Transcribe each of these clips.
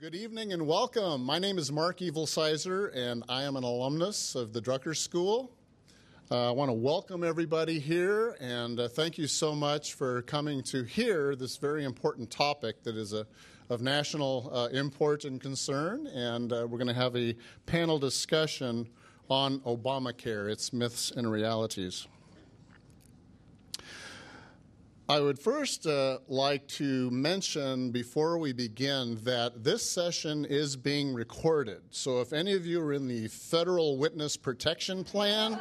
Good evening and welcome. My name is Mark Evilsizer, and I am an alumnus of the Drucker School. Uh, I want to welcome everybody here, and uh, thank you so much for coming to hear this very important topic that is a, of national uh, import and concern. And uh, we're going to have a panel discussion on Obamacare, its myths and realities. I would first uh, like to mention before we begin that this session is being recorded. So if any of you are in the Federal Witness Protection Plan,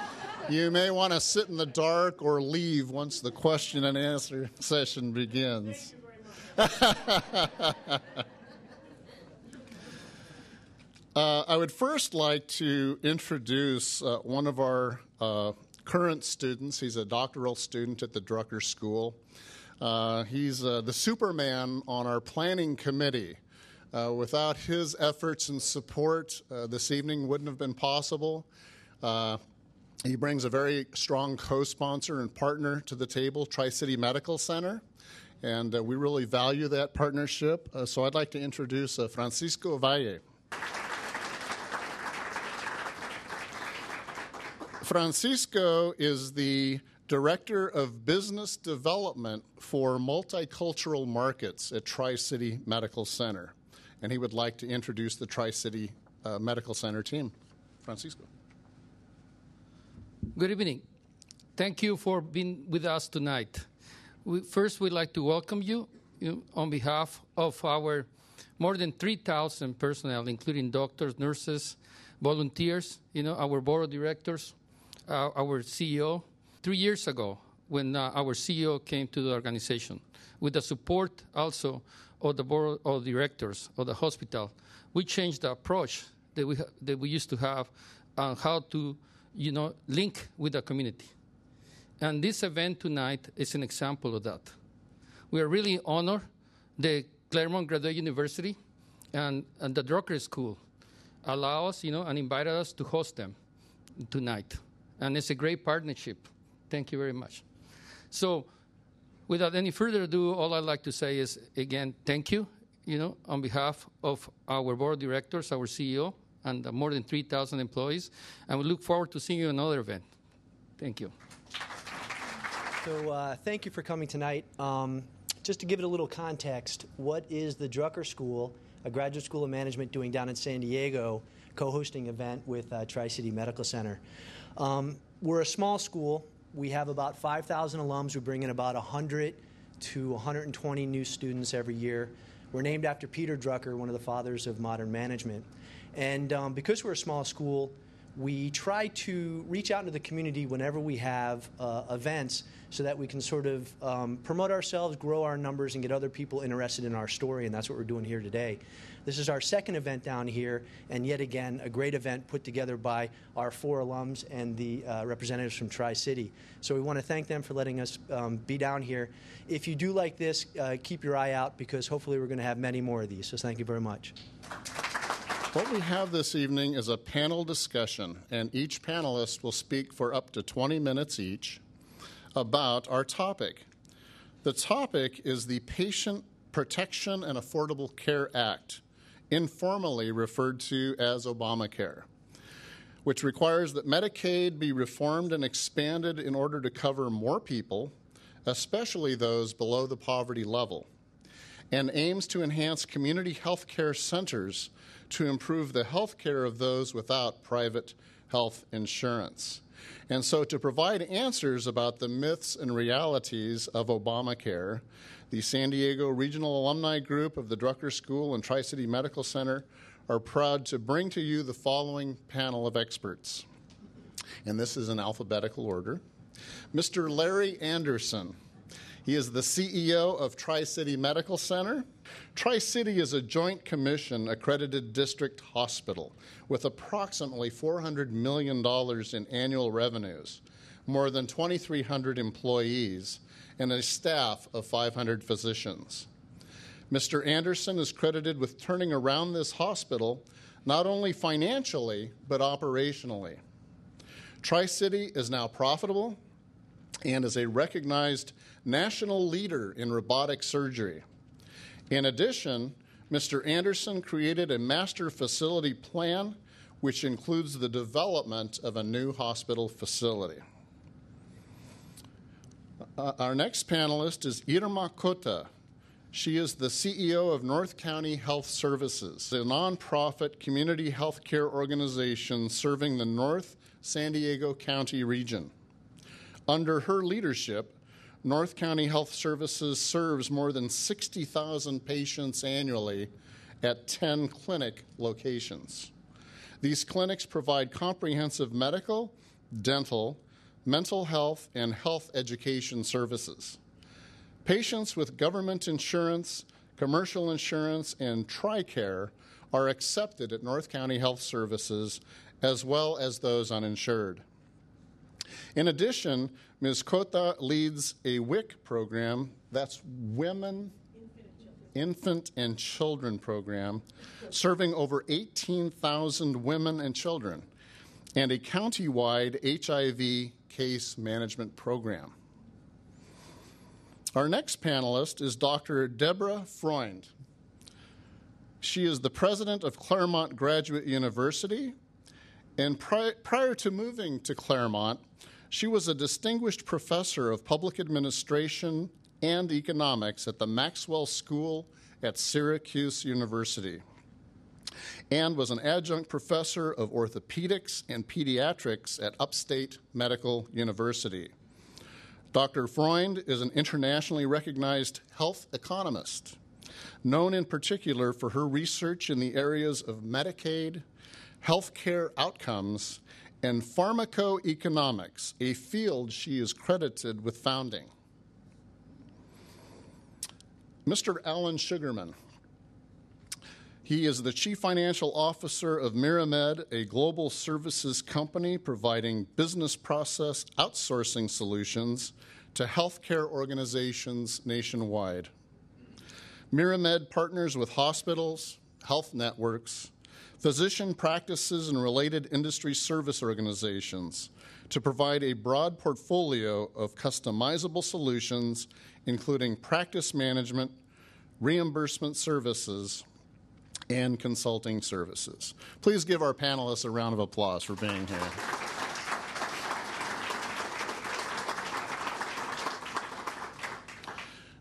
you may want to sit in the dark or leave once the question and answer session begins. uh, I would first like to introduce uh, one of our uh, current students. He's a doctoral student at the Drucker School. Uh, he's uh, the Superman on our planning committee. Uh, without his efforts and support, uh, this evening wouldn't have been possible. Uh, he brings a very strong co sponsor and partner to the table, Tri City Medical Center, and uh, we really value that partnership. so I'd like to introduce Francisco Valle. Francisco is the Director of Business Development for Multicultural Markets at Tri City Medical Center. And he would like to introduce the Tri City uh, Medical Center team. Francisco. Good evening. Thank you for being with us tonight. We, first, we'd like to welcome you, you on behalf of our more than 3,000 personnel, including doctors, nurses, volunteers, you know, our board of directors, uh, our CEO three years ago when uh, our CEO came to the organization. With the support also of the board of directors of the hospital, we changed the approach that we, ha- that we used to have on how to you know, link with the community. And this event tonight is an example of that. We are really honored the Claremont Graduate University and, and the Drucker School allow us, you know, and invited us to host them tonight and it's a great partnership. Thank you very much. So, without any further ado, all I'd like to say is again, thank you, you know, on behalf of our board of directors, our CEO, and more than 3,000 employees, and we look forward to seeing you at another event. Thank you. So, uh, thank you for coming tonight. Um, just to give it a little context, what is the Drucker School, a graduate school of management, doing down in San Diego, co hosting event with uh, Tri City Medical Center? Um, we're a small school. We have about 5,000 alums. We bring in about 100 to 120 new students every year. We're named after Peter Drucker, one of the fathers of modern management. And um, because we're a small school, we try to reach out into the community whenever we have uh, events so that we can sort of um, promote ourselves, grow our numbers, and get other people interested in our story. And that's what we're doing here today. This is our second event down here, and yet again, a great event put together by our four alums and the uh, representatives from Tri City. So we want to thank them for letting us um, be down here. If you do like this, uh, keep your eye out because hopefully we're going to have many more of these. So thank you very much. What we have this evening is a panel discussion, and each panelist will speak for up to 20 minutes each about our topic. The topic is the Patient Protection and Affordable Care Act, informally referred to as Obamacare, which requires that Medicaid be reformed and expanded in order to cover more people, especially those below the poverty level, and aims to enhance community health care centers to improve the health care of those without private health insurance. And so, to provide answers about the myths and realities of Obamacare, the San Diego Regional Alumni Group of the Drucker School and Tri City Medical Center are proud to bring to you the following panel of experts. And this is in alphabetical order Mr. Larry Anderson. He is the CEO of Tri City Medical Center. Tri City is a joint commission accredited district hospital with approximately $400 million in annual revenues, more than 2,300 employees, and a staff of 500 physicians. Mr. Anderson is credited with turning around this hospital not only financially, but operationally. Tri City is now profitable, and is a recognized national leader in robotic surgery. In addition, Mr. Anderson created a master facility plan which includes the development of a new hospital facility. Uh, our next panelist is Irma Cota. She is the CEO of North County Health Services, a nonprofit community health care organization serving the North San Diego County region. Under her leadership, North County Health Services serves more than 60,000 patients annually at 10 clinic locations. These clinics provide comprehensive medical, dental, mental health, and health education services. Patients with government insurance, commercial insurance, and TRICARE are accepted at North County Health Services as well as those uninsured. In addition, Ms. Cota leads a WIC program, that's Women Infant and Children program, serving over 18,000 women and children, and a county-wide HIV case management program. Our next panelist is Dr. Deborah Freund. She is the president of Claremont Graduate University, and pri- prior to moving to Claremont, she was a distinguished professor of public administration and economics at the Maxwell School at Syracuse University and was an adjunct professor of orthopedics and pediatrics at Upstate Medical University. Dr. Freund is an internationally recognized health economist, known in particular for her research in the areas of Medicaid, healthcare outcomes, and pharmacoeconomics, a field she is credited with founding. Mr. Alan Sugarman. He is the Chief Financial Officer of Miramed, a global services company providing business process outsourcing solutions to healthcare organizations nationwide. Miramed partners with hospitals, health networks, physician practices, and related industry service organizations to provide a broad portfolio of customizable solutions, including practice management, reimbursement services, and consulting services. Please give our panelists a round of applause for being here.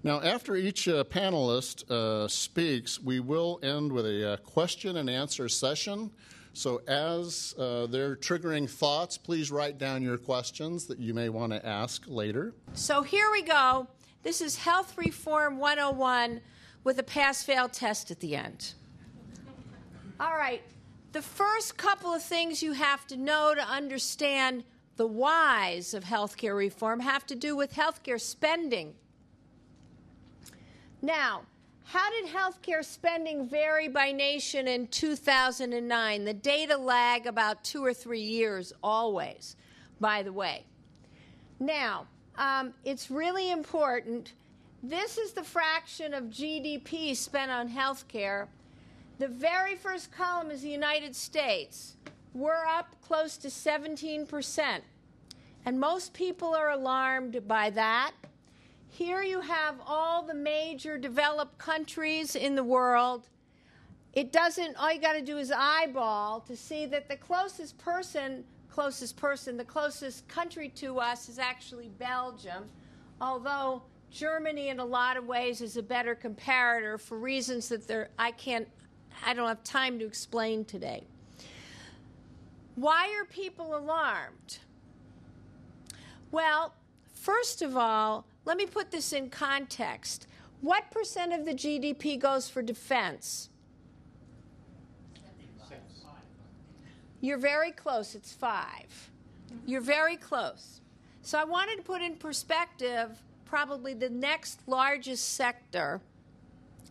Now, after each uh, panelist uh, speaks, we will end with a uh, question and answer session. So, as uh, they're triggering thoughts, please write down your questions that you may want to ask later. So, here we go. This is Health Reform 101 with a pass fail test at the end. All right. The first couple of things you have to know to understand the whys of healthcare reform have to do with healthcare spending. Now, how did healthcare spending vary by nation in 2009? The data lag about two or three years, always, by the way. Now, um, it's really important. This is the fraction of GDP spent on healthcare the very first column is the United States. We're up close to 17%. And most people are alarmed by that. Here you have all the major developed countries in the world. It doesn't, all you got to do is eyeball to see that the closest person, closest person, the closest country to us is actually Belgium, although Germany, in a lot of ways, is a better comparator for reasons that I can't I don't have time to explain today. Why are people alarmed? Well, first of all, let me put this in context. What percent of the GDP goes for defense? You're very close. It's five. You're very close. So I wanted to put in perspective probably the next largest sector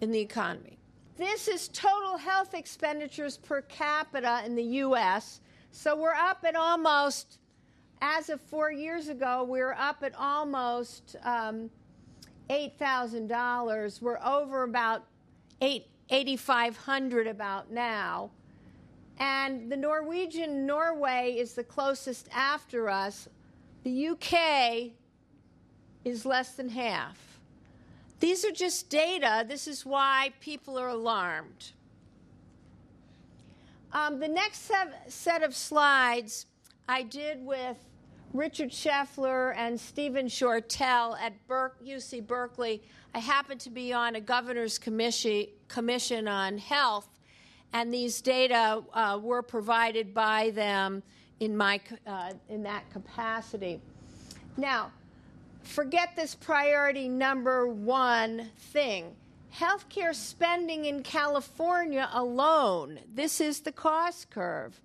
in the economy. This is total health expenditures per capita in the U.S. So we're up at almost, as of four years ago, we are up at almost um, $8,000. We're over about 8,500 about now. And the Norwegian Norway is the closest after us. The UK is less than half. These are just data. This is why people are alarmed. Um, the next set of slides I did with Richard Scheffler and Stephen Shortell at UC Berkeley. I happen to be on a governor's commission, commission on health, and these data uh, were provided by them in, my, uh, in that capacity. Now, forget this priority number one thing. Healthcare spending in California alone, this is the cost curve.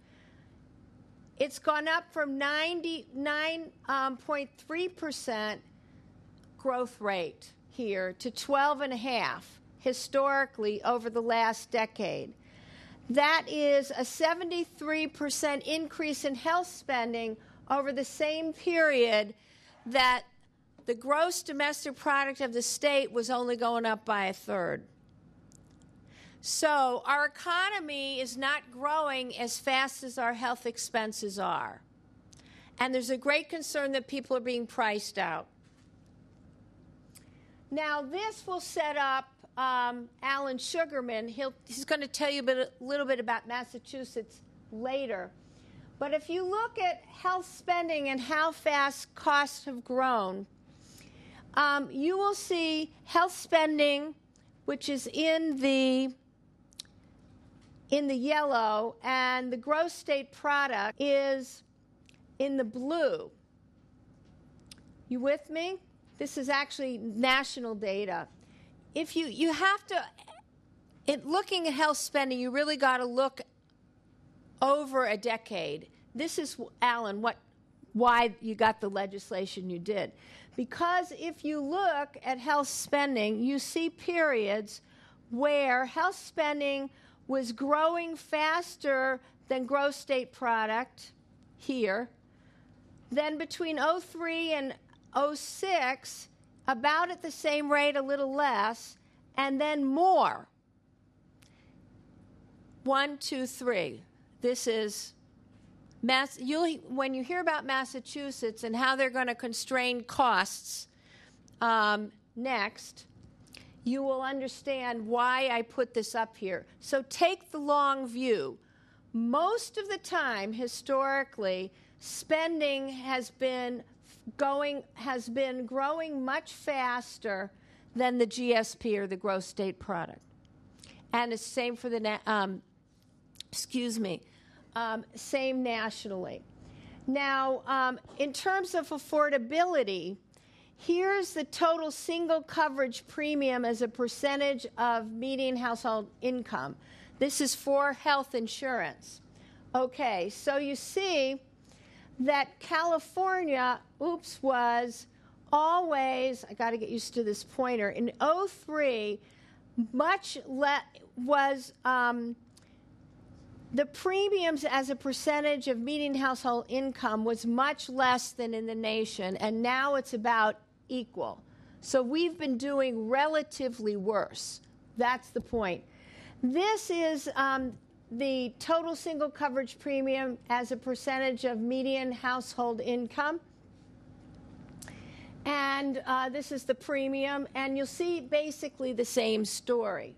It's gone up from 99.3% um, growth rate here to 12.5 historically over the last decade. That is a 73% increase in health spending over the same period that the gross domestic product of the state was only going up by a third. So our economy is not growing as fast as our health expenses are. And there's a great concern that people are being priced out. Now, this will set up um, Alan Sugarman. He'll, he's going to tell you a, bit, a little bit about Massachusetts later. But if you look at health spending and how fast costs have grown, um, you will see health spending, which is in the in the yellow, and the gross state product is in the blue. You with me? This is actually national data. If you you have to in looking at health spending, you really got to look over a decade. This is Alan what why you got the legislation you did. Because if you look at health spending, you see periods where health spending was growing faster than gross state product here. Then between 03 and 06, about at the same rate, a little less, and then more. One, two, three. This is Mass, you'll, when you hear about Massachusetts and how they're going to constrain costs um, next, you will understand why I put this up here. So take the long view. Most of the time, historically, spending has been going has been growing much faster than the GSP or the gross state product, and the same for the um, excuse me um, same nationally. Now, um, in terms of affordability, here's the total single coverage premium as a percentage of median household income. This is for health insurance. Okay, so you see that California, oops, was always, I got to get used to this pointer, in 03, much le- was. Um, the premiums as a percentage of median household income was much less than in the nation, and now it's about equal. So we've been doing relatively worse. That's the point. This is um, the total single coverage premium as a percentage of median household income. And uh, this is the premium, and you'll see basically the same story.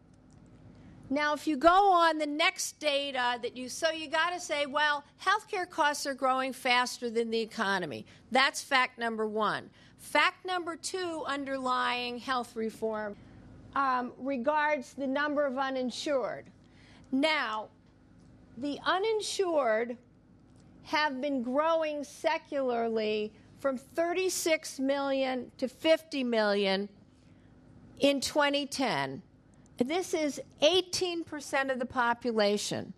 Now, if you go on the next data that you, so you got to say, well, healthcare costs are growing faster than the economy. That's fact number one. Fact number two, underlying health reform, um, regards the number of uninsured. Now, the uninsured have been growing secularly from 36 million to 50 million in 2010 this is 18% of the population.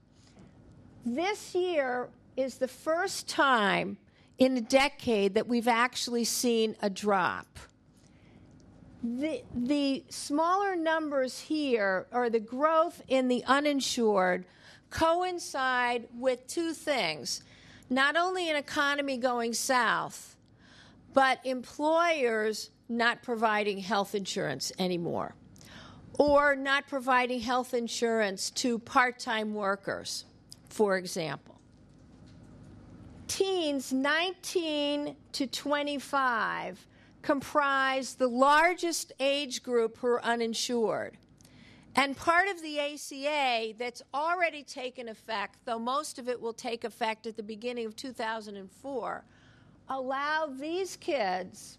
This year is the first time in a decade that we've actually seen a drop. The, the smaller numbers here, or the growth in the uninsured, coincide with two things not only an economy going south, but employers not providing health insurance anymore or not providing health insurance to part time workers, for example. Teens 19 to 25 comprise the largest age group who are uninsured. And part of the ACA that's already taken effect, though most of it will take effect at the beginning of 2004, allow these kids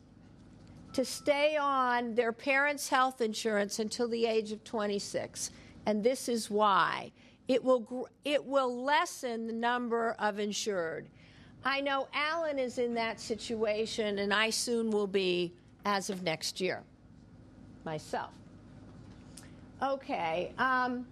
to stay on their parents' health insurance until the age of 26. And this is why. It will, it will lessen the number of insured. I know Alan is in that situation, and I soon will be as of next year myself. Okay. Um,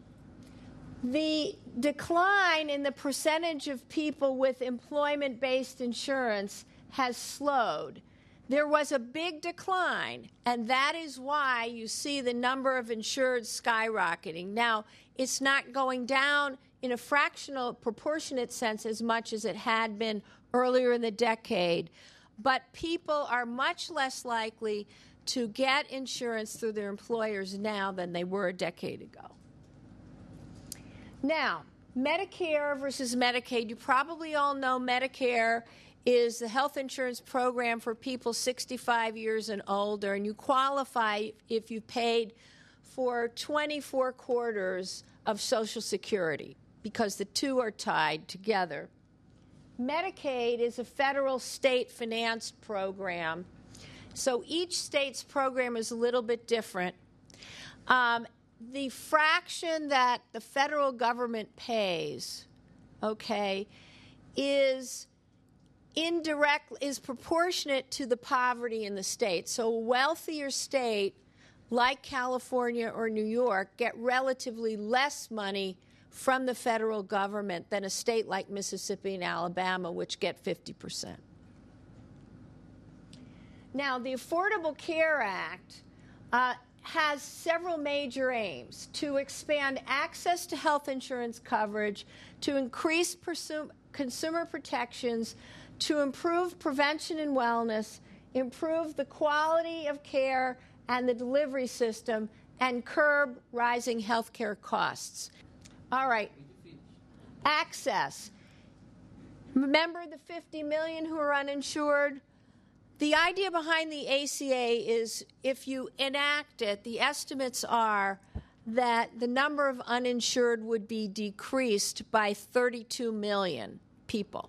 the decline in the percentage of people with employment based insurance has slowed. There was a big decline, and that is why you see the number of insured skyrocketing. Now, it's not going down in a fractional, proportionate sense as much as it had been earlier in the decade, but people are much less likely to get insurance through their employers now than they were a decade ago. Now, Medicare versus Medicaid. You probably all know Medicare is the health insurance program for people 65 years and older, and you qualify if you paid for 24 quarters of Social Security because the two are tied together. Medicaid is a federal state financed program so each state's program is a little bit different. Um, the fraction that the federal government pays, okay, is indirect is proportionate to the poverty in the state. So a wealthier state like California or New York get relatively less money from the federal government than a state like Mississippi and Alabama, which get 50 percent. Now, the Affordable Care Act uh, has several major aims to expand access to health insurance coverage, to increase consumer protections, to improve prevention and wellness, improve the quality of care and the delivery system, and curb rising health care costs. All right. Access. Remember the 50 million who are uninsured? The idea behind the ACA is if you enact it, the estimates are that the number of uninsured would be decreased by 32 million people.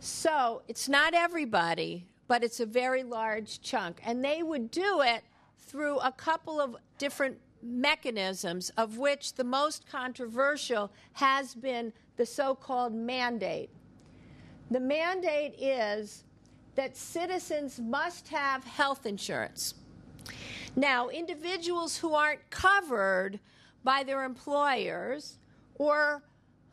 So it's not everybody, but it's a very large chunk. And they would do it through a couple of different mechanisms, of which the most controversial has been the so called mandate. The mandate is that citizens must have health insurance. Now, individuals who aren't covered by their employers or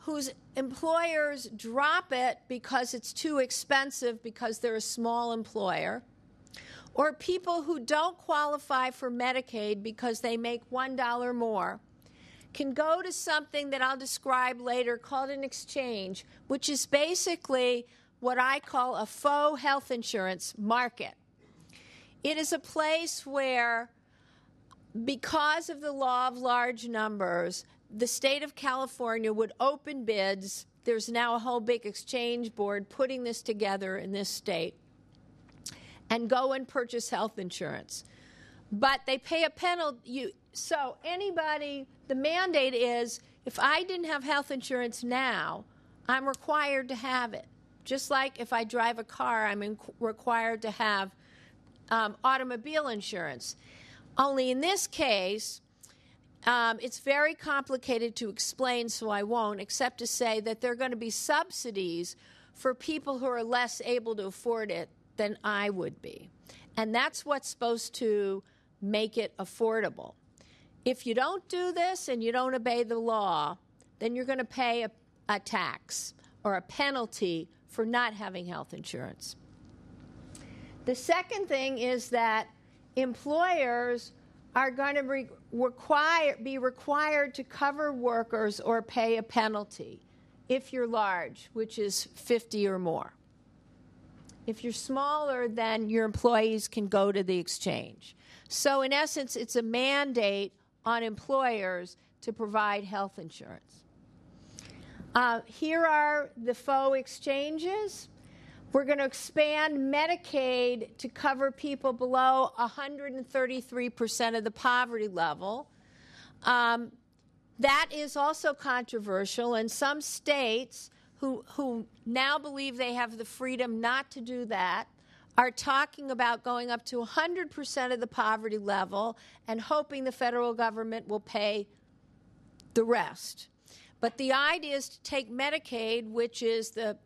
whose employers drop it because it's too expensive because they're a small employer, or people who don't qualify for Medicaid because they make $1 more, can go to something that I'll describe later called an exchange, which is basically what I call a faux health insurance market. It is a place where, because of the law of large numbers, the state of California would open bids. There's now a whole big exchange board putting this together in this state and go and purchase health insurance. But they pay a penalty. So, anybody, the mandate is if I didn't have health insurance now, I'm required to have it. Just like if I drive a car, I'm in, required to have um, automobile insurance. Only in this case, um, it's very complicated to explain, so I won't, except to say that there are going to be subsidies for people who are less able to afford it than I would be. And that's what's supposed to make it affordable. If you don't do this and you don't obey the law, then you're going to pay a, a tax or a penalty for not having health insurance. The second thing is that employers are going to re- require, be required to cover workers or pay a penalty if you're large, which is 50 or more. If you're smaller, then your employees can go to the exchange. So, in essence, it's a mandate on employers to provide health insurance. Uh, here are the faux exchanges. We're going to expand Medicaid to cover people below 133% of the poverty level. Um, that is also controversial, and some states who, who now believe they have the freedom not to do that are talking about going up to 100% of the poverty level and hoping the federal government will pay the rest. But the idea is to take Medicaid, which is the,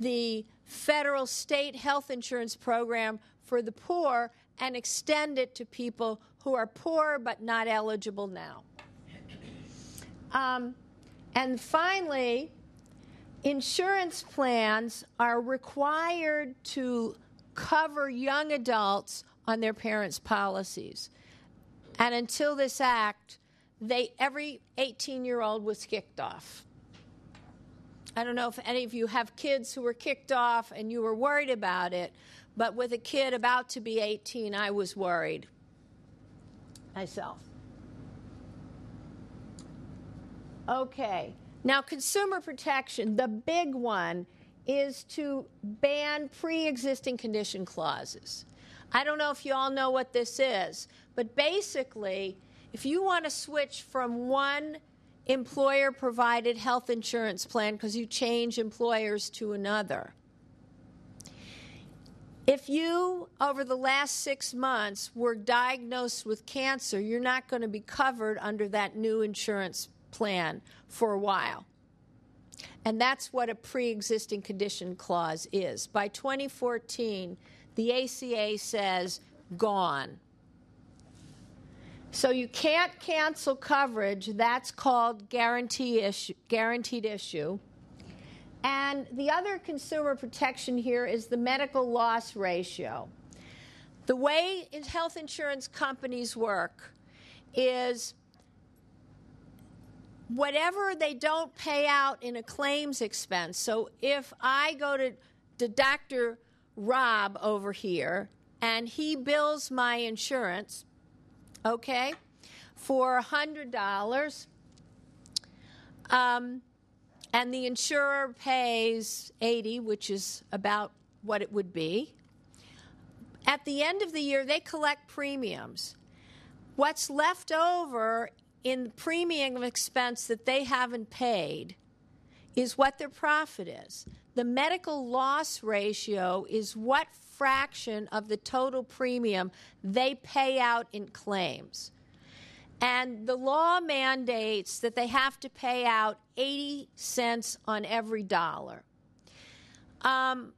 the federal state health insurance program for the poor, and extend it to people who are poor but not eligible now. Um, and finally, insurance plans are required to cover young adults on their parents' policies. And until this act, they every 18-year-old was kicked off. I don't know if any of you have kids who were kicked off and you were worried about it, but with a kid about to be 18, I was worried myself. Okay. Now, consumer protection, the big one is to ban pre existing condition clauses. I don't know if you all know what this is, but basically, if you want to switch from one employer provided health insurance plan because you change employers to another, if you, over the last six months, were diagnosed with cancer, you're not going to be covered under that new insurance plan for a while. And that's what a pre existing condition clause is. By 2014, the ACA says gone. So you can't cancel coverage. That's called guarantee issue, guaranteed issue. And the other consumer protection here is the medical loss ratio. The way health insurance companies work is whatever they don't pay out in a claims expense. So if I go to, to Dr. Rob over here and he bills my insurance, okay, for $100, um, and the insurer pays 80, which is about what it would be. At the end of the year, they collect premiums. What's left over in the premium expense that they haven't paid is what their profit is. The medical loss ratio is what fraction of the total premium they pay out in claims. And the law mandates that they have to pay out 80 cents on every dollar. Um,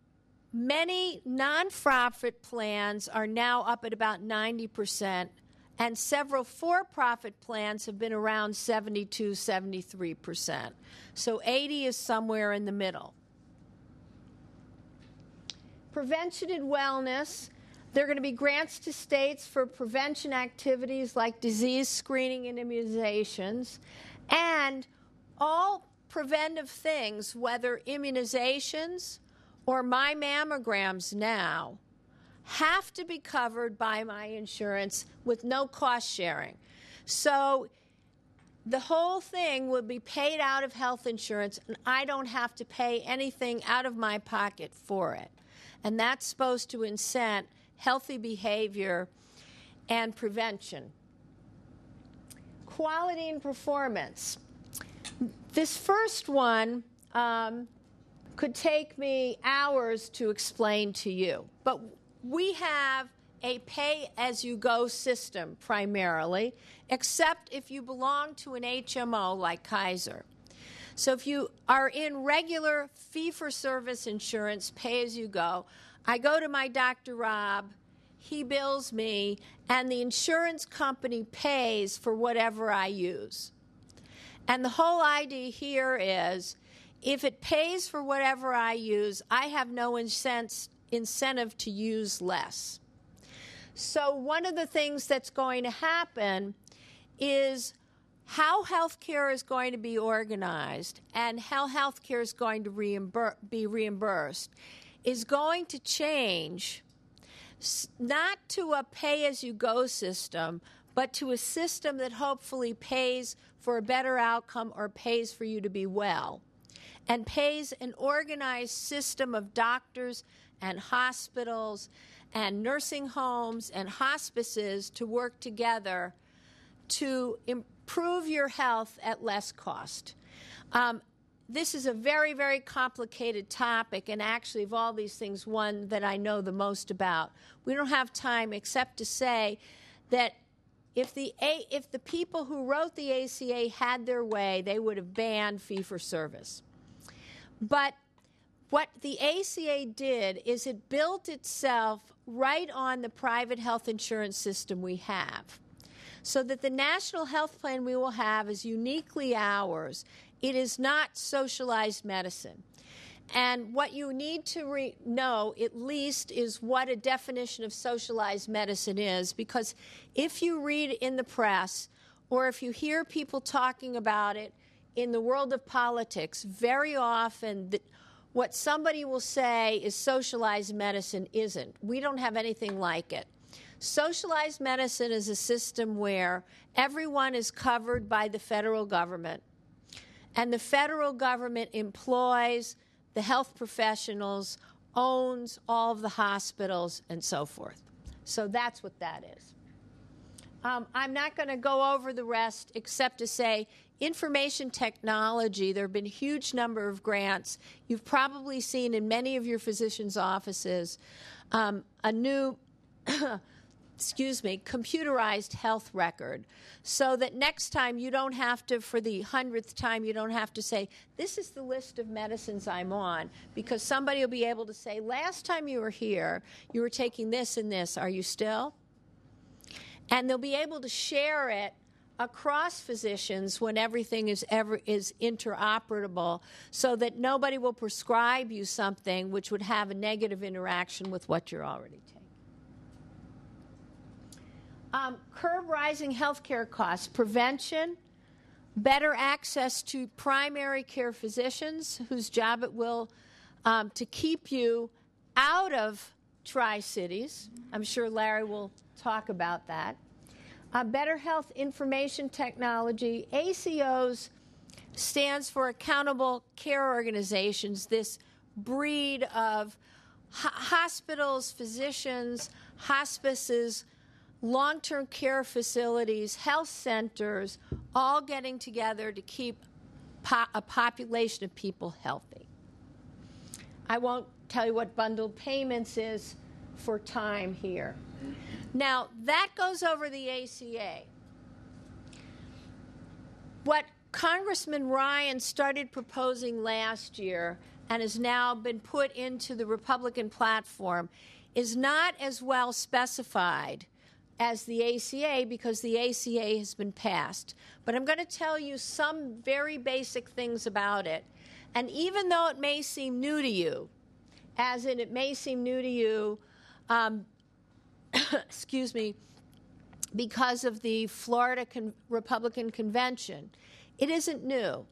many nonprofit plans are now up at about 90 percent and several for profit plans have been around 72, 73%. So 80 is somewhere in the middle. Prevention and wellness. There are going to be grants to states for prevention activities like disease screening and immunizations, and all preventive things, whether immunizations or my mammograms now, have to be covered by my insurance with no cost sharing. So the whole thing will be paid out of health insurance, and I don't have to pay anything out of my pocket for it. And that's supposed to incent healthy behavior and prevention. Quality and performance. This first one um, could take me hours to explain to you, but we have a pay as you go system primarily, except if you belong to an HMO like Kaiser. So if you are in regular fee for service insurance, pay as you go, I go to my Dr. Rob, he bills me, and the insurance company pays for whatever I use. And the whole idea here is if it pays for whatever I use, I have no incentive incentive to use less. So, one of the things that's going to happen is how healthcare is going to be organized and how healthcare is going to reimbur- be reimbursed is going to change not to a pay as you go system, but to a system that hopefully pays for a better outcome or pays for you to be well. and pays an organized system of doctors and hospitals and nursing homes and hospices to work together to improve your health at less cost. Um, this is a very, very complicated topic, and actually, of all these things, one that I know the most about. We don't have time except to say that if the, A, if the people who wrote the ACA had their way, they would have banned fee for service. But what the ACA did is it built itself right on the private health insurance system we have. So that the national health plan we will have is uniquely ours. It is not socialized medicine. And what you need to re- know, at least, is what a definition of socialized medicine is. Because if you read in the press or if you hear people talking about it in the world of politics, very often the, what somebody will say is socialized medicine isn't. We don't have anything like it. Socialized medicine is a system where everyone is covered by the federal government, and the federal government employs the health professionals, owns all of the hospitals, and so forth. So that's what that is. Um, I'm not going to go over the rest except to say information technology, there have been a huge number of grants. You've probably seen in many of your physicians' offices um, a new, excuse me, computerized health record so that next time you don't have to, for the hundredth time, you don't have to say, This is the list of medicines I'm on, because somebody will be able to say, Last time you were here, you were taking this and this. Are you still? And they'll be able to share it across physicians when everything is ever is interoperable so that nobody will prescribe you something which would have a negative interaction with what you're already taking. Um, curb rising healthcare costs, prevention, better access to primary care physicians whose job it will um, to keep you out of Tri Cities. I'm sure Larry will talk about that uh, Better Health Information Technology. ACOs stands for Accountable Care Organizations, this breed of ho- hospitals, physicians, hospices, long term care facilities, health centers, all getting together to keep po- a population of people healthy. I won't tell you what bundled payments is for time here. Now, that goes over the ACA. What Congressman Ryan started proposing last year and has now been put into the Republican platform is not as well specified as the ACA because the ACA has been passed. But I'm going to tell you some very basic things about it. And even though it may seem new to you, as in it may seem new to you, um, excuse me, because of the Florida Con- Republican Convention. It isn't new.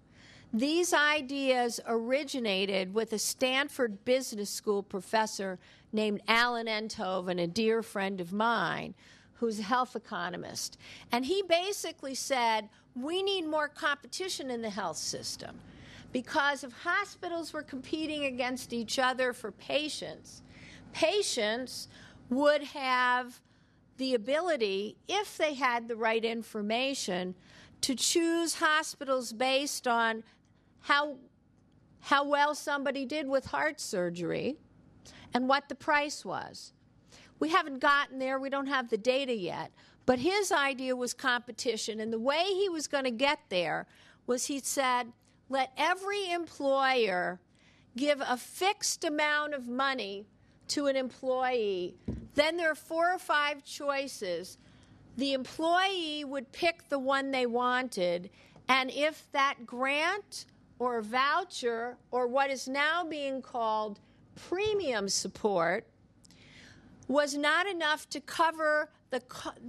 These ideas originated with a Stanford Business School professor named Alain Enthoven, a dear friend of mine, who's a health economist. And he basically said, we need more competition in the health system. Because if hospitals were competing against each other for patients, patients would have the ability, if they had the right information, to choose hospitals based on how, how well somebody did with heart surgery and what the price was. We haven't gotten there, we don't have the data yet. But his idea was competition, and the way he was going to get there was he said, let every employer give a fixed amount of money to an employee then there are four or five choices. The employee would pick the one they wanted, and if that grant or voucher or what is now being called premium support was not enough to cover the,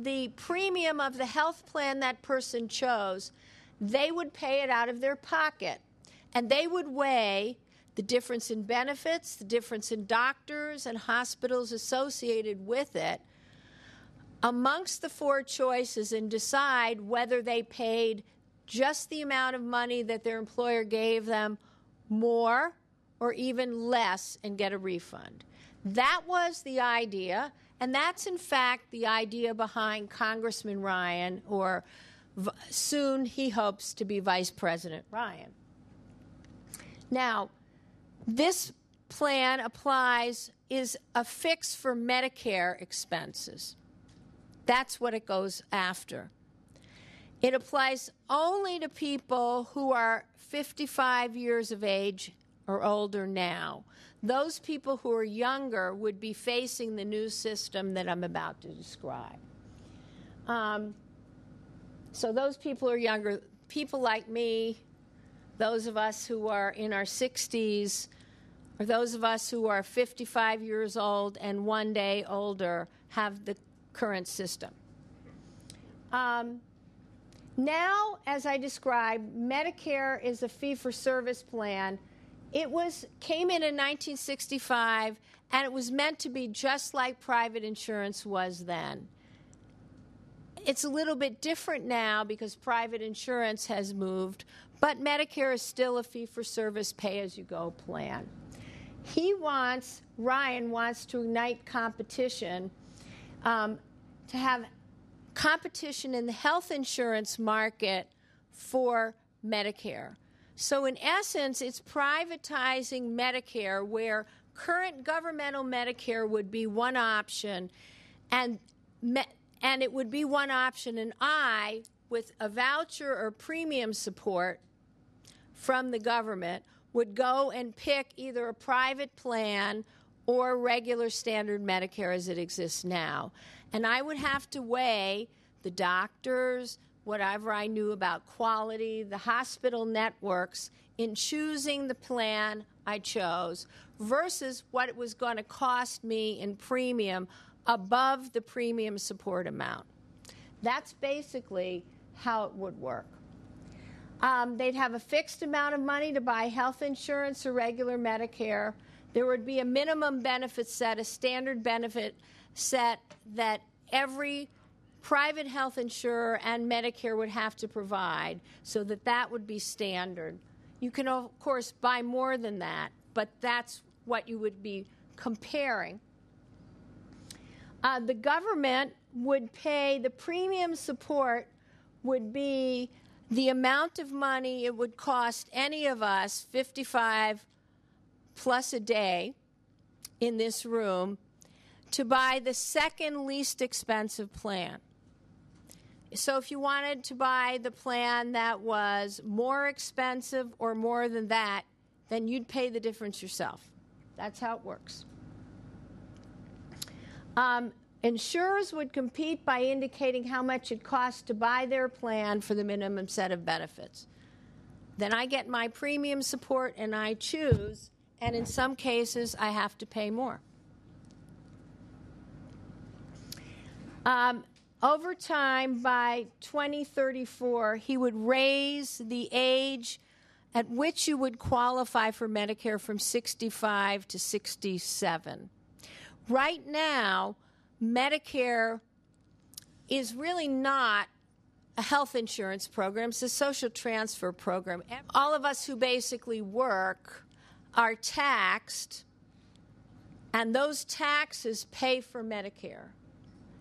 the premium of the health plan that person chose, they would pay it out of their pocket. And they would weigh the difference in benefits, the difference in doctors and hospitals associated with it amongst the four choices and decide whether they paid just the amount of money that their employer gave them more or even less and get a refund. That was the idea, and that's in fact the idea behind Congressman Ryan, or v- soon he hopes to be Vice President Ryan. Now, this plan applies, is a fix for Medicare expenses. That's what it goes after. It applies only to people who are 55 years of age or older now. Those people who are younger would be facing the new system that I'm about to describe. Um, so, those people who are younger. People like me, those of us who are in our 60s, or those of us who are 55 years old and one day older, have the current system. Um, now, as I described, Medicare is a fee for service plan. It was came in in 1965 and it was meant to be just like private insurance was then. It's a little bit different now because private insurance has moved, but Medicare is still a fee for service pay as you go plan. He wants, Ryan wants to ignite competition, um, to have competition in the health insurance market for Medicare. So, in essence, it's privatizing Medicare where current governmental Medicare would be one option, and, me- and it would be one option, and I, with a voucher or premium support from the government, would go and pick either a private plan or regular standard Medicare as it exists now. And I would have to weigh the doctors, whatever I knew about quality, the hospital networks in choosing the plan I chose versus what it was going to cost me in premium above the premium support amount. That's basically how it would work. Um, they'd have a fixed amount of money to buy health insurance or regular Medicare. There would be a minimum benefit set, a standard benefit set that every private health insurer and Medicare would have to provide so that that would be standard. You can, of course, buy more than that, but that's what you would be comparing. Uh, the government would pay the premium support would be the amount of money it would cost any of us 55 plus a day in this room to buy the second least expensive plan. So if you wanted to buy the plan that was more expensive or more than that, then you'd pay the difference yourself. That's how it works. Um, insurers would compete by indicating how much it costs to buy their plan for the minimum set of benefits. Then I get my premium support and I choose, and in some cases, I have to pay more. Um, over time, by 2034, he would raise the age at which you would qualify for Medicare from 65 to 67. Right now, Medicare is really not a health insurance program, it's a social transfer program. All of us who basically work are taxed, and those taxes pay for Medicare.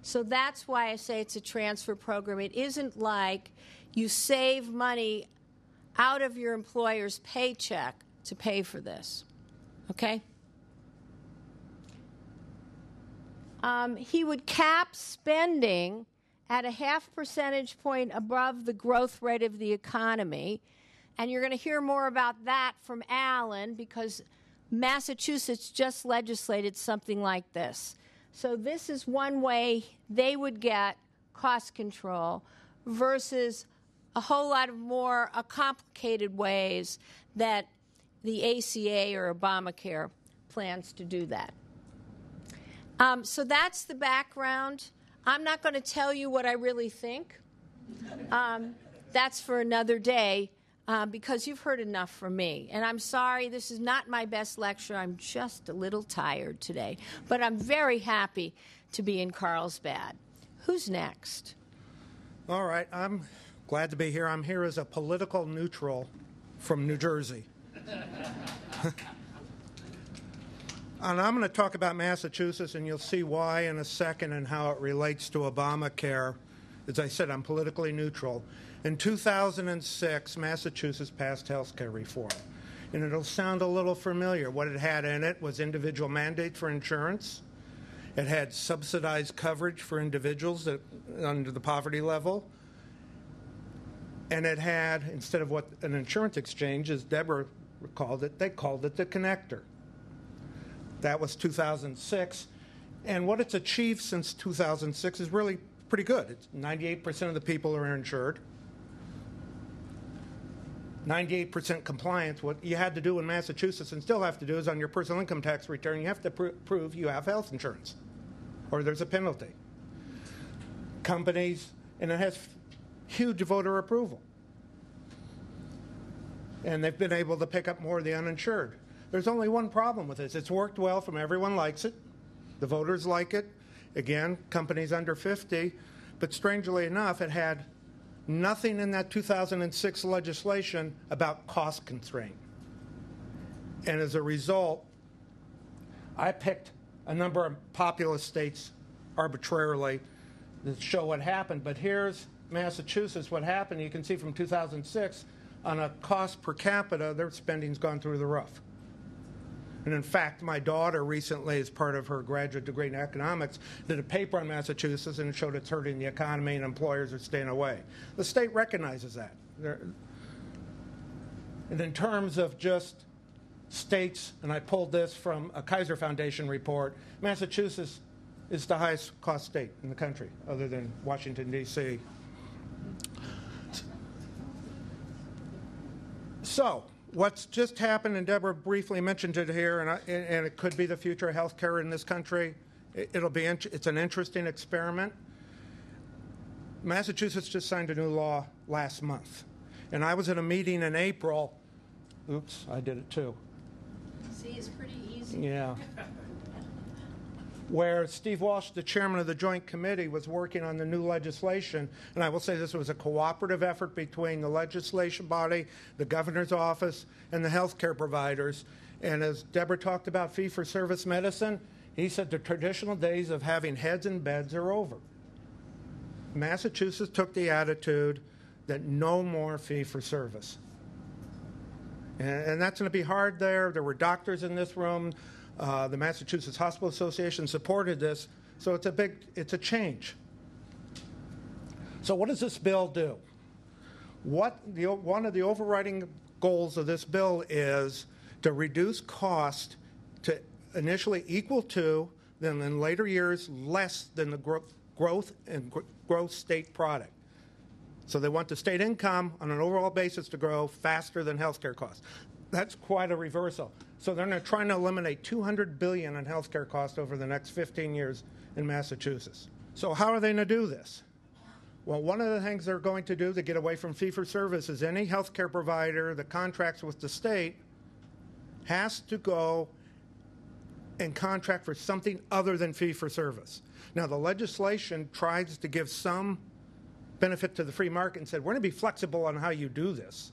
So that's why I say it's a transfer program. It isn't like you save money out of your employer's paycheck to pay for this. Okay? Um, he would cap spending at a half percentage point above the growth rate of the economy. And you're going to hear more about that from Alan because Massachusetts just legislated something like this. So, this is one way they would get cost control versus a whole lot of more complicated ways that the ACA or Obamacare plans to do that. Um, so, that's the background. I'm not going to tell you what I really think. Um, that's for another day uh, because you've heard enough from me. And I'm sorry, this is not my best lecture. I'm just a little tired today. But I'm very happy to be in Carlsbad. Who's next? All right, I'm glad to be here. I'm here as a political neutral from New Jersey. and I'm going to talk about Massachusetts, and you'll see why in a second and how it relates to Obamacare. As I said, I'm politically neutral. In 2006, Massachusetts passed health care reform. And it'll sound a little familiar. What it had in it was individual mandate for insurance. It had subsidized coverage for individuals that, under the poverty level. And it had, instead of what an insurance exchange, as Deborah called it, they called it the connector. That was 2006. And what it's achieved since 2006 is really pretty good. It's 98% of the people are insured. 98% compliance. What you had to do in Massachusetts and still have to do is on your personal income tax return, you have to pr- prove you have health insurance or there's a penalty. Companies, and it has huge voter approval. And they've been able to pick up more of the uninsured. There's only one problem with this it's worked well from everyone likes it, the voters like it. Again, companies under 50. But strangely enough, it had nothing in that 2006 legislation about cost constraint. And as a result, I picked a number of populous states arbitrarily to show what happened. But here's Massachusetts, what happened. You can see from 2006, on a cost per capita, their spending's gone through the roof. And in fact, my daughter recently, as part of her graduate degree in economics, did a paper on Massachusetts and showed it's hurting the economy and employers are staying away. The state recognizes that. And in terms of just states, and I pulled this from a Kaiser Foundation report, Massachusetts is the highest cost state in the country, other than Washington, D.C. So, what's just happened, and Deborah briefly mentioned it here, and, I, and it could be the future of healthcare in this country. It, will be it's an interesting experiment. Massachusetts just signed a new law last month, and I was at a meeting in April. Oops, I did it too. See, it's pretty easy. Yeah. Where Steve Walsh, the chairman of the Joint Committee, was working on the new legislation. And I will say this was a cooperative effort between the legislation body, the governor's office, and the healthcare providers. And as Deborah talked about fee for service medicine, he said the traditional days of having heads in beds are over. Massachusetts took the attitude that no more fee for service. And, and that's going to be hard there. There were doctors in this room. Uh, the Massachusetts Hospital Association supported this. So it's a big, it's a change. So what does this bill do? What the, one of the overriding goals of this bill is to reduce cost to initially equal to, then in later years less than the gro- growth and gr- growth state product. So they want the state income on an overall basis to grow faster than healthcare costs. That's quite a reversal. So they're trying to try to eliminate 200 billion in healthcare costs over the next 15 years in Massachusetts. So how are they going to do this? Well, one of the things they're going to do to get away from fee for service is any healthcare provider that contracts with the state has to go and contract for something other than fee for service. Now, the legislation tries to give some benefit to the free market and said, we're going to be flexible on how you do this,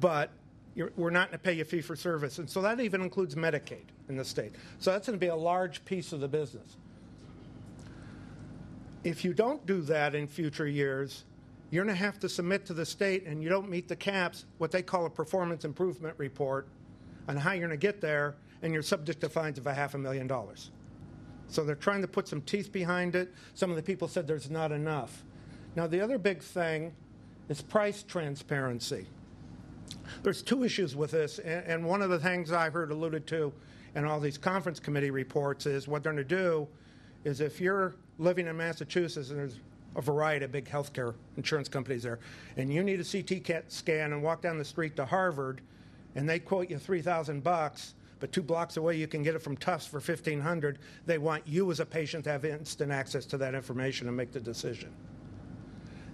but we're not going to pay you a fee for service. And so that even includes Medicaid in the state. So that's going to be a large piece of the business. If you don't do that in future years, you're going to have to submit to the state and you don't meet the caps, what they call a performance improvement report on how you're going to get there, and you're subject to fines of a half a million dollars. So they're trying to put some teeth behind it. Some of the people said there's not enough. Now, the other big thing is price transparency. There's two issues with this, and one of the things I heard alluded to in all these conference committee reports is what they're going to do is if you're living in Massachusetts and there's a variety of big healthcare insurance companies there, and you need a CT scan and walk down the street to Harvard, and they quote you 3,000 bucks, but two blocks away you can get it from Tufts for 1500 They want you as a patient to have instant access to that information and make the decision.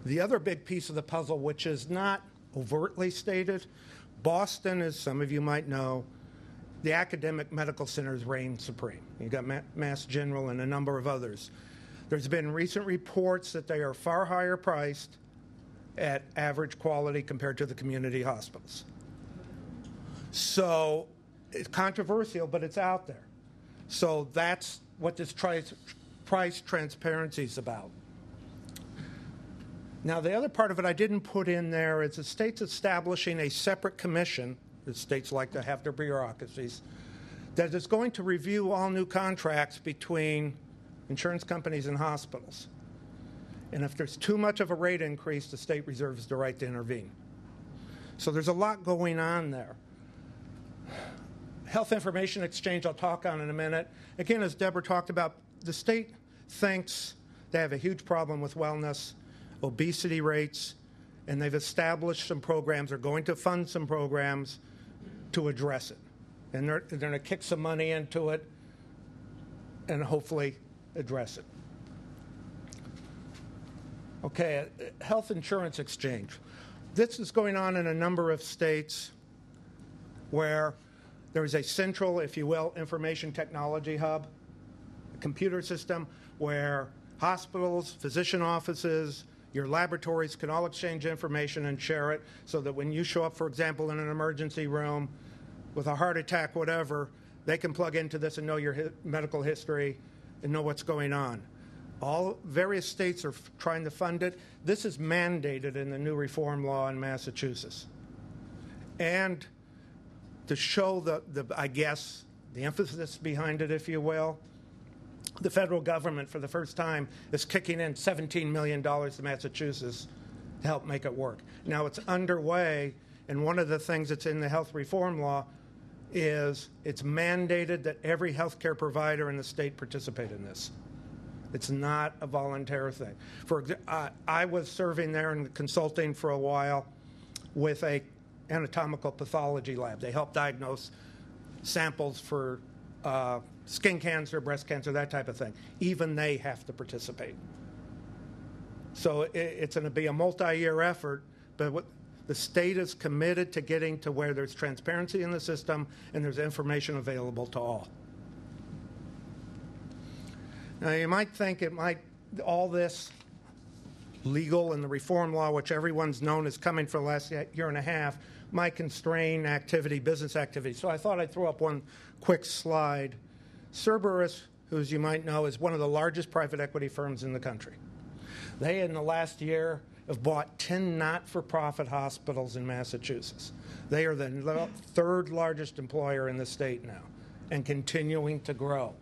The other big piece of the puzzle, which is not overtly stated, Boston, as some of you might know, the academic medical centers reign supreme. You've got Mass General and a number of others. There's been recent reports that they are far higher priced at average quality compared to the community hospitals. So it's controversial, but it's out there. So that's what this price, price transparency is about. Now, the other part of it I didn't put in there is the state's establishing a separate commission, the states like to have their bureaucracies, that is going to review all new contracts between insurance companies and hospitals. And if there's too much of a rate increase, the state reserves the right to intervene. So there's a lot going on there. Health information exchange, I'll talk on in a minute. Again, as Deborah talked about, the state thinks they have a huge problem with wellness, obesity rates, and they've established some programs, they're going to fund some programs to address it. And they're, they're going to kick some money into it and hopefully address it. Okay, uh, health insurance exchange. This is going on in a number of states where there is a central, if you will, information technology hub, a computer system where hospitals, physician offices, your laboratories can all exchange information and share it so that when you show up, for example, in an emergency room with a heart attack, whatever, they can plug into this and know your hi- medical history and know what's going on. All various states are trying to fund it. This is mandated in the new reform law in Massachusetts. And to show the, the I guess, the emphasis behind it, if you will, the federal government, for the first time, is kicking in $17 million to Massachusetts to help make it work. Now it's underway, and one of the things that's in the health reform law is it's mandated that every healthcare provider in the state participate in this. It's not a voluntary thing. For I I was serving there and consulting for a while with a anatomical pathology lab. They help diagnose samples for uh, skin cancer, breast cancer, that type of thing. Even they have to participate. So it, it's going to be a multi-year effort, but what, the state is committed to getting to where there's transparency in the system and there's information available to all. Now, you might think it might, all this legal and the reform law, which everyone's known is coming for the last year and a half, might constrain activity, business activity. So I thought I'd throw up one quick slide. Cerberus, who, as you might know, is one of the largest private equity firms in the country. They, in the last year, have bought 10 not for profit hospitals in Massachusetts. They are the third largest employer in the state now and continuing to grow.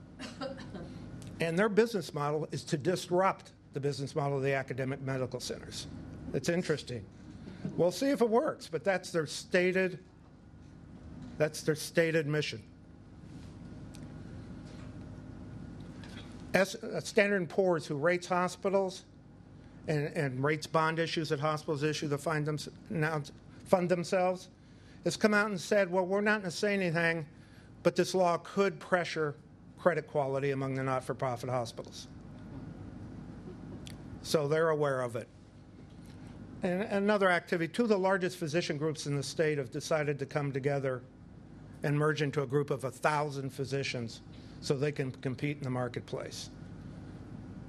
And their business model is to disrupt the business model of the academic medical centers. It's interesting. We'll see if it works, but that's their stated that's their stated mission. S, uh, Standard & Poor's, who rates hospitals and, and rates bond issues that hospitals issue to find them, now fund themselves, has come out and said, well, we're not going to say anything, but this law could pressure credit quality among the not-for-profit hospitals. So they're aware of it. And another activity, two of the largest physician groups in the state have decided to come together and merge into a group of 1,000 physicians so they can compete in the marketplace.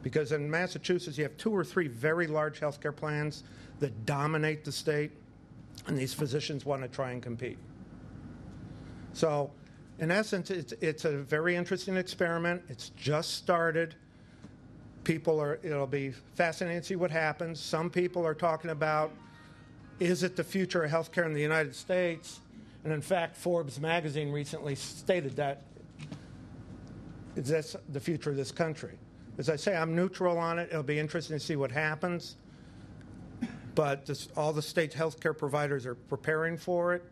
Because in Massachusetts, you have two or three very large healthcare plans that dominate the state, and these physicians want to try and compete. So, in essence, it's, it's a very interesting experiment. It's just started. People are, it'll be fascinating to see what happens. Some people are talking about is it the future of healthcare in the United States? And in fact, Forbes magazine recently stated that is this the future of this country? As I say, I'm neutral on it. It'll be interesting to see what happens. But this, all the state healthcare providers are preparing for it.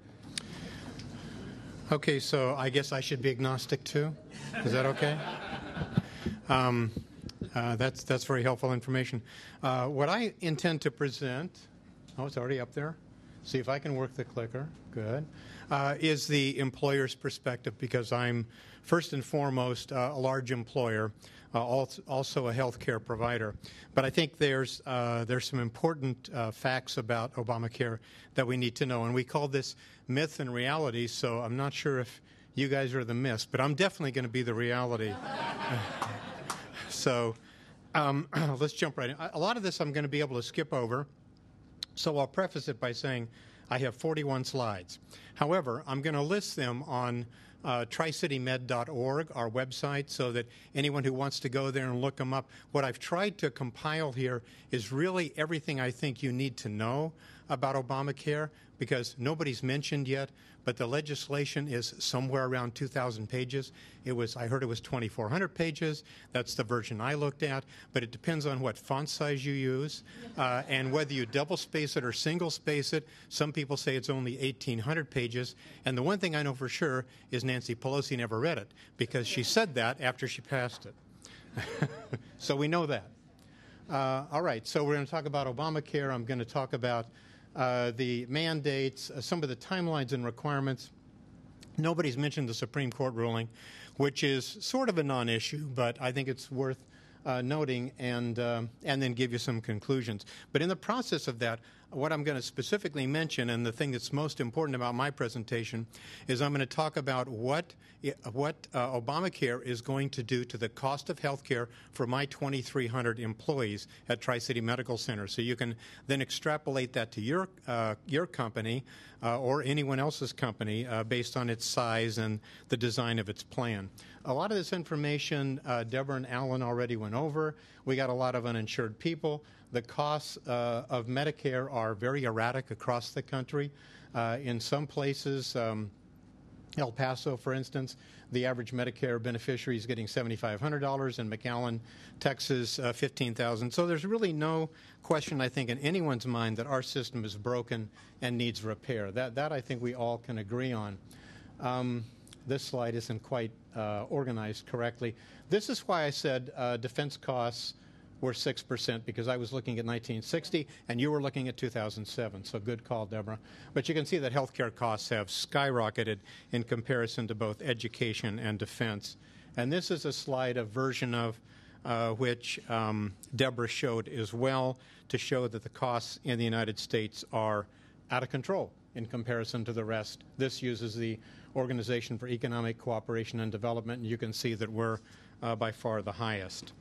Okay, so I guess I should be agnostic too. Is that okay? Um, uh, that's that's very helpful information. Uh, what I intend to present, oh, it's already up there. See if I can work the clicker. Good. Uh, is the employer's perspective because I'm first and foremost uh, a large employer, uh, also, a healthcare provider. But I think there's uh, there's some important uh, facts about Obamacare that we need to know, and we call this myth and reality. So I'm not sure if you guys are the myth, but I'm definitely going to be the reality. so um, let's jump right in. A lot of this I'm going to be able to skip over. So I'll preface it by saying I have 41 slides. However, I'm going to list them on uh, tricitymed.org, our website, so that anyone who wants to go there and look them up. What I've tried to compile here is really everything I think you need to know about Obamacare because nobody's mentioned yet, but the legislation is somewhere around 2,000 pages. It was, I heard it was 2,400 pages. That's the version I looked at, but it depends on what font size you use uh, and whether you double space it or single space it. Some people say it's only 1,800 pages, and the one thing I know for sure is Nancy Pelosi never read it because she said that after she passed it. so we know that. Uh, all right, so we're going to talk about Obamacare. I'm going to talk about uh, the mandates, uh, some of the timelines and requirements. Nobody's mentioned the Supreme Court ruling, which is sort of a non issue, but I think it's worth uh, noting and, uh, and then give you some conclusions. But in the process of that, what I'm going to specifically mention, and the thing that's most important about my presentation, is I'm going to talk about what what uh, Obamacare is going to do to the cost of health care for my 2,300 employees at Tri City Medical Center. So you can then extrapolate that to your uh, your company uh, or anyone else's company uh, based on its size and the design of its plan. A lot of this information, uh, Deborah and Alan already went over. We got a lot of uninsured people. The costs uh, of Medicare are very erratic across the country. Uh, in some places, um, El Paso, for instance, the average Medicare beneficiary is getting $7,500. In McAllen, Texas, uh, 15000 So there's really no question, I think, in anyone's mind that our system is broken and needs repair. That, that I think we all can agree on. Um, this slide isn't quite uh, organized correctly. This is why I said uh, defense costs were 6% because I was looking at 1960 and you were looking at 2007. So good call, Deborah. But you can see that healthcare costs have skyrocketed in comparison to both education and defense. And this is a slide, a version of uh, which um, Deborah showed as well to show that the costs in the United States are out of control in comparison to the rest. This uses the Organization for Economic Cooperation and Development, and you can see that we're uh, by far the highest.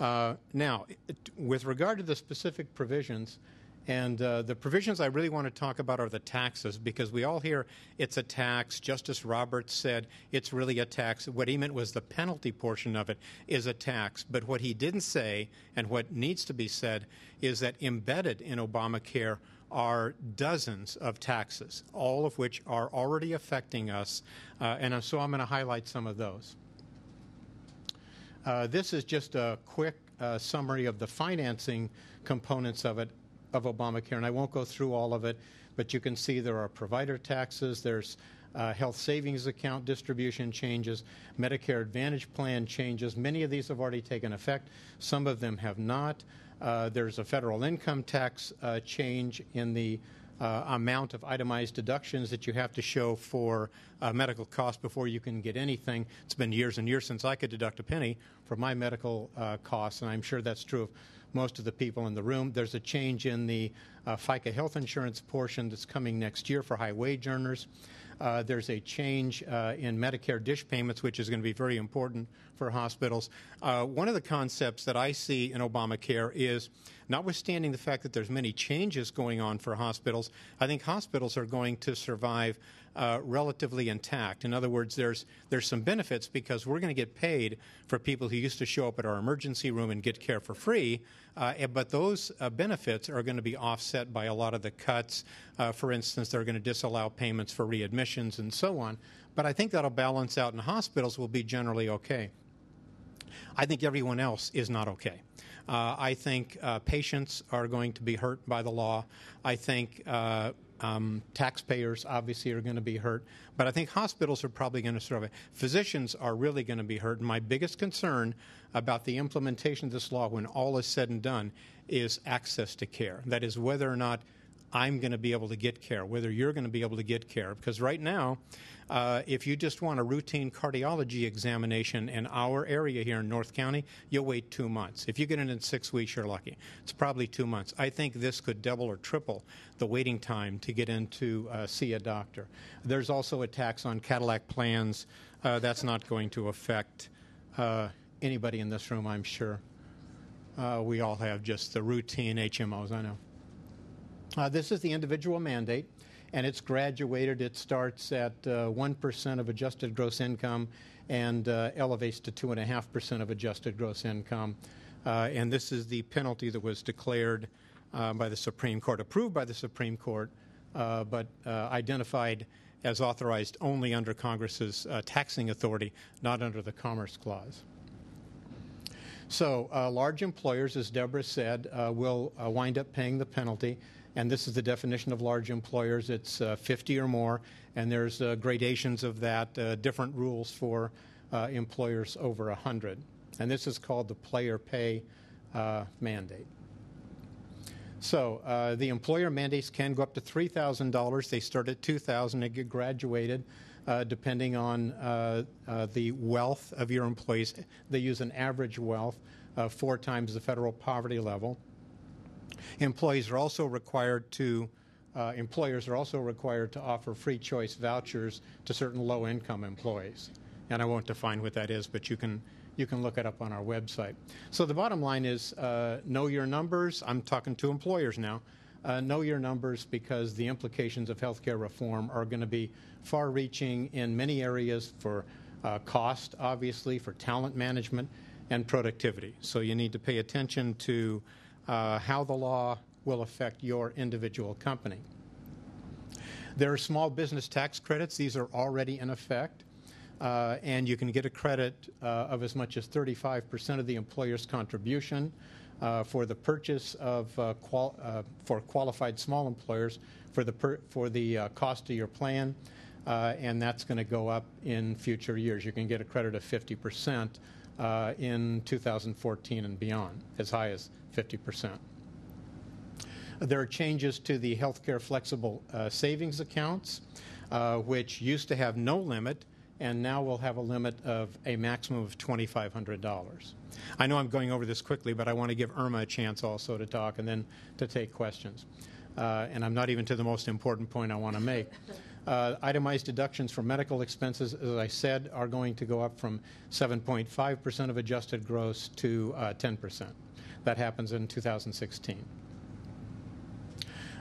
Uh, now, it, with regard to the specific provisions, and uh, the provisions I really want to talk about are the taxes because we all hear it's a tax. Justice Roberts said it's really a tax. What he meant was the penalty portion of it is a tax. But what he didn't say, and what needs to be said, is that embedded in Obamacare are dozens of taxes, all of which are already affecting us. Uh, and so I'm going to highlight some of those. Uh, this is just a quick uh, summary of the financing components of it, of Obamacare, and I won't go through all of it, but you can see there are provider taxes, there's uh, health savings account distribution changes, Medicare Advantage plan changes. Many of these have already taken effect, some of them have not. Uh, there's a federal income tax uh, change in the uh, amount of itemized deductions that you have to show for uh, medical costs before you can get anything. It's been years and years since I could deduct a penny for my medical uh, costs, and I'm sure that's true of most of the people in the room. There's a change in the uh, FICA health insurance portion that's coming next year for high wage earners. Uh, there's a change uh, in Medicare DSH payments, which is going to be very important for hospitals. Uh, one of the concepts that I see in Obamacare is, notwithstanding the fact that there's many changes going on for hospitals, I think hospitals are going to survive uh, relatively intact. In other words, there's there's some benefits because we're going to get paid for people who used to show up at our emergency room and get care for free. Uh, but those uh, benefits are going to be offset by a lot of the cuts. Uh, for instance, they're going to disallow payments for readmissions and so on. But I think that'll balance out, and hospitals will be generally okay. I think everyone else is not okay. Uh, I think uh, patients are going to be hurt by the law. I think uh, um, taxpayers obviously are going to be hurt, but I think hospitals are probably going to survive. Physicians are really going to be hurt. And my biggest concern about the implementation of this law, when all is said and done, is access to care. That is, whether or not I'm going to be able to get care, whether you're going to be able to get care. Because right now, uh, if you just want a routine cardiology examination in our area here in North County, you'll wait two months. If you get it in six weeks, you're lucky. It's probably two months. I think this could double or triple the waiting time to get in to uh, see a doctor. There's also a tax on Cadillac plans. Uh, that's not going to affect uh, anybody in this room, I'm sure. Uh, we all have just the routine HMOs, I know. Uh, this is the individual mandate. and it's graduated. It starts at uh, 1% of adjusted gross income and uh, elevates to 2.5% of adjusted gross income. Uh, and this is the penalty that was declared uh, by the Supreme Court, approved by the Supreme Court, uh, but uh, identified as authorized only under Congress's uh, taxing authority, not under the Commerce Clause. So, uh, large employers, as Deborah said, uh, will uh, wind up paying the penalty. And this is the definition of large employers. It's uh, 50 or more, and there's uh, gradations of that, uh, different rules for employers over 100. And this is called the play or pay mandate. So uh, the employer mandates can go up to $3,000. They start at 2,000 and get graduated uh, depending on uh, the wealth of your employees. They use an average wealth four times the federal poverty level. Employees are also required to uh, employers are also required to offer free choice vouchers to certain low income employees. And I won't define what that is, but you can you can look it up on our website. So the bottom line is uh, know your numbers. I'm talking to employers now. Uh, know your numbers because the implications of healthcare reform are going to be far reaching in many areas for uh, cost, obviously, for talent management, and productivity. So you need to pay attention to uh, how the law will affect your individual company. There are small business tax credits, these are already in effect. Uh, and you can get a credit uh, of as much as 35% of the employer's contribution uh, for the purchase of uh, qual- uh, for qualified small employers for the for the uh, cost of your plan, and that's going to go up in future years. You can get a credit of 50% Uh, in 2014 and beyond, as high as 50%. There are changes to the healthcare flexible uh, savings accounts, uh, which used to have no limit and now we'll have a limit of a maximum of $2,500. I know I'm going over this quickly, but I want to give Irma a chance also to talk and then to take questions. Uh, and I'm not even to the most important point I want to make. Uh, itemized deductions for medical expenses, as I said, are going to go up from 7.5% of adjusted gross to uh, 10%. That happens in 2016.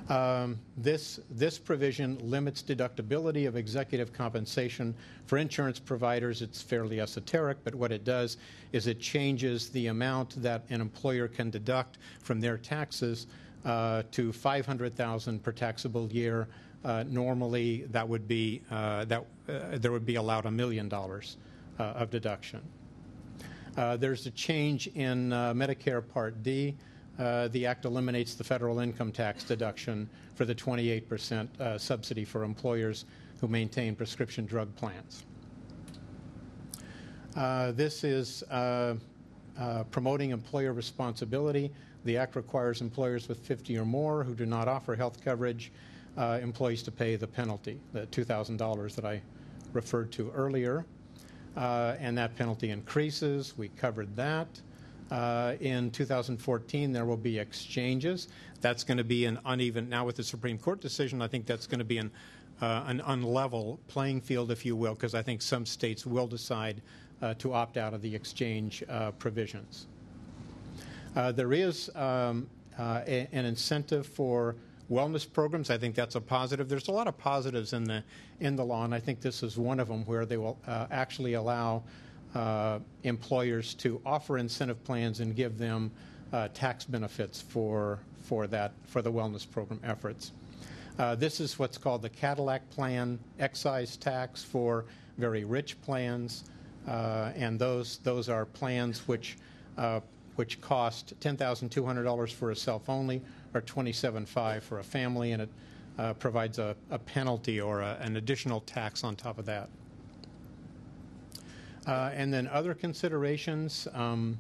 Um, this, this provision limits deductibility of executive compensation for insurance providers. It's fairly esoteric, but what it does is it changes the amount that an employer can deduct from their taxes uh, to 500,000 per taxable year. Uh, normally, that would be uh, that uh, there would be allowed a million dollars uh, of deduction. Uh, there's a change in Medicare Part D. Uh, the Act eliminates the federal income tax deduction for the 28% uh, subsidy for employers who maintain prescription drug plans. Uh, this is uh, uh, promoting employer responsibility. The Act requires employers with 50 or more who do not offer health coverage employees to pay the penalty, the $2,000 that I referred to earlier. and that penalty increases. We covered that. Uh, in 2014, there will be exchanges. That's going to be an uneven. Now, with the Supreme Court decision, I think that's going to be an uh, an unlevel playing field, if you will, because I think some states will decide uh, to opt out of the exchange uh, provisions. Uh, there is um, uh, an incentive for wellness programs. I think that's a positive. There's a lot of positives in the in the law, and I think this is one of them where they will actually allow uh, employers to offer incentive plans and give them uh, tax benefits for for that for the wellness program efforts. Uh, this is what's called the Cadillac plan, excise tax for very rich plans, uh, and those those are plans which uh, which cost ten thousand two hundred dollars for a self only, or twenty seven five for a family, and it uh, provides a, a, penalty or a, an additional tax on top of that. Uh, and then other considerations. Um,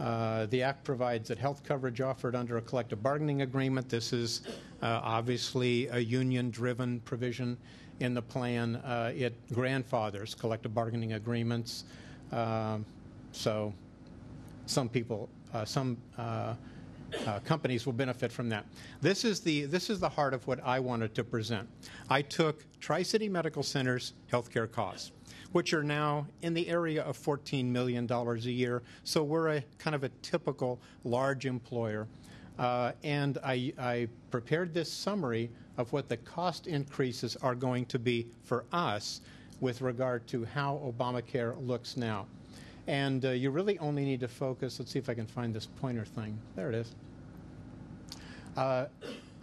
uh, the Act provides that health coverage offered under a collective bargaining agreement. This is uh, obviously a union driven provision in the plan. Uh, it grandfathers collective bargaining agreements. Um, so some people, uh, some uh, companies will benefit from that. This is the this is the heart of what I wanted to present. I took Tri City Medical Center's healthcare costs which are now in the area of $14 million a year. So we're a kind of a typical large employer. Uh, and I, I prepared this summary of what the cost increases are going to be for us with regard to how Obamacare looks now. And uh, you really only need to focus. Let's see if I can find this pointer thing. There it is. Uh,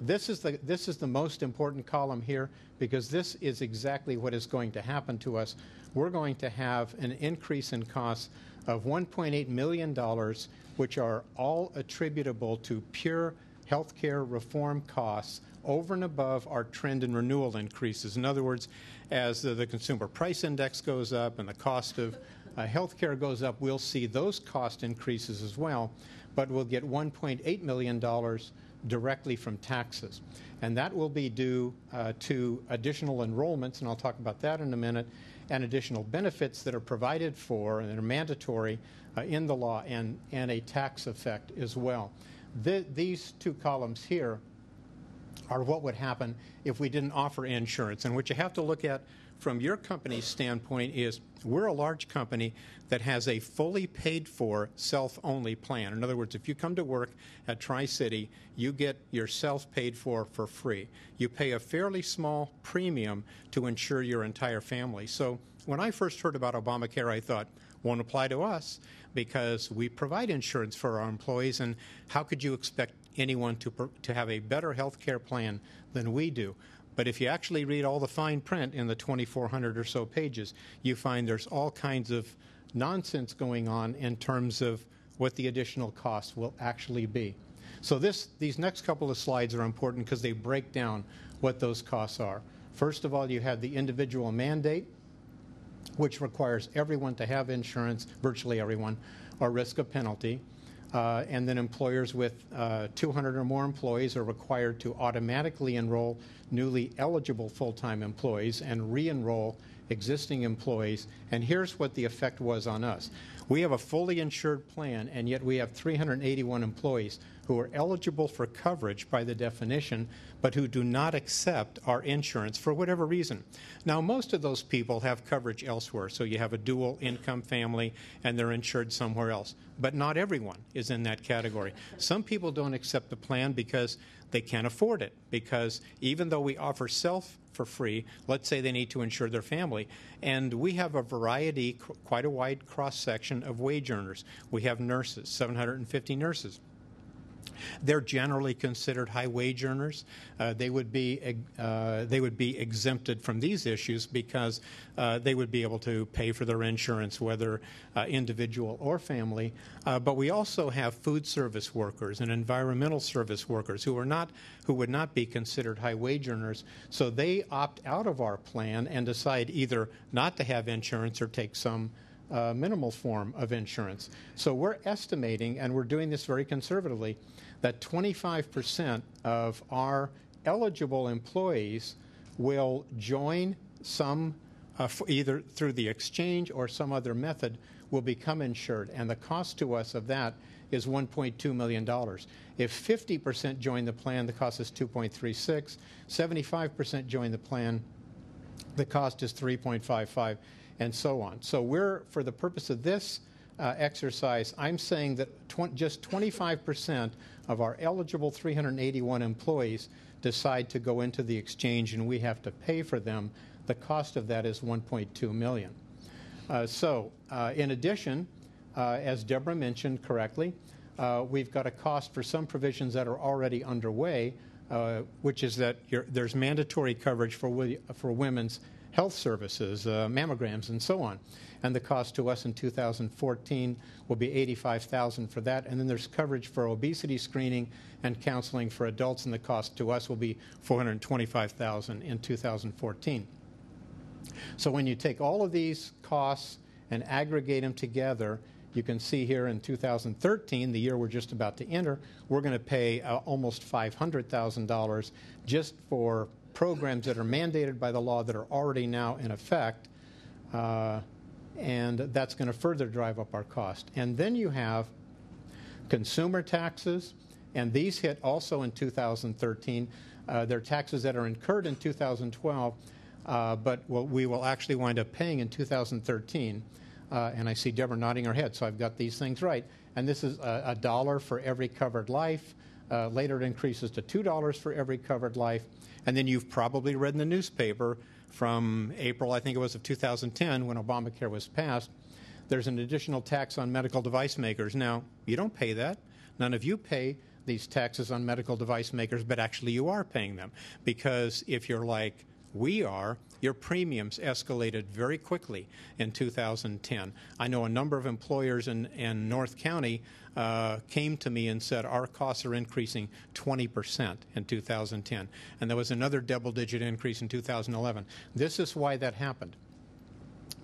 this is the this is the most important column here because this is exactly what is going to happen to us. We're going to have an increase in costs of 1.8 million dollars, which are all attributable to pure healthcare reform costs over and above our trend and renewal increases. In other words, as the, the consumer price index goes up and the cost of uh, healthcare goes up, we'll see those cost increases as well, but we'll get 1.8 million dollars directly from taxes. And that will be due uh, to additional enrollments, and I'll talk about that in a minute, and additional benefits that are provided for and are mandatory uh, in the law, and, and a tax effect as well. The, these two columns here are what would happen if we didn't offer insurance. And what you have to look at from your company's standpoint is we're a large company that has a fully paid for self only plan. In other words, if you come to work at Tri City, you get yourself paid for for free. You pay a fairly small premium to insure your entire family. So when I first heard about Obamacare, I thought, won't apply to us because we provide insurance for our employees, and how could you expect anyone to, to have a better health care plan than we do? But if you actually read all the fine print in the 2,400 or so pages, you find there's all kinds of nonsense going on in terms of what the additional costs will actually be. So this, these next couple of slides are important because they break down what those costs are. First of all, you have the individual mandate, which requires everyone to have insurance, virtually everyone, or risk a penalty. Uh, and then employers with uh, 200 or more employees are required to automatically enroll newly eligible full time employees and re enroll existing employees. And here's what the effect was on us we have a fully insured plan, and yet we have 381 employees who are eligible for coverage by the definition, but who do not accept our insurance for whatever reason. Now, most of those people have coverage elsewhere, so you have a dual income family and they're insured somewhere else. But not everyone is in that category. Some people don't accept the plan because they can't afford it, because even though we offer self for free, let's say they need to insure their family, and we have a variety, quite a wide cross section of wage earners. We have nurses, 750 nurses. They're generally considered high wage earners. Uh, they would be uh, they would be exempted from these issues because uh, they would be able to pay for their insurance, whether uh, individual or family. Uh, but we also have food service workers and environmental service workers who are not who would not be considered high wage earners. So they opt out of our plan and decide either not to have insurance or take some. Uh, minimal form of insurance. So we're estimating, and we're doing this very conservatively, that 25% of our eligible employees will join some, uh, either through the exchange or some other method, will become insured. And the cost to us of that is $1.2 million. If 50% join the plan, the cost is 2.36. 75% join the plan, the cost is 3.55, and so on. So we're, for the purpose of this uh, exercise, I'm saying that tw- just 25% of our eligible 381 employees decide to go into the exchange and we have to pay for them. The cost of that is 1.2 million. Uh, so, uh, in addition, uh, as Deborah mentioned correctly, uh, we've got a cost for some provisions that are already underway, uh, which is that there's mandatory coverage for, for women's health services, uh, mammograms, and so on. And the cost to us in 2014 will be 85,000 for that. And then there's coverage for obesity screening and counseling for adults, and the cost to us will be 425,000 in 2014. So when you take all of these costs and aggregate them together, you can see here in 2013, the year we're just about to enter, we're going to pay uh, almost $500,000 just for programs that are mandated by the law that are already now in effect, uh, and that's going to further drive up our cost. And then you have consumer taxes, and these hit also in 2013. Uh, they're taxes that are incurred in 2012, uh, but we'll, we will actually wind up paying in 2013. Uh, and I see Deborah nodding her head, so I've got these things right. And this is a, a dollar for every covered life, Uh, later, it increases to $2 for every covered life. And then you've probably read in the newspaper from April, I think it was, of 2010 when Obamacare was passed. There's an additional tax on medical device makers. Now, you don't pay that. None of you pay these taxes on medical device makers, but actually you are paying them. Because if you're like we are, your premiums escalated very quickly in 2010. I know a number of employers in, in North County uh, came to me and said our costs are increasing 20% in 2010. And there was another double digit increase in 2011. This is why that happened.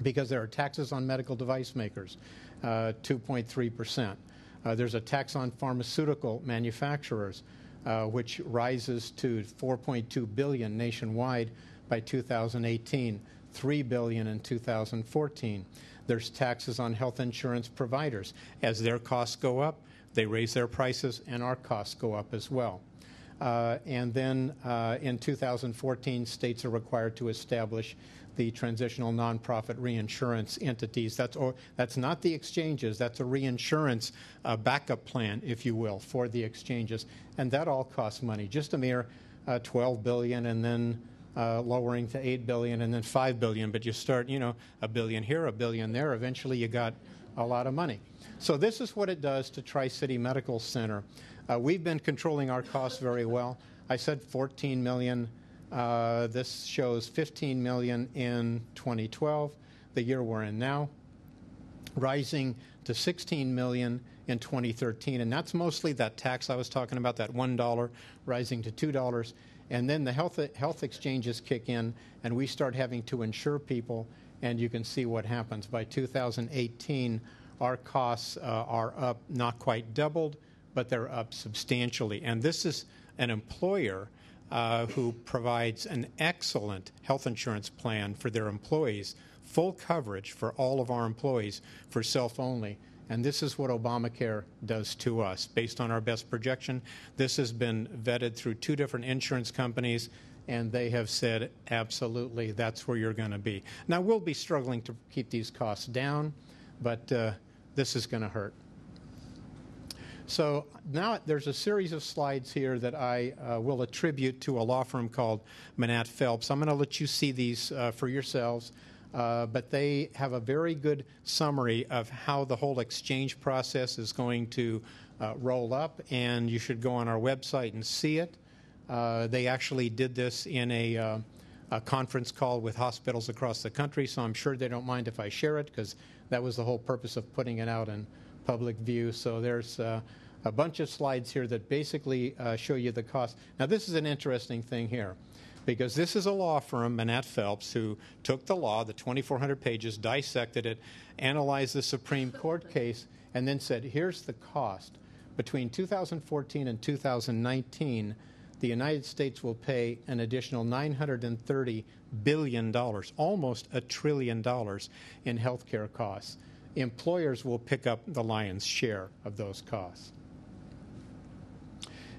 Because there are taxes on medical device makers, uh, 2.3%. Uh, there's a tax on pharmaceutical manufacturers, uh, which rises to 4.2 billion nationwide by 2018, 3 billion in 2014. There's taxes on health insurance providers. As their costs go up, they raise their prices, and our costs go up as well. Uh, and then uh, in 2014, states are required to establish the transitional nonprofit reinsurance entities. That's, or, that's not the exchanges, that's a reinsurance uh, backup plan, if you will, for the exchanges. And that all costs money. Just a mere uh, 12 billion and then uh, lowering to 8 billion and then 5 billion. But you start, you know, a billion here, a billion there. Eventually you got a lot of money. So this is what it does to Tri City Medical Center. Uh, we've been controlling our costs very well. I said 14 million. Uh, this shows 15 million in 2012, the year we're in now, rising to 16 million in 2013, and that's mostly that tax I was talking about, that one dollar rising to two dollars, and then the health health exchanges kick in, and we start having to insure people, and you can see what happens by 2018. Our costs uh, are up, not quite doubled, but they're up substantially, and this is an employer uh, who provides an excellent health insurance plan for their employees, full coverage for all of our employees for self only. And this is what Obamacare does to us. Based on our best projection, this has been vetted through two different insurance companies, and they have said, absolutely, that's where you're going to be. Now, we'll be struggling to keep these costs down, but uh, this is going to hurt. So now there's a series of slides here that I uh, will attribute to a law firm called Manatt Phelps. I'm going to let you see these uh, for yourselves, uh, but they have a very good summary of how the whole exchange process is going to uh, roll up, and you should go on our website and see it. Uh, they actually did this in a, uh, a conference call with hospitals across the country, so I'm sure they don't mind if I share it because that was the whole purpose of putting it out in public view. So there's uh, a bunch of slides here that basically uh, show you the cost. Now, this is an interesting thing here because this is a law firm, Manatt Phelps, who took the law, the 2,400 pages, dissected it, analyzed the Supreme Court case, and then said, here's the cost. Between 2014 and 2019, the United States will pay an additional $930 billion, almost a trillion dollars, in health care costs employers will pick up the lion's share of those costs.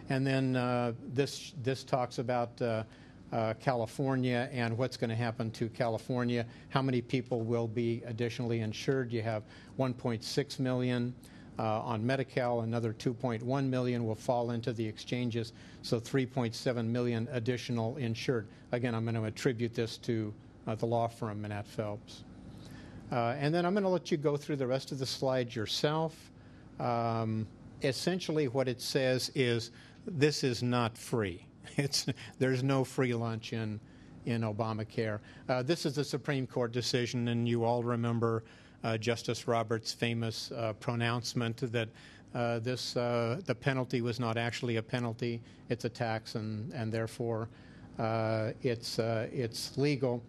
And then uh, this, this talks about uh, uh, California and what's going to happen to California. How many people will be additionally insured? You have 1.6 million uh, on Medi-Cal. Another 2.1 million will fall into the exchanges. So 3.7 million additional insured. Again, I'm going to attribute this to uh, the law firm Manatt Phelps. Uh, and then I'm going to let you go through the rest of the slides yourself. Um, essentially, what it says is this is not free. It's, there's no free lunch in, in Obamacare. Uh, this is a Supreme Court decision, and you all remember uh, Justice Roberts' famous uh, pronouncement that uh, this uh, the penalty was not actually a penalty; it's a tax, and and therefore it's it's legal.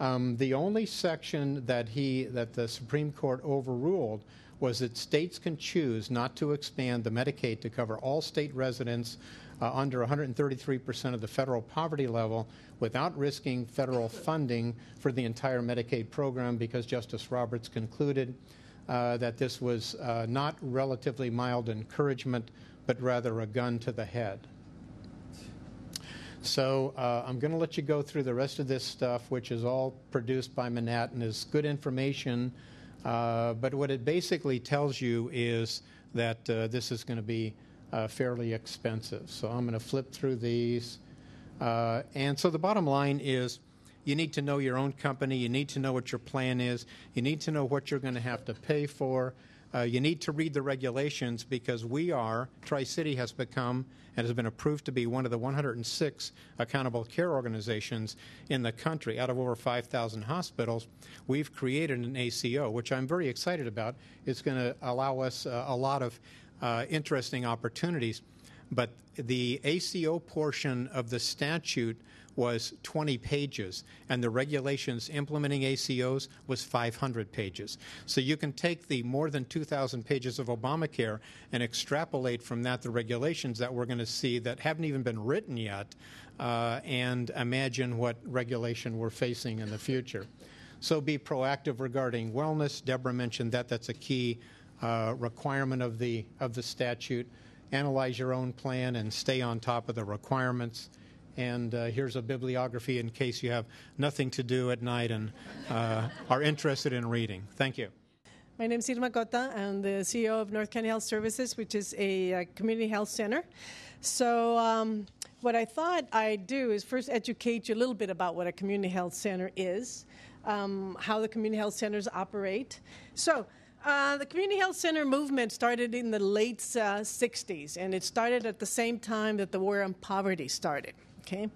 Um, the only section that he that the Supreme Court overruled was that states can choose not to expand the Medicaid to cover all state residents uh, under 133% of the federal poverty level without risking federal funding for the entire Medicaid program because Justice Roberts concluded uh, that this was uh, not relatively mild encouragement, but rather a gun to the head. So uh, I'm going to let you go through the rest of this stuff, which is all produced by Manhattan, is good information. Uh, but what it basically tells you is that uh, this is going to be uh, fairly expensive. So I'm going to flip through these. Uh, and so the bottom line is you need to know your own company, you need to know what your plan is, you need to know what you're going to have to pay for. Uh, you need to read the regulations because we are, Tri City has become and has been approved to be one of the 106 accountable care organizations in the country. Out of over 5,000 hospitals, we've created an ACO, which I'm very excited about. It's going to allow us uh, a lot of uh, interesting opportunities. But the ACO portion of the statute was 20 pages, and the regulations implementing ACOs was 500 pages. So you can take the more than 2,000 pages of Obamacare and extrapolate from that the regulations that we're going to see that haven't even been written yet, uh, and imagine what regulation we're facing in the future. So be proactive regarding wellness. Deborah mentioned that. That's a key uh, requirement of the of the statute. Analyze your own plan and stay on top of the requirements. And uh, here's a bibliography in case you have nothing to do at night and uh, are interested in reading. Thank you. My name is Irma Cota. I'm the CEO of North County Health Services, which is a, a uh, community health center. So, um, what I thought I'd do is first educate you a little bit about what a community health center is, um, how the community health centers operate. So, uh, the community health center movement started in the late uh, 60s, and it started at the same time that the war on poverty started. Okay,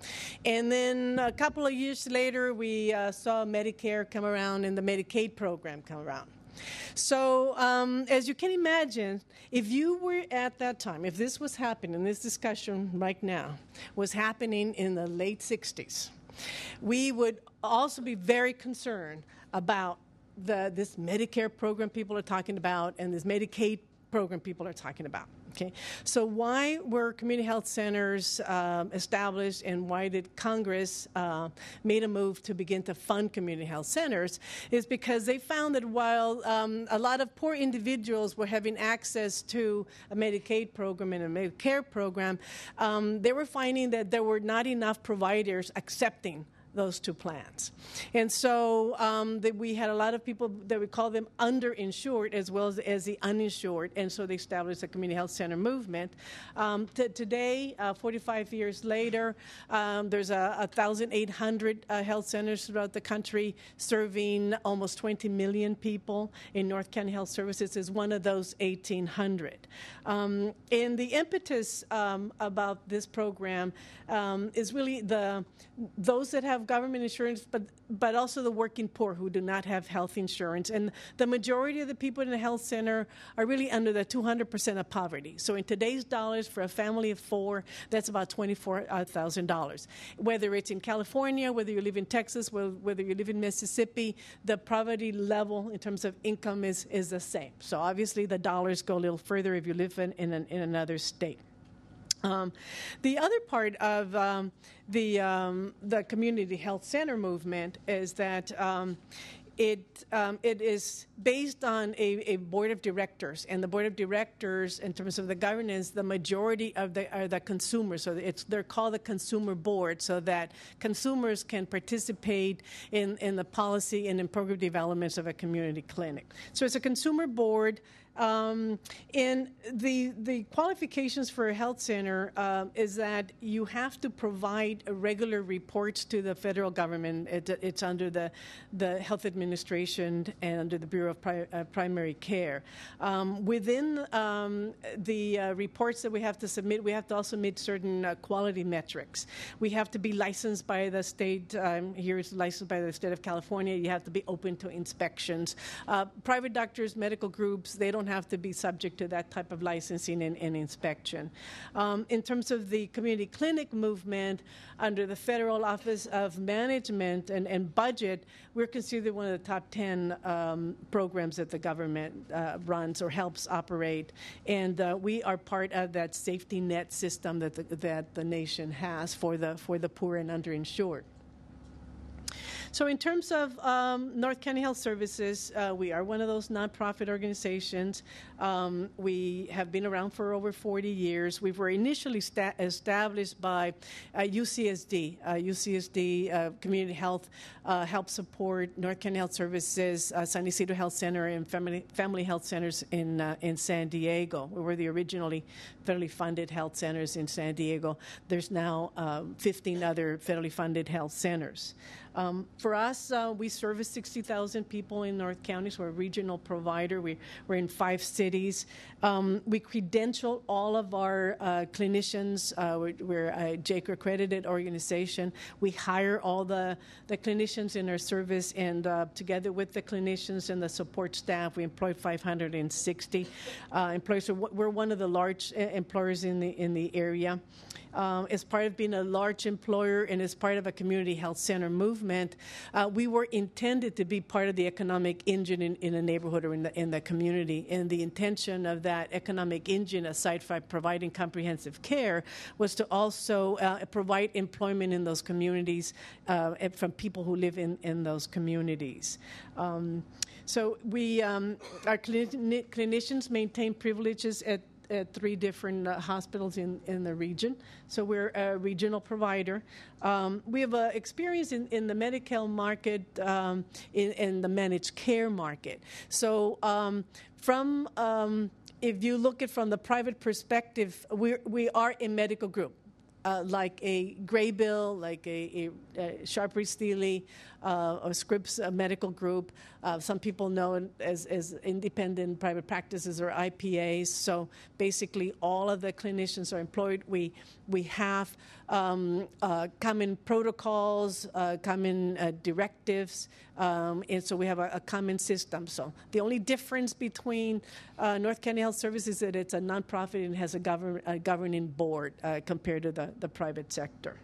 and then a couple of years later, we uh, saw Medicare come around and the Medicaid program come around. So, um, as you can imagine, if you were at that time, if this was happening, this discussion right now was happening in the late 60s, we would also be very concerned about the, this Medicare program people are talking about and this Medicaid program people are talking about. Okay, so why were community health centers um, established, and why did Congress uh, made a move to begin to fund community health centers? Is because they found that while um, a lot of poor individuals were having access to a Medicaid program and a Medicare program, um, they were finding that there were not enough providers accepting those two plans. And so um, the, we had a lot of people that we call them underinsured as well as, as the uninsured, and so they established a community health center movement. Um, t- today, uh, 45 years later, um, there's a, 1,800 uh, health centers throughout the country serving almost 20 million people. In North County Health Services is one of those 1,800. Um, and the impetus um, about this program um, is really the those that have government insurance, but but also the working poor who do not have health insurance. And the majority of the people in the health center are really under the 200% of poverty. So in today's dollars, for a family of four, that's about $24,000. Uh, whether it's in California, whether you live in Texas, whether you live in Mississippi, the poverty level in terms of income is, is the same. So obviously the dollars go a little further if you live in, in, an, in another state. Um, the other part of um, the um, the community health center movement is that um, it um, it is based on a, a, board of directors, and the board of directors, in terms of the governance, the majority of the are the consumers. So it's they're called the consumer board, so that consumers can participate in in the policy and in program developments of a community clinic. So it's a consumer board. Um, and the the qualifications for a health center uh, is that you have to provide regular reports to the federal government. It, it's under the the health administration and under the Bureau of Pri- uh, Primary Care. Um, within um, the uh, reports that we have to submit, we have to also meet certain uh, quality metrics. We have to be licensed by the state. Um, here is licensed by the state of California. You have to be open to inspections. Uh, private doctors, medical groups, they don't don't have to be subject to that type of licensing and, and inspection. Um, in terms of the community clinic movement, under the Federal Office of Management and, and Budget, we're considered one of the top 10 um, programs that the government uh, runs or helps operate. And uh, we are part of that safety net system that the, that the nation has for the, for the poor and underinsured. So, in terms of um, North County Health Services, uh, we are one of those nonprofit organizations. Um, we have been around for over 40 years. We were initially sta- established by uh, UCSD. Uh, UCSD uh, Community Health uh, helps support North County Health Services, uh, San Isidro Health Center, and Family, family Health Centers in uh, in San Diego. We were the originally federally funded health centers in San Diego. There's now uh, 15 other federally funded health centers. Um, for us, we service 60,000 people in North County, so we're a regional provider. We, we're in five cities. Um, we credential all of our uh, clinicians. Uh, we're, we're a JACR accredited organization. We hire all the, the clinicians in our service, and uh, together with the clinicians and the support staff, we employ 560 uh, employees. So we're one of the large employers in the, in the area um, as part of being a large employer and as part of a community health center movement, uh, we were intended to be part of the economic engine in, in a neighborhood or in the, in the community. And the intention of that economic engine, aside from providing comprehensive care, was to also uh, provide employment in those communities uh, from people who live in, in those communities. Um, so we, um, our clinicians maintain privileges at at three different uh, hospitals in, in the region. So we're a regional provider. Um, we have uh, experience in, in the Medi-Cal market, um, in, in, the managed care market. So um, from um, if you look at from the private perspective, we we are a medical group. Uh, like a Graybill, like a, a, a Sharp Steele, uh, or Scripps Medical Group. Uh, some people know it as, as independent private practices or IPAs. So basically, all of the clinicians are employed. We we have um, uh, common protocols, uh, common uh, directives, um, and so we have a, a, common system. So the only difference between uh, North County Health Services is that it's a nonprofit and has a, govern, a governing board compared to the, the private sector.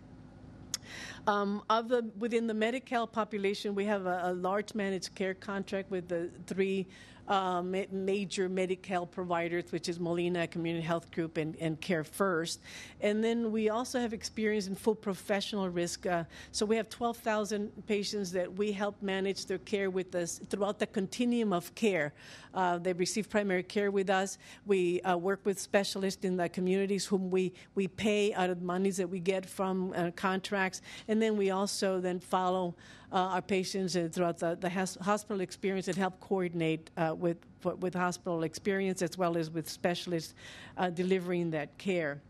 Um, of the, within the Medi-Cal population, we have a, a large managed care contract with the three uh, major Medi-Cal providers, which is Molina Community Health Group and, and Care First. And then we also have experience in full professional risk. Uh, so we have 12,000 patients that we help manage their care with us throughout the continuum of care. Uh, they receive primary care with us. We uh, work with specialists in the communities whom we, we pay out of monies that we get from uh, contracts. And then we also then follow uh, our patients and throughout the, the hospital experience and help coordinate uh, with, with hospital experience as well as with specialists uh, delivering that care.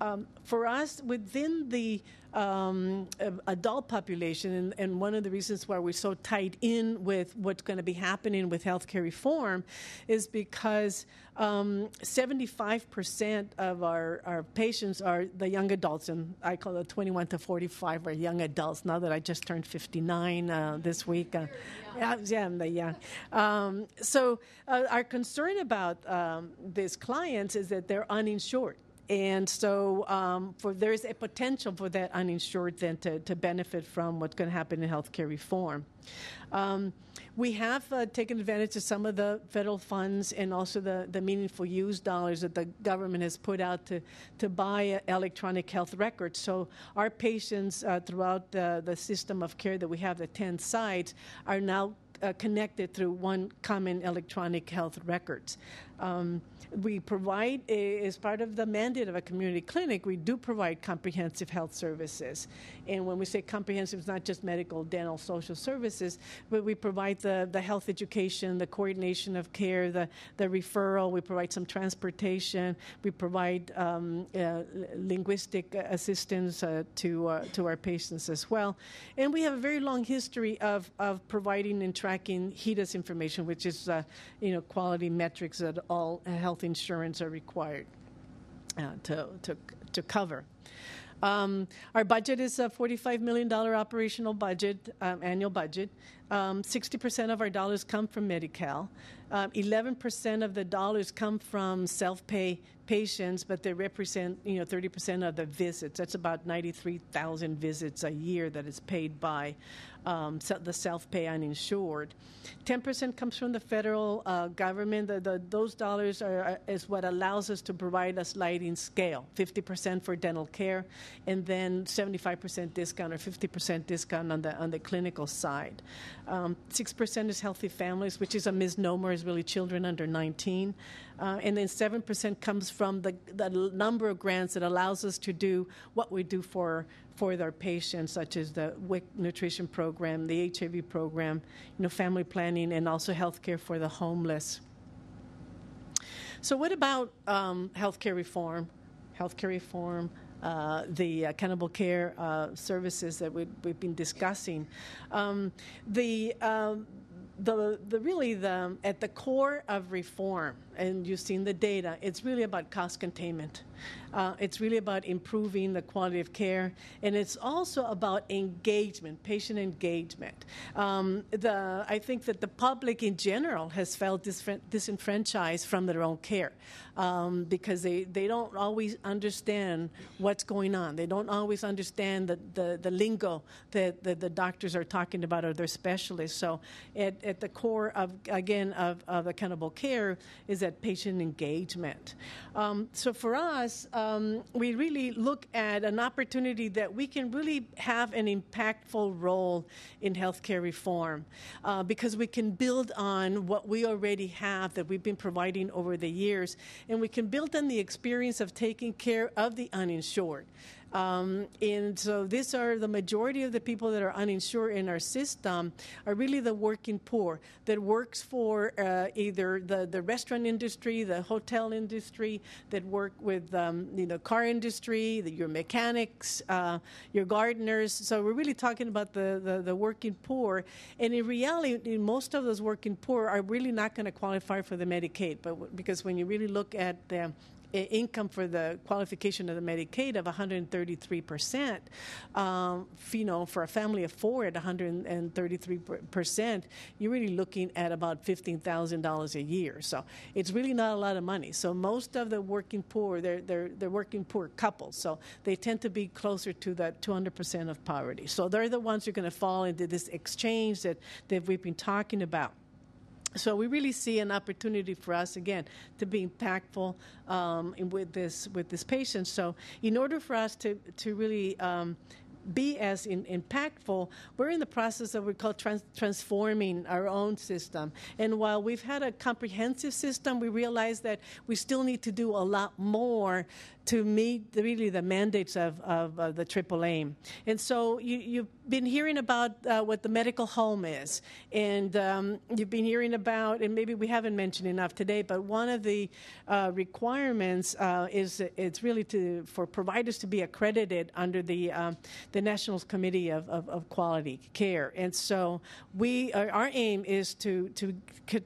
Um, for us, within the um, adult population, and, and, one of the reasons why we're so tied in with what's going to be happening with healthcare reform is because um, 75% of our, our patients are the young adults, and I call it 21 to 45 are young adults. Now that I just turned 59 uh, this week, uh, yeah, yeah, yeah. Um, so uh, our concern about um, these clients is that they're uninsured. And so um, for, there's a potential for that uninsured then to, to benefit from what's going to happen in healthcare reform. Um, we have uh, taken advantage of some of the federal funds and also the, the meaningful use dollars that the government has put out to, to buy electronic health records. So our patients uh, throughout the, the system of care that we have, the 10 sites, are now uh, connected through one common electronic health records. Um, we provide, as part of the mandate of a community clinic, we do provide comprehensive health services. And when we say comprehensive, it's not just medical, dental, social services, but we provide the, the health education, the coordination of care, the, the referral, we provide some transportation, we provide um, uh, linguistic assistance uh, to, uh, to our patients as well. And we have a very long history of, of providing and tracking HEDIS information, which is uh, you know, quality metrics that all health insurance are required uh, to, to, to cover. Um, our budget is a $45 million operational budget, um, annual budget. Um, 60% of our dollars come from Medi-Cal. Um, 11% of the dollars come from self-pay patients, but they represent, you know, 30% of the visits. That's about 93,000 visits a year that is paid by um, the self-pay uninsured. 10% comes from the federal uh, government. The, the, those dollars are, is what allows us to provide a sliding scale. 50% for dental care, and then 75% discount or 50% discount on the on the clinical side. Um, 6% is healthy families, which is a misnomer. Is really children under 19. Uh, and then 7% comes from the, the number of grants that allows us to do what we do for for their patients, such as the WIC nutrition program, the HIV program, you know, family planning, and also health care for the homeless. So, what about um, healthcare reform? Healthcare reform, uh, the accountable care uh, services that we, have been discussing. Um, the um, the, the really the at the core of reform, and you've seen the data. It's really about cost containment. Uh, it's really about improving the quality of care, and it's also about engagement, patient engagement. Um, the, I think that the public in general has felt disenfranchised from their own care um, because they, they don't always understand what's going on. They don't always understand the, the, the lingo that, the doctors are talking about or their specialists. So, at, at the core of, again, of, of accountable care is that patient engagement. Um, so, for us, um, we really look at an opportunity that we can really have an impactful role in healthcare reform uh, because we can build on what we already have that we've been providing over the years, and we can build on the experience of taking care of the uninsured. Um, and so these are the majority of the people that are uninsured in our system are really the working poor that works for uh, either the, the restaurant industry, the hotel industry, that work with um, you know car industry, the, your mechanics, uh, your gardeners. So we're really talking about the, the, the working poor. And in reality, most of those working poor are really not going to qualify for the Medicaid, but because when you really look at the income for the qualification of the Medicaid of 133%, um, you know, for a family of four at 133%, you're really looking at about $15,000 a year. So it's really not a lot of money. So most of the working poor, they're, they're, they're working poor couples. So they tend to be closer to that 200% of poverty. So they're the ones who are going to fall into this exchange that, that we've been talking about. So we really see an opportunity for us again to be impactful um, with this with this patient. So in order for us to to really um, be as in, impactful, we're in the process of what we call trans- transforming our own system. And while we've had a comprehensive system, we realize that we still need to do a lot more to meet the, really the mandates of, of uh, the triple aim. And so you, have been hearing about uh, what the medical home is, and um, you've been hearing about, and maybe we haven't mentioned enough today, but one of the uh, requirements uh, is it's really to for providers to be accredited under the um, the National Committee of, of, of, Quality Care. And so we our aim is to to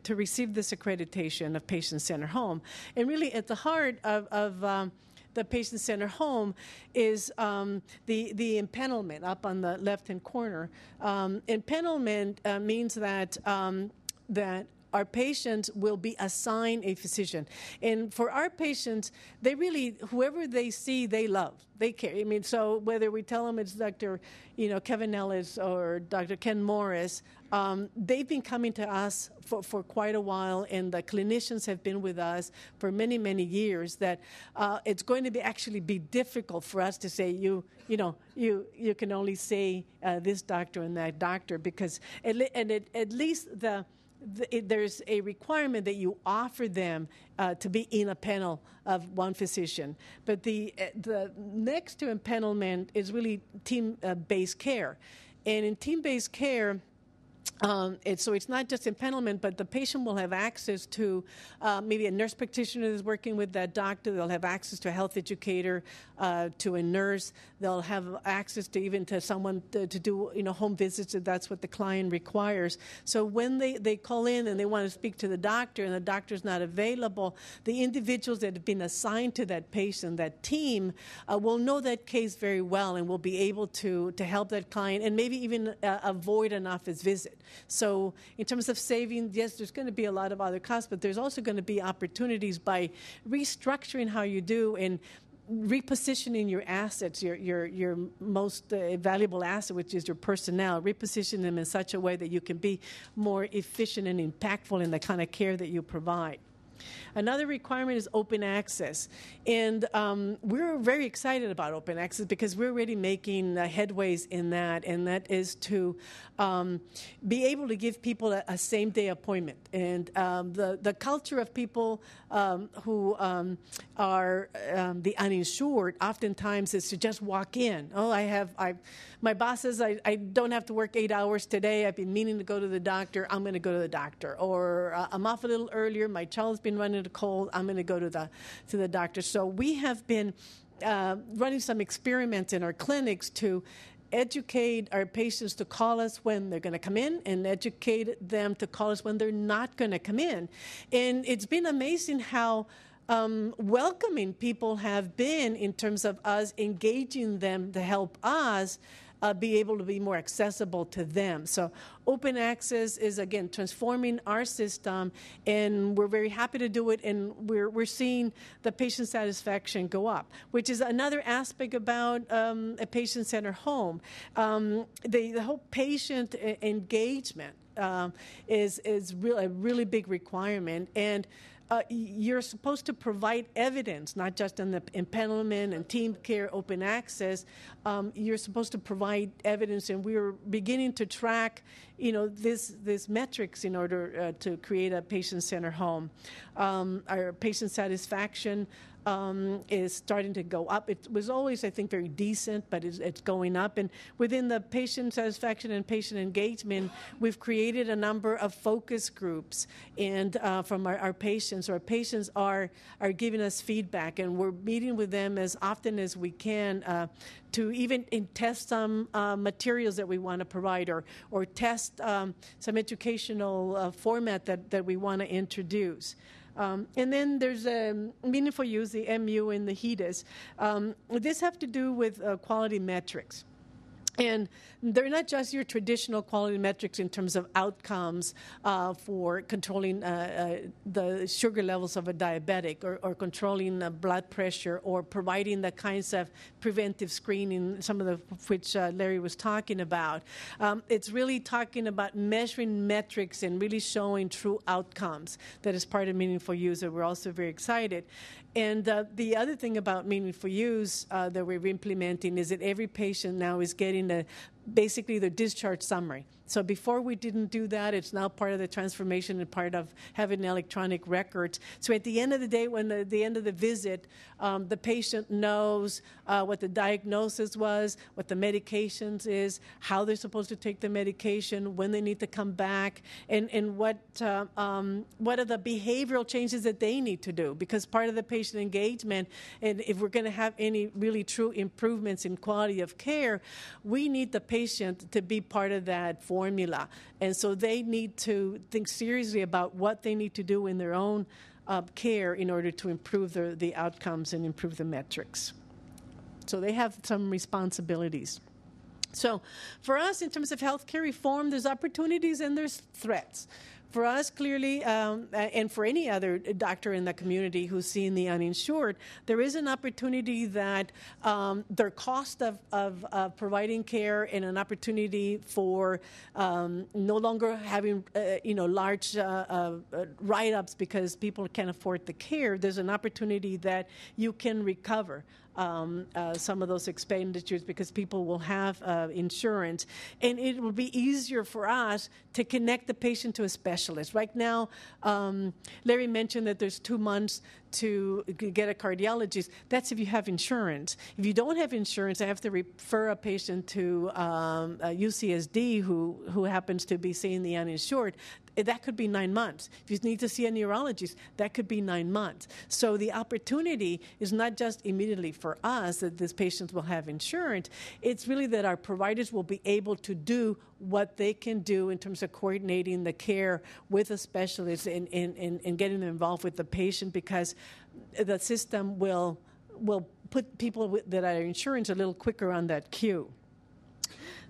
to receive this accreditation of patient centered home, and really at the heart of, of um, the patient center home is um, the, the empanelment up on the left hand corner. Um, empanelment uh, means that, um, that our patients will be assigned a physician. And for our patients, they really, whoever they see, they love. They care. I mean, so whether we tell them it's Dr. You know, Kevin Ellis or Dr. Ken Morris, um, they've been coming to us for, for quite a while, and the clinicians have been with us for many, many years. That uh, it's going to be actually be difficult for us to say you, you know, you you can only say uh, this doctor and that doctor because at, and it, at least the there's a requirement that you offer them uh, to be in a panel of one physician. But the, uh, the next to empanelment is really team uh, based care. And in team based care, um, so it's not just empanelment, but the patient will have access to uh, maybe a nurse practitioner is working with that doctor. They'll have access to a health educator, uh, to a nurse. They'll have access to even to someone to, to, do you know home visits if that's what the client requires. So when they, they call in and they want to speak to the doctor and the doctor's not available, the individuals that have been assigned to that patient, that team, uh, will know that case very well and will be able to to help that client and maybe even uh, avoid an office visit So, in terms of saving, yes, there's going to be a lot of other costs, but there's also going to be opportunities by restructuring how you do and repositioning your assets, your your your most uh, valuable asset, which is your personnel, reposition them in such a way that you can be more efficient and impactful in the kind of care that you provide. Another requirement is open access. And um, we're very excited about open access because we're already making uh, headways in that, and that is to um, be able to give people a, a same day appointment. And um, the, the culture of people um, who um, are um, the uninsured oftentimes is to just walk in. Oh, I have, I, my boss says I, I don't have to work eight hours today. I've been meaning to go to the doctor. I'm going to go to the doctor. Or uh, I'm off a little earlier. My child's been running a cold. I'm going to go to the, to the doctor. So we have been uh, running some experiments in our clinics to educate our patients to call us when they're going to come in and educate them to call us when they're not going to come in. And it's been amazing how um, welcoming people have been in terms of us engaging them to help us uh, be able to be more accessible to them. So, open access is again transforming our system, and we're very happy to do it. And we're we're seeing the patient satisfaction go up, which is another aspect about um, a patient-centered home. Um, the the whole patient engagement um, is is really a really big requirement and uh, you're supposed to provide evidence, not just in the empanelment and team care open access. Um, you're supposed to provide evidence, and we're beginning to track, you know, this this metrics in order uh, to create a patient-centered home. Um, our patient satisfaction um, is starting to go up. It was always, I think, very decent, but it's, it's, going up. And within the patient satisfaction and patient engagement, we've created a number of focus groups, and uh, from our, our, patients, our patients are are giving us feedback, and we're meeting with them as often as we can uh, to even test some uh, materials that we want to provide or, or test um, some educational uh, format that, that we want to introduce. Um, and then there's a meaningful use, the MU and the HEDIS. Um, this have to do with uh, quality metrics. And they're not just your traditional quality metrics in terms of outcomes uh, for controlling uh, uh, the sugar levels of a diabetic or, or controlling blood pressure or providing the kinds of preventive screening, some of the which uh, Larry was talking about. Um, it's really talking about measuring metrics and really showing true outcomes that is part of Meaningful Use. That we're also very excited. And uh, the other thing about meaningful use uh, that we're implementing is that every patient now is getting a basically the discharge summary. So before we didn't do that, it's now part of the transformation and part of having electronic records. So at the end of the day, when the, the end of the visit, um, the patient knows uh, what the diagnosis was, what the medications is, how they're supposed to take the medication, when they need to come back, and, and what, uh, um, what are the behavioral changes that they need to do. Because part of the patient engagement, and if we're going to have any really true improvements in quality of care, we need the patient to be part of that formula. And so they need to think seriously about what they need to do in their own uh, care in order to improve the, the outcomes and improve the metrics. So they have some responsibilities. So, for us, in terms of healthcare reform, there's opportunities and there's threats for us, clearly, um, and for any other doctor in the community who's seeing the uninsured, there is an opportunity that um, their cost of, of, providing care and an opportunity for um, no longer having, uh, you know, large uh, uh, write-ups because people can't afford the care. There's an opportunity that you can recover um, uh, some of those expenditures because people will have uh, insurance. And it will be easier for us to connect the patient to a specialist. Right now, um, Larry mentioned that there's two months to get a cardiologist. That's if you have insurance. If you don't have insurance, I have to refer a patient to um, a UCSD who, who happens to be seeing the uninsured. That could be nine months. If you need to see a neurologist, that could be nine months. So the opportunity is not just immediately for us that these patients will have insurance, it's really that our providers will be able to do what they can do in terms of coordinating the care with a specialist and, getting them involved with the patient because the system will will put people that are insurance a little quicker on that queue.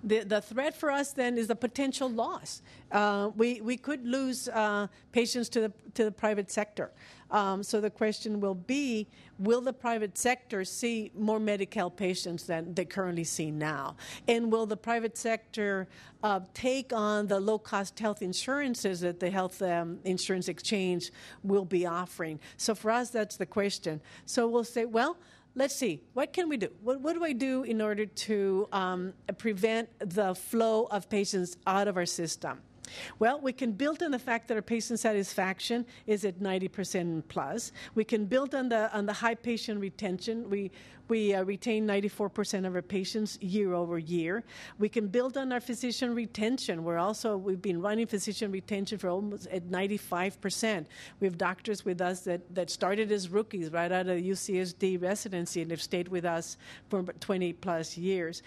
The, the threat for us then is the potential loss. Uh, we, we could lose uh, patients to the, to the private sector. Um, so the question will be will the private sector see more Medi-Cal patients than they currently see now? And will the private sector uh, take on the low cost health insurances that the health um, insurance exchange will be offering? So for us, that's the question. So we'll say, well, let's see, what can we do? What, what do I do in order to um, prevent the flow of patients out of our system? Well, we can build on the fact that our patient satisfaction is at 90% plus. We can build on the on the high patient retention. We we uh, retain 94% of our patients year over year. We can build on our physician retention. We're also we've been running physician retention for almost at 95%. We have doctors with us that that started as rookies right out of UCSD residency and have stayed with us for 20 plus years.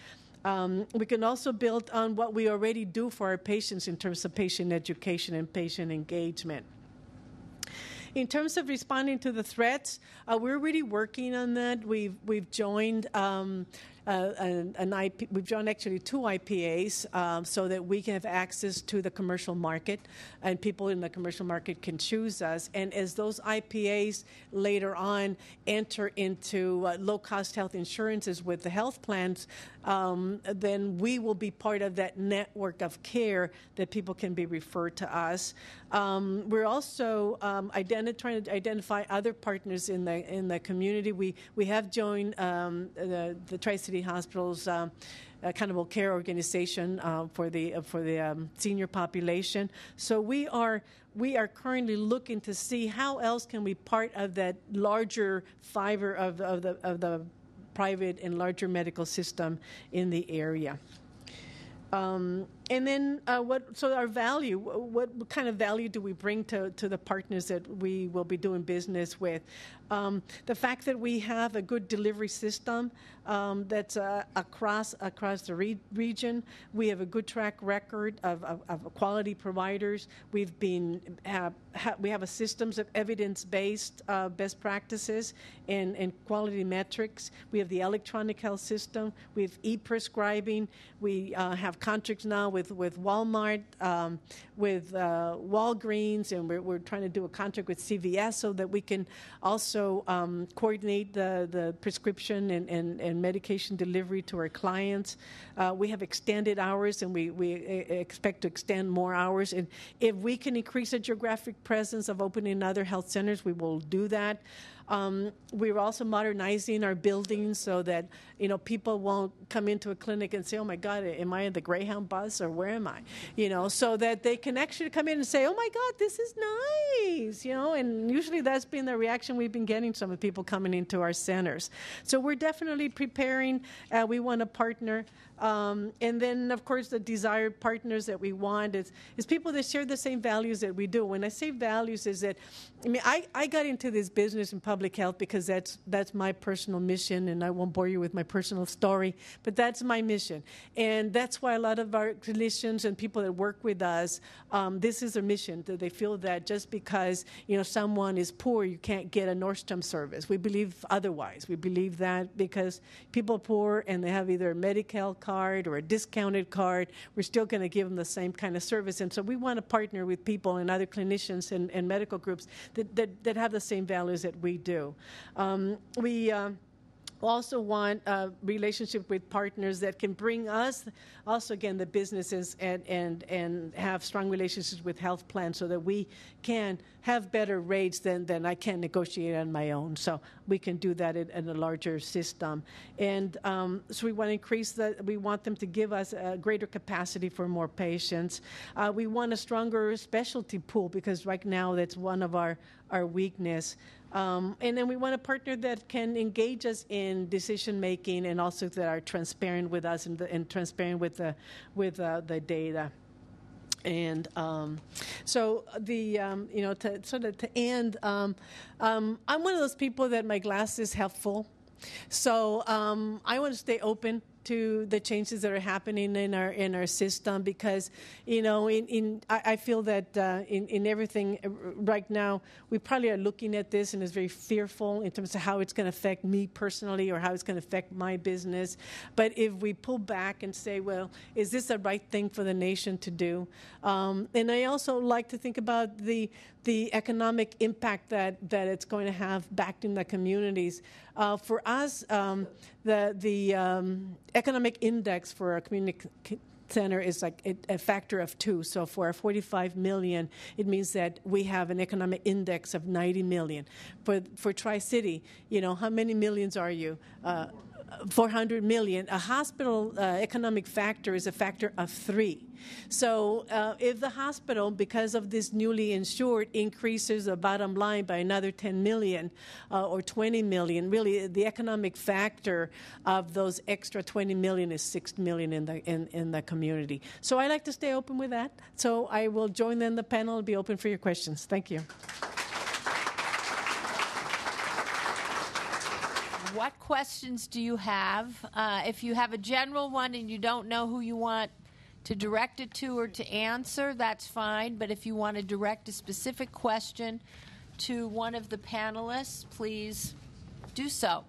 Um, we can also build on what we already do for our patients in terms of patient education and patient engagement. In terms of responding to the threats, uh, we're really working on that. We've we've joined um, uh, an, an IP, we've joined actually two IPAs um, so that we can have access to the commercial market and people in the commercial market can choose us. And as those IPAs later on enter into uh, low cost health insurances with the health plans, um, then we will be part of that network of care that people can be referred to us. Um, we're also um, identi- trying to identify other partners in the in the community. We we have joined um, the, the Tri City Hospitals. Um, accountable care organization uh, for the uh, for the um, senior population. So we are we are currently looking to see how else can we part of that larger fiber of, of the of the private and larger medical system in the area. Um, and then uh, what? So our value. What, kind of value do we bring to, to the partners that we will be doing business with? Um, the fact that we have a good delivery system um, that's uh, across across the re- region. We have a good track record of, of, of quality providers. We've been have, ha- we have a systems of evidence based uh, best practices and, and quality metrics. We have the electronic health system. We have e-prescribing. We uh, have contracts now with, with Walmart, um, with uh, Walgreens, and we're, we're trying to do a contract with CVS so that we can also um, coordinate the, the prescription and, and, and medication delivery to our clients. Uh, we have extended hours, and we, we expect to extend more hours. And if we can increase the geographic presence of opening other health centers, we will do that. Um, we're also modernizing our buildings so that you know people won't come into a clinic and say, "Oh my God, am I in the Greyhound bus or where am I?" You know, so that they can actually come in and say, "Oh my God, this is nice," you know. And usually that's been the reaction we've been getting from the people coming into our centers. So we're definitely preparing. Uh, we want to partner. Um, and then, of course, the desired partners that we want is, is people that share the same values that we do. When I say values, is that I mean I, I got into this business in public health because that's that's my personal mission, and I won't bore you with my personal story, but that's my mission, and that's why a lot of our clinicians and people that work with us, um, this is their mission. That they feel that just because you know someone is poor, you can't get a Nordstrom service. We believe otherwise. We believe that because people are poor and they have either Medi-Cal card or a discounted card, we're still going to give them the same kind of service. And so we want to partner with people and other clinicians and, and medical groups that, that, that, have the same values that we do. Um, we. Uh, also want a relationship with partners that can bring us also again the businesses and and and have strong relationships with health plans so that we can have better rates than than I can negotiate on my own. So we can do that in, in a larger system. And um, so we want to increase that we want them to give us a greater capacity for more patients. Uh, we want a stronger specialty pool because right now that's one of our our weakness um, and then we want a partner that can engage us in decision making and also that are transparent with us and, and transparent with the, with uh, the data. And um, so the um, you know to sort of to end, um, um, I'm one of those people that my glass is half full. So um, I want to stay open to the changes that are happening in our in our system because you know in, in I, I feel that uh, in in everything uh, right now we probably are looking at this and it's very fearful in terms of how it's going to affect me personally or how it's going to affect my business. But if we pull back and say, well, is this the right thing for the nation to do? Um, and I also like to think about the the economic impact that, that it's going to have back in the communities. Uh, for us, um, the, the um, economic index for a community center is like a, a, factor of two. So for 45 million, it means that we have an economic index of 90 million. For, for Tri City, you know, how many millions are you? Uh, 400 million. A hospital uh, economic factor is a factor of three. So uh, if the hospital, because of this newly insured, increases the bottom line by another 10 million uh, or 20 million, really the economic factor of those extra 20 million is 6 million in the in, in the community. So I like to stay open with that. So I will join in the panel and be open for your questions. Thank you. What questions do you have? Uh, if you have a general one and you don't know who you want to direct it to or to answer, that's fine. But if you want to direct a specific question to one of the panelists, please do so.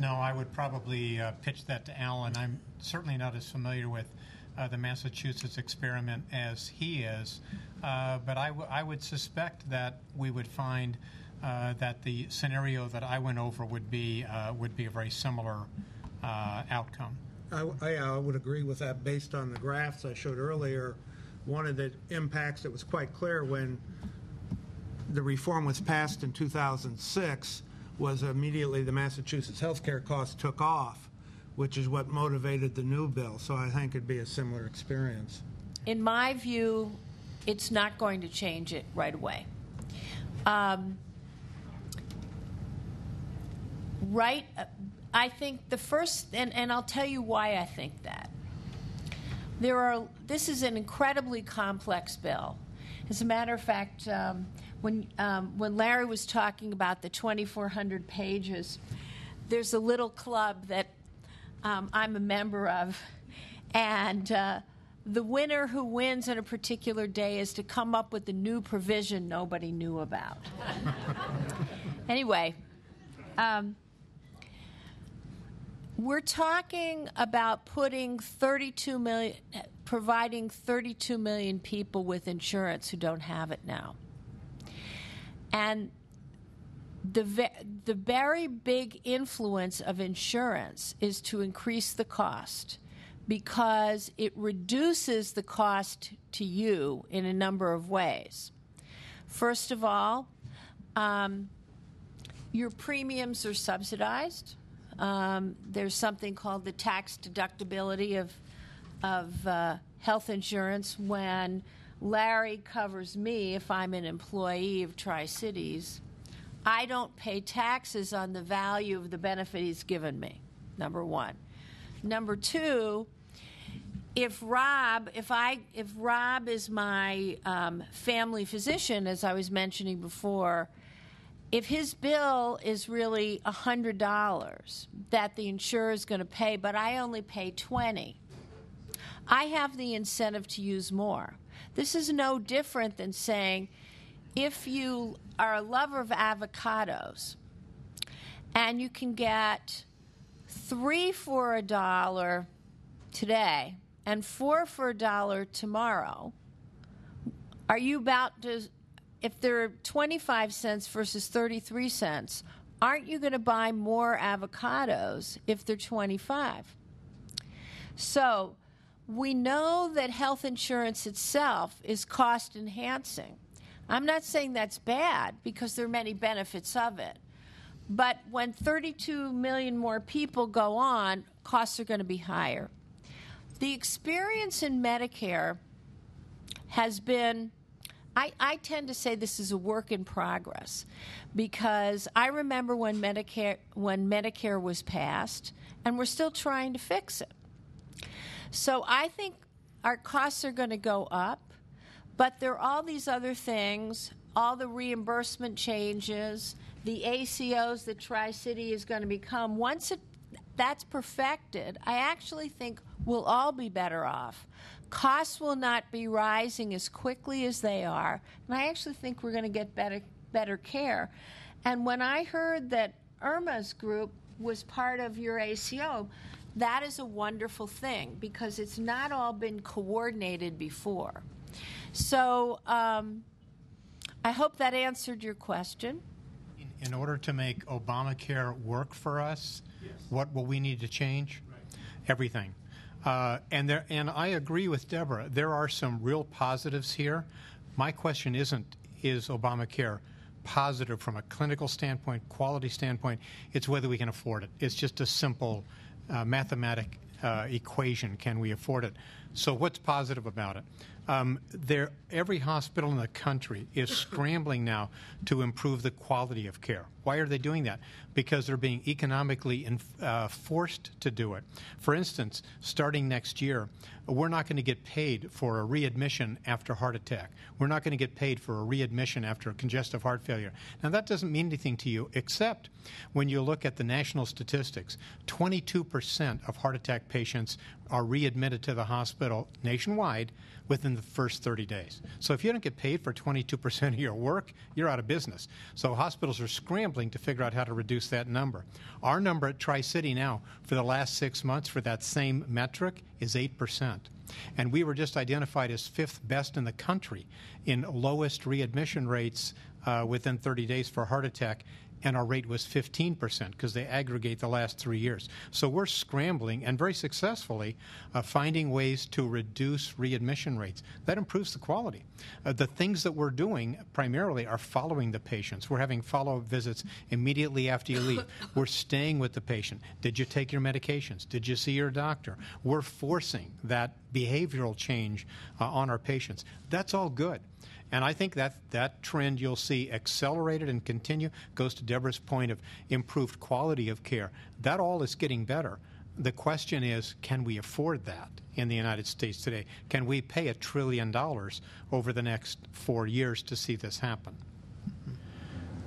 No, I would probably uh, pitch that to Alain. I'm certainly not as familiar with uh, the Massachusetts experiment as he is, uh, but I, w- I would suspect that we would find uh, that the scenario that I went over would be uh, would be a very similar uh, outcome. I, I would agree with that based on the graphs I showed earlier. One of the impacts that was quite clear when the reform was passed in 2006 was immediately the Massachusetts healthcare costs took off, which is what motivated the new bill. So I think it'd be a similar experience. In my view, it's not going to change it right away. Um, right I think the first, and, and I'll tell you why I think that. There are, this is an incredibly complex bill. As a matter of fact, um, when, um, when Larry was talking about the 2,400 pages, there's a little club that um, I'm a member of, and uh, the winner who wins on a particular day is to come up with a new provision nobody knew about. anyway, um, we're talking about putting 32 million, providing 32 million people with insurance who don't have it now. And the, the very big influence of insurance is to increase the cost because it reduces the cost to you in a number of ways. First of all, um, your premiums are subsidized um, there's something called the tax deductibility of of uh, health insurance when Larry covers me if I'm an employee of Tri Cities. I don't pay taxes on the value of the benefit he's given me. Number one. Number two, if Rob, if I, if Rob is my um, family physician, as I was mentioning before, if his bill is really $100 that the insurer is going to pay, but I only pay 20, I have the incentive to use more. This is no different than saying if you are a lover of avocados and you can get three for a dollar today and four for a dollar tomorrow, are you about to if they're 25 cents versus 33 cents, aren't you going to buy more avocados if they're 25? So, we know that health insurance itself is cost enhancing. I'm not saying that's bad because there are many benefits of it. But when 32 million more people go on, costs are going to be higher. The experience in Medicare has been I, I tend to say this is a work in progress because I remember when Medicare when Medicare was passed and we're still trying to fix it. So I think our costs are going to go up, but there are all these other things, all the reimbursement changes, the ACOs that Tri City is going to become. Once it that's perfected, I actually think we'll all be better off. Costs will not be rising as quickly as they are, and I actually think we're going to get better better care. And when I heard that Irma's group was part of your ACO, that is a wonderful thing because it's not all been coordinated before. So um, I hope that answered your question. In order to make Obamacare work for us, what will we need to change? Everything. Uh, and there, and I agree with Deborah. There are some real positives here. My question isn't is Obamacare positive from a clinical standpoint, quality standpoint. It's whether we can afford it. It's just a simple uh, mathematic uh, equation. Can we afford it? So what's positive about it? Um, there, every hospital in the country is scrambling now to improve the quality of care. Why are they doing that? Because they're being economically in, uh, forced to do it. For instance, starting next year, we're not going to get paid for a readmission after heart attack. We're not going to get paid for a readmission after congestive heart failure. Now, that doesn't mean anything to you, except when you look at the national statistics 22% of heart attack patients are readmitted to the hospital nationwide within the first 30 days. So if you don't get paid for 22% of your work, you're out of business. So hospitals are scrambling to figure out how to reduce that number. Our number at Tri City now for the last six months for that same metric is 8%. And we were just identified as fifth best in the country in lowest readmission rates uh, within 30 days for heart attack and our rate was 15% because they aggregate the last three years. So we're scrambling and very successfully uh, finding ways to reduce readmission rates. That improves the quality. Uh, the things that we're doing primarily are following the patients. We're having follow up visits immediately after you leave. we're staying with the patient. Did you take your medications? Did you see your doctor? We're forcing that behavioral change uh, on our patients. That's all good. And I think that that trend you'll see accelerated and continue goes to Deborah's point of improved quality of care. That all is getting better. The question is, can we afford that in the United States today? Can we pay a trillion dollars over the next four years to see this happen?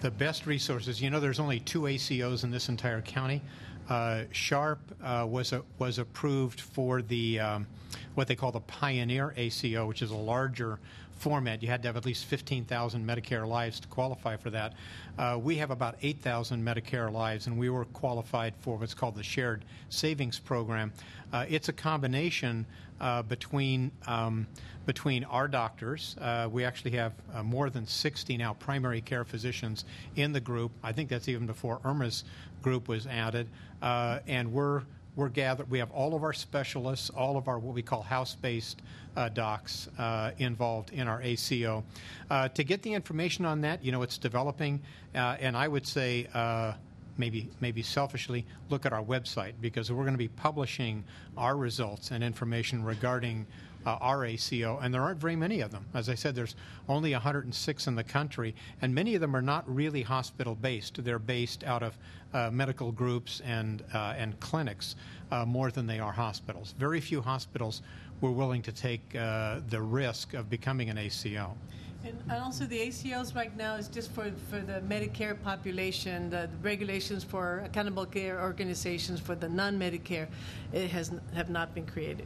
The best resources, you know, there's only two ACOs in this entire county. Uh, Sharp uh, was a, was approved for the um, what they call the Pioneer ACO, which is a larger format. You had to have at least 15,000 Medicare lives to qualify for that. Uh, we have about 8,000 Medicare lives, and we were qualified for what's called the Shared Savings Program. Uh, it's a combination uh, between um, between our doctors. Uh, we actually have uh, more than 60 now primary care physicians in the group. I think that's even before Irma's group was added, uh, and we're we're gathered. We have all of our specialists, all of our what we call house-based uh, docs uh, involved in our ACO. Uh, to get the information on that, you know, it's developing, uh, and I would say. Uh, maybe, maybe selfishly, look at our website because we're going to be publishing our results and information regarding uh, our ACO, and there aren't very many of them. As I said, there's only 106 in the country, and many of them are not really hospital based. They're based out of uh, medical groups and, uh, and clinics uh, more than they are hospitals. Very few hospitals were willing to take uh, the risk of becoming an ACO. And, and, also the ACOs right now is just for, for the Medicare population, the, the regulations for accountable care organizations for the non-Medicare, it has have not been created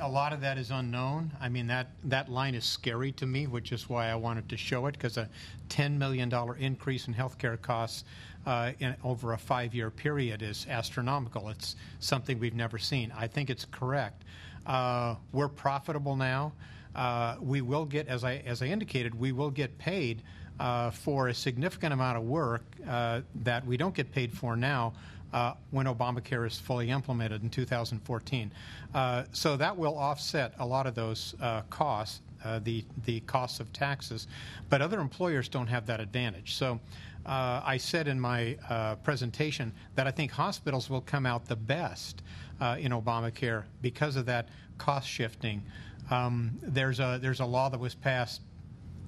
a lot of that is unknown. I mean, that, that line is scary to me, which is why I wanted to show it, because a $10 million increase in healthcare costs uh, in, over a five year period is astronomical. It's something we've never seen. I think it's correct. Uh, we're profitable now. Uh, we will get, as I, as I indicated, we will get paid uh, for a significant amount of work uh, that we don't get paid for now uh, when Obamacare is fully implemented in 2014. Uh, so that will offset a lot of those uh, costs, uh, the the costs of taxes, but other employers don't have that advantage. So. Uh, I said in my uh, presentation that I think hospitals will come out the best in Obamacare because of that cost shifting. Um, there's a there's a law that was passed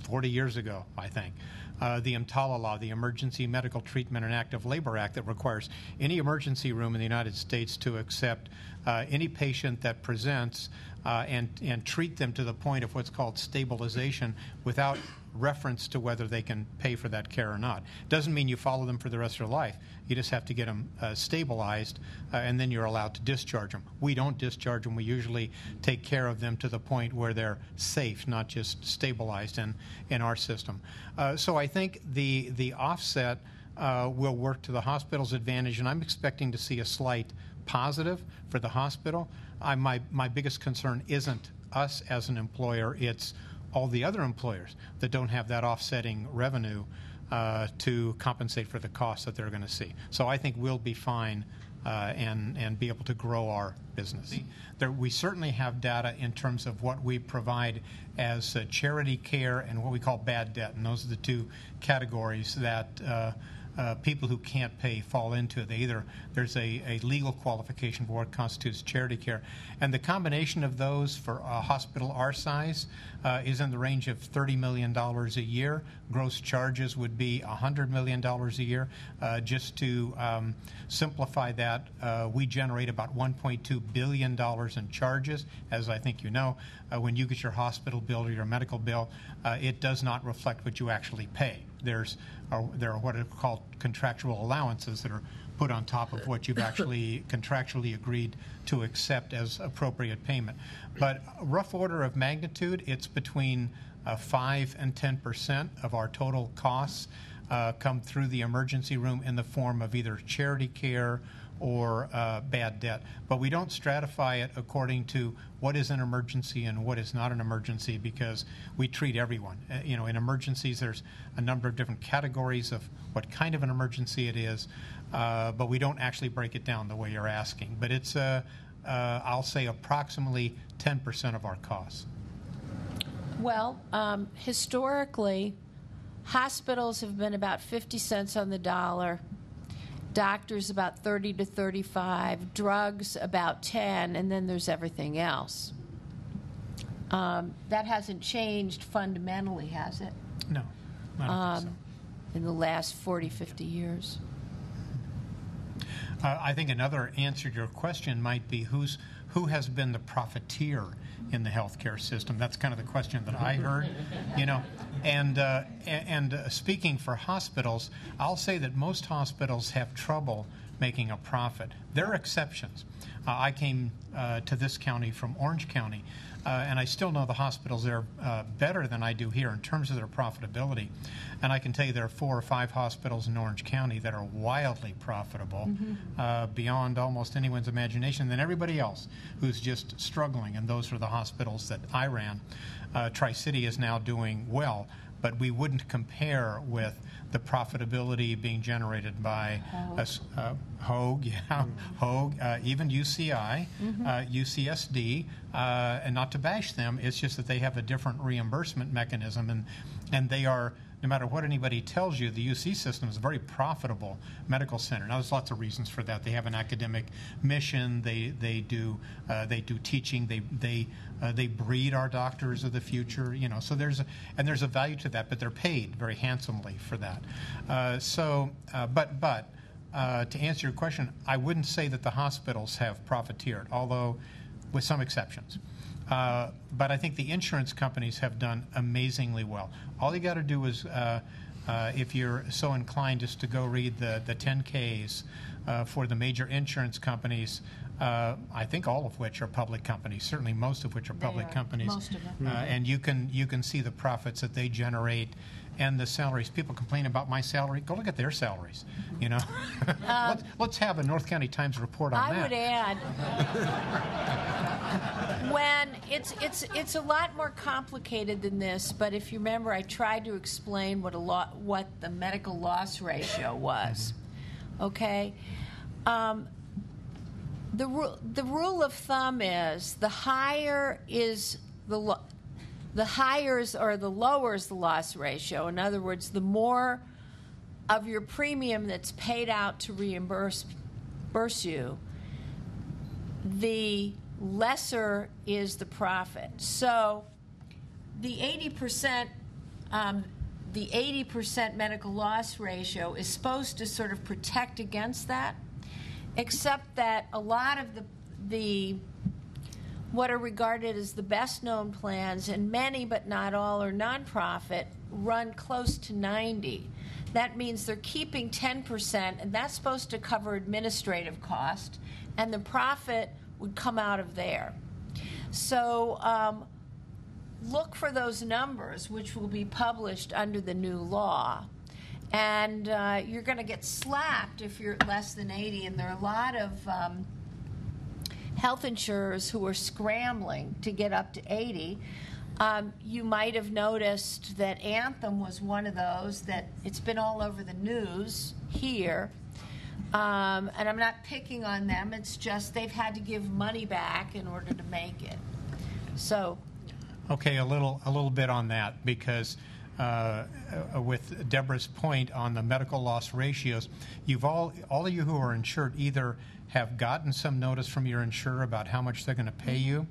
40 years ago, I think, uh, the EMTALA law, the Emergency Medical Treatment and Active Labor Act, that requires any emergency room in the United States to accept uh, any patient that presents uh, and, and treat them to the point of what's called stabilization without reference to whether they can pay for that care or not. Doesn't mean you follow them for the rest of their life. You just have to get them uh, stabilized, uh, and then you're allowed to discharge them. We don't discharge them. We usually take care of them to the point where they're safe, not just stabilized in, in our system. Uh, so I think the, the offset uh, will work to the hospital's advantage, and I'm expecting to see a slight positive for the hospital. I, my, my biggest concern isn't us as an employer, it's all the other employers that don't have that offsetting revenue uh, to compensate for the costs that they're going to see. So I think we'll be fine uh, and, and be able to grow our business. There, we certainly have data in terms of what we provide as uh, charity care and what we call bad debt, and those are the two categories that uh, uh, people who can't pay fall into. They either there's a, a legal qualification for what constitutes charity care, and the combination of those for a hospital our size uh, is in the range of thirty million dollars a year. Gross charges would be hundred million dollars a year. Uh, just to um, simplify that, uh, we generate about 1.2 billion dollars in charges. As I think you know, uh, when you get your hospital bill or your medical bill, uh, it does not reflect what you actually pay. There's are, there are what are called contractual allowances that are put on top of what you've actually contractually agreed to accept as appropriate payment. But rough order of magnitude, it's between uh, 5 and 10 percent of our total costs uh, come through the emergency room in the form of either charity care or uh, bad debt. But we don't stratify it according to what is an emergency and what is not an emergency because we treat everyone. Uh, you know, in emergencies, there's a number of different categories of what kind of an emergency it is, uh, but we don't actually break it down the way you're asking. But it's, uh, uh I'll say, approximately 10% of our costs. Well, um, historically, hospitals have been about 50 cents on the dollar doctors about 30 to 35, drugs about 10, and then there's everything else. Um, that hasn't changed fundamentally, has it? No. Um, so. In the last 40, 50 years. Uh, I think another answer to your question might be who's who has been the profiteer in the healthcare system? That's kind of the question that I heard, you know. And uh, and uh, speaking for hospitals, I'll say that most hospitals have trouble making a profit. There are exceptions. Uh, I came uh, to this county from Orange County, uh, and I still know the hospitals there uh, better than I do here in terms of their profitability. And I can tell you there are four or five hospitals in Orange County that are wildly profitable mm-hmm. uh, beyond almost anyone's imagination than everybody else who's just struggling. And those are the hospitals that I ran. Uh, Tri City is now doing well, but we wouldn't compare with the profitability being generated by Hoag, uh, Hoag yeah, mm-hmm. Hoag, uh, even UCI, mm-hmm. uh, UCSD, uh, and not to bash them, it's just that they have a different reimbursement mechanism, and and they are no matter what anybody tells you, the UC system is a very profitable medical center. Now, there's lots of reasons for that. They have an academic mission. They they do uh, they do teaching. They they uh, they breed our doctors of the future. You know, so there's a, and there's a value to that, but they're paid very handsomely for that. Uh, so, uh, but but. Uh, to answer your question, I wouldn't say that the hospitals have profiteered, although with some exceptions. Uh, but I think the insurance companies have done amazingly well. All you got to do is, uh, uh, if you're so inclined, just to go read the, the 10Ks uh, for the major insurance companies. Uh, I think all of which are public companies, certainly most of which are public are. companies. Most of them. and you can you can see the profits that they generate and the salaries. People complain about my salary. Go look at their salaries. You know, let's, let's, have a North County Times report on I that. I would add when it's it's it's a lot more complicated than this. But if you remember, I tried to explain what a lot what the medical loss ratio was. Okay. Um, the, the rule of thumb is the higher is the lo- the higher or the lower is the loss ratio. In other words, the more of your premium that's paid out to reimburse, reimburse you, the lesser is the profit. So the 80%, um, the 80% medical loss ratio is supposed to sort of protect against that, except that a lot of the, the what are regarded as the best known plans, and many but not all are nonprofit, run close to 90. That means they're keeping 10%, and that's supposed to cover administrative cost, and the profit would come out of there. So um, look for those numbers, which will be published under the new law. And uh, you're going to get slapped if you're less than 80. And there are a lot of um, health insurers who are scrambling to get up to 80. Um, you might have noticed that Anthem was one of those that it's been all over the news here. Um, and I'm not picking on them, it's just they've had to give money back in order to make it. So, Okay, a little a little bit on that because uh, uh, with Deborah's point on the medical loss ratios, you've all all of you who are insured either have gotten some notice from your insurer about how much they're going to pay you.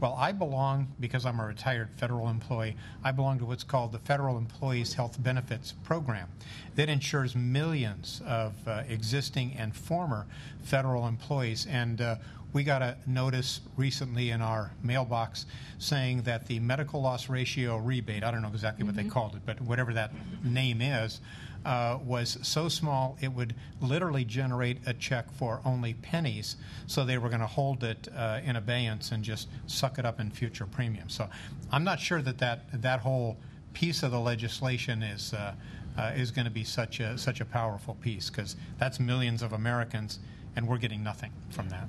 Well, I belong because I'm a retired federal employee. I belong to what's called the Federal Employees Health Benefits Program. That insures millions of uh, existing and former federal employees and. Uh, we got a notice recently in our mailbox saying that the medical loss ratio rebate, I don't know exactly what they called it, but whatever that name is, uh, was so small it would literally generate a check for only pennies. So they were going to hold it uh, in abeyance and just suck it up in future premiums. So I'm not sure that that, that whole piece of the legislation is. Uh, uh, is going to be such a such a powerful piece because that's millions of Americans, and we're getting nothing from that.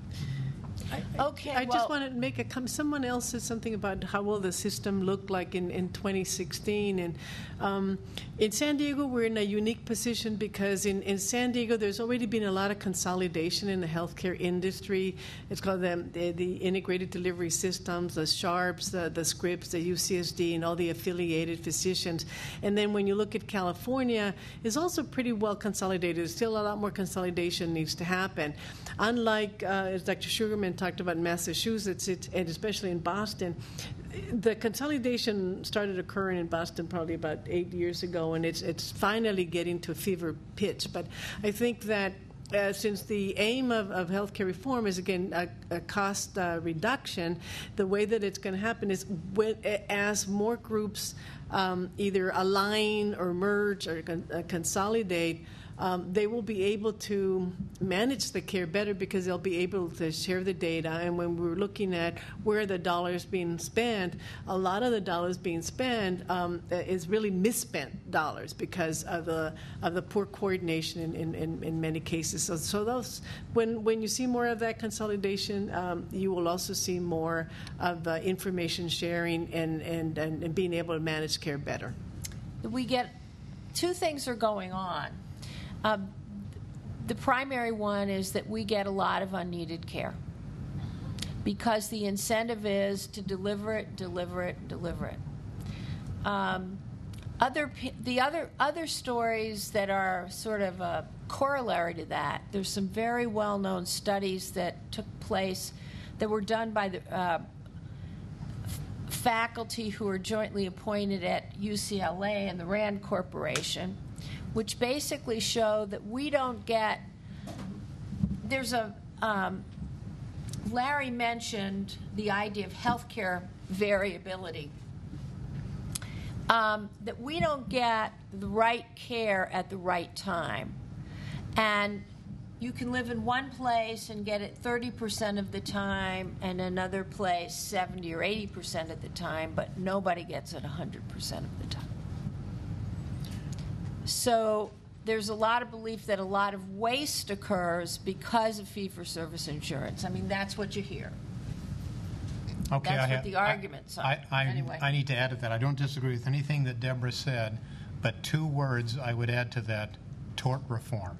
okay. I well, just wanted to make a comment. Someone else said something about how will the system look like in, in 2016. And um, in San Diego, we're in a unique position because in, in San Diego, there's already been a lot of consolidation in the healthcare industry. It's called the, the, the integrated delivery systems, the SHARPs, the, the Scripps, the UCSD, and all the affiliated physicians. And then when you look at California, it's also pretty well consolidated. There's Still a lot more consolidation needs to happen. Unlike, uh, as Dr. Sugarman talked about Massachusetts, and especially in Boston, the consolidation started occurring in Boston probably about eight years ago, and it's it's finally getting to fever pitch. But I think that. Uh, since the aim of, of healthcare reform is again a, a cost uh, reduction, the way that it's going to happen is when, as more groups um, either align or merge or con- uh, consolidate, um, they will be able to manage the care better because they'll be able to share the data. And when we're looking at where the dollars being spent, a lot of the dollars being spent um, is really misspent dollars because of the of the poor coordination in, in, in, in many cases. So, so those when when you see more of that consolidation, um, you will also see more of uh, information sharing and, and, and, and being able to manage care better. we get two things are going on. Um, the primary one is that we get a lot of unneeded care because the incentive is to deliver it, deliver it, deliver it. Um, other the other other stories that are sort of a corollary to that. There's some very well-known studies that took place that were done by the uh, faculty who are jointly appointed at UCLA and the Rand Corporation, which basically show that we don't get. There's a um, Larry mentioned the idea of healthcare variability. Um, that we don't get the right care at the right time. And you can live in one place and get it 30% of the time, and another place 70 or 80% of the time, but nobody gets it 100% of the time. So there's a lot of belief that a lot of waste occurs because of fee for service insurance. I mean, that's what you hear. Okay, That's I what have- the I- arguments are. I, I, Anyway. I need to add to that. I don't disagree with anything that Deborah said, but two words I would add to that: tort reform.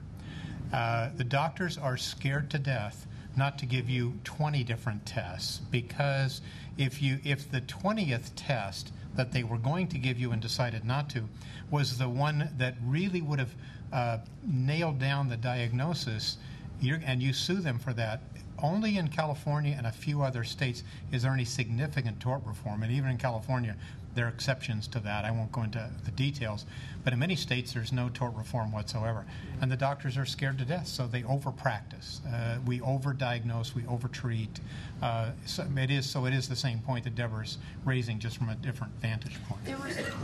Uh, the doctors are scared to death not to give you 20 different tests because if you if the 20th test that they were going to give you and decided not to was the one that really would have uh, nailed down the diagnosis. You're, and you sue them for that. Only in California and a few other states is there any significant tort reform. And even in California there are exceptions to that. I won't go into the details. But in many states, there's no tort reform whatsoever. And the doctors are scared to death, so they overpractice. Uh, we overdiagnose, we overtreat. Uh, so it is so. It is the same point that Deborah's raising, just from a different vantage point.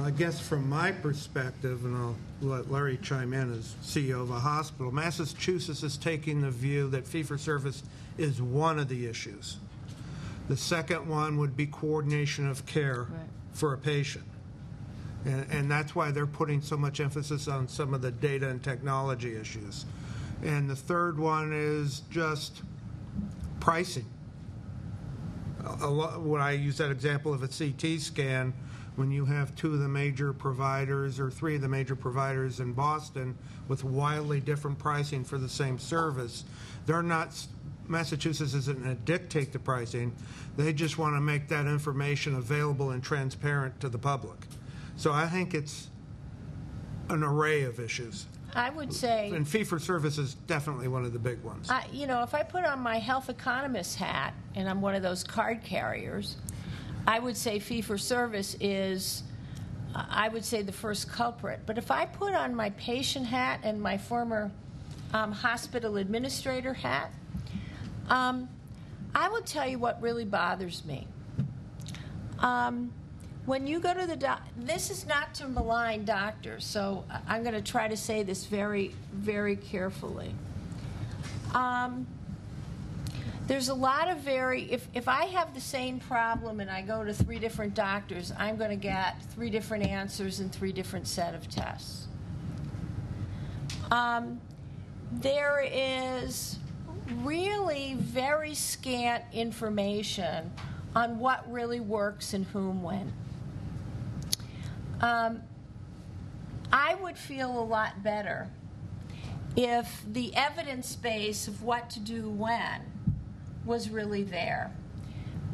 I guess from my perspective, and I'll let Larry chime in as CEO of a hospital, Massachusetts is taking the view that fee for service is one of the issues. The second one would be coordination of care for a patient. And, and that's why they're putting so much emphasis on some of the data and technology issues. And the third one is just pricing. Lot, when I use that example of a CT scan, when you have two of the major providers or three of the major providers in Boston with wildly different pricing for the same service, they're not, Massachusetts isn't going to dictate the pricing. They just want to make that information available and transparent to the public. So I think it's an array of issues. I would say, And fee for service is definitely one of the big ones. I, you know, if I put on my health economist hat and I'm one of those card carriers, I would say fee for service is, uh, I would say the first culprit. But if I put on my patient hat and my former um, hospital administrator hat, um, I will tell you what really bothers me. Um, when you go to the doc, this is not to malign doctors, so I'm going to try to say this very, very carefully. Um, there's a lot of very, if, if I have the same problem and I go to three different doctors, I'm going to get three different answers and three different set of tests. Um, there is really very scant information on what really works and whom when. Um, I would feel a lot better if the evidence base of what to do when was really there.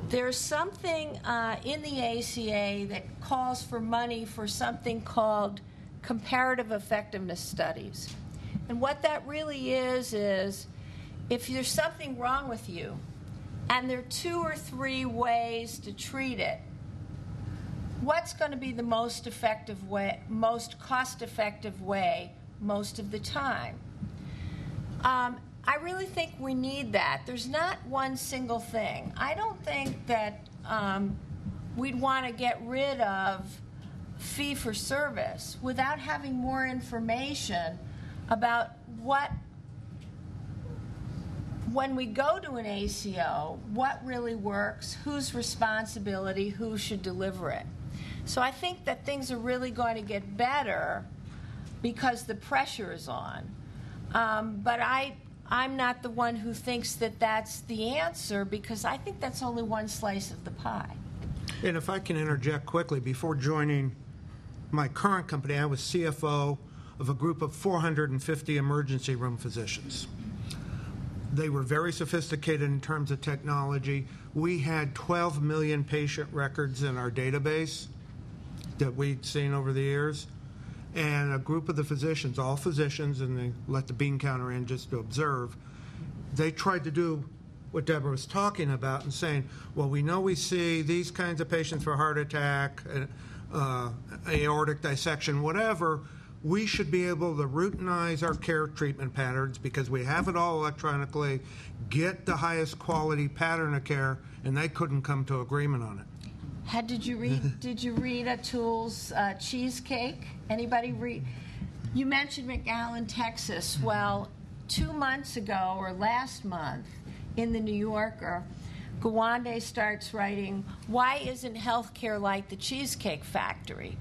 There's something uh, in the ACA that calls for money for something called comparative effectiveness studies. And what that really is, is if there's something wrong with you and there are two or three ways to treat it, what's going to be the most effective way, most cost effective way most of the time? Um, I really think we need that. There's not one single thing. I don't think that um, we'd want to get rid of fee for service without having more information about what when we go to an ACO, what really works, whose responsibility, who should deliver it. So I think that things are really going to get better because the pressure is on. Um, but I, I'm not the one who thinks that that's the answer because I think that's only one slice of the pie. And if I can interject quickly, before joining my current company, I was CFO of a group of 450 emergency room physicians. They were very sophisticated in terms of technology. We had 12 million patient records in our database that we'd seen over the years. And a group of the physicians, all physicians, and they let the bean counter in just to observe, they tried to do what Deborah was talking about and saying, well, we know we see these kinds of patients for heart attack, uh, aortic dissection, whatever. We should be able to routinize our care treatment patterns because we have it all electronically, get the highest quality pattern of care, and they couldn't come to agreement on it. Had, did you read? did you read Atul's uh, cheesecake? Anybody read? You mentioned McAllen, Texas. Well, two months ago or last month, in the New Yorker, Gawande starts writing, "Why isn't healthcare like the Cheesecake Factory?"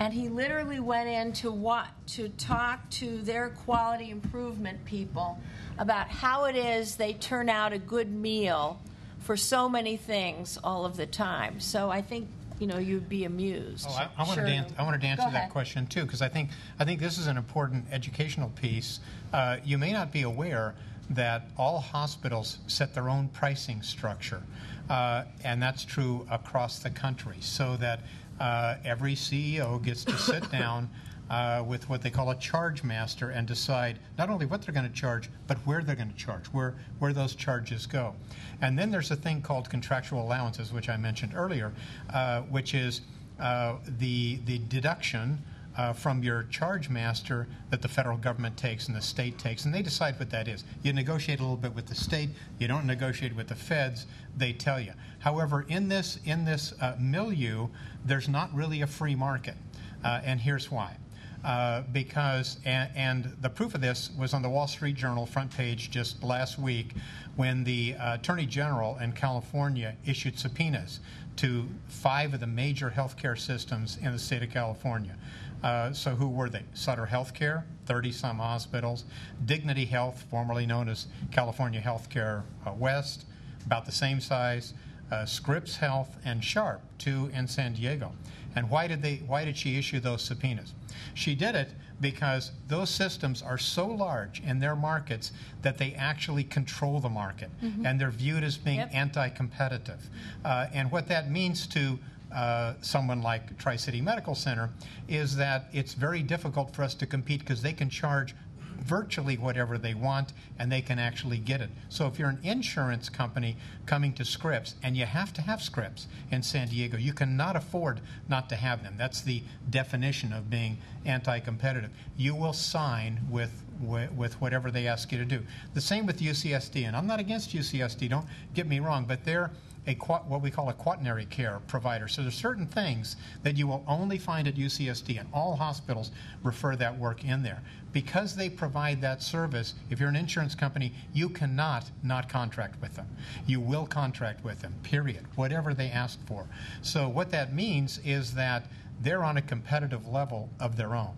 And he literally went in to what to talk to their quality improvement people about how it is they turn out a good meal for so many things all of the time. So I think you know you'd be amused. Oh, I, I wanted Sure. to an- I wanted to answer Go that ahead. question too because I think I think this is an important educational piece. Uh, you may not be aware that all hospitals set their own pricing structure, uh, and that's true across the country. So that every CEO gets to sit down. Uh, with what they call a charge master and decide not only what they're going to charge, but where they're going to charge, where, where those charges go. And then there's a thing called contractual allowances, which I mentioned earlier, uh, which is uh, the the deduction uh, from your charge master that the federal government takes and the state takes, and they decide what that is. You negotiate a little bit with the state. You don't negotiate with the feds. They tell you. However, in this in this uh, milieu, there's not really a free market, uh, and here's why. Uh, because and, and, the proof of this was on the Wall Street Journal front page just last week when the uh, Attorney General in California issued subpoenas to five of the major healthcare systems in the state of California. Uh, so who were they? Sutter Healthcare, 30 some hospitals, Dignity Health, formerly known as California Healthcare uh, West, about the same size, uh, Scripps Health, and Sharp, two in San Diego. And why did they? Why did she issue those subpoenas? She did it because those systems are so large in their markets that they actually control the market, mm-hmm. and they're viewed as being yep. anti-competitive. Uh, and what that means to uh, someone like Tri City Medical Center is that it's very difficult for us to compete because they can charge virtually whatever they want and they can actually get it. So if you're an insurance company coming to Scripps and you have to have Scripps in San Diego, you cannot afford not to have them. That's the definition of being anti-competitive. You will sign with with whatever they ask you to do. The same with UCSD, and I'm not against UCSD. Don't get me wrong, but they're a what we call a quaternary care provider. So there's certain things that you will only find at UCSD, and all hospitals refer that work in there. Because they provide that service, if you're an insurance company, you cannot not contract with them. You will contract with them, period, whatever they ask for. So what that means is that they're on a competitive level of their own.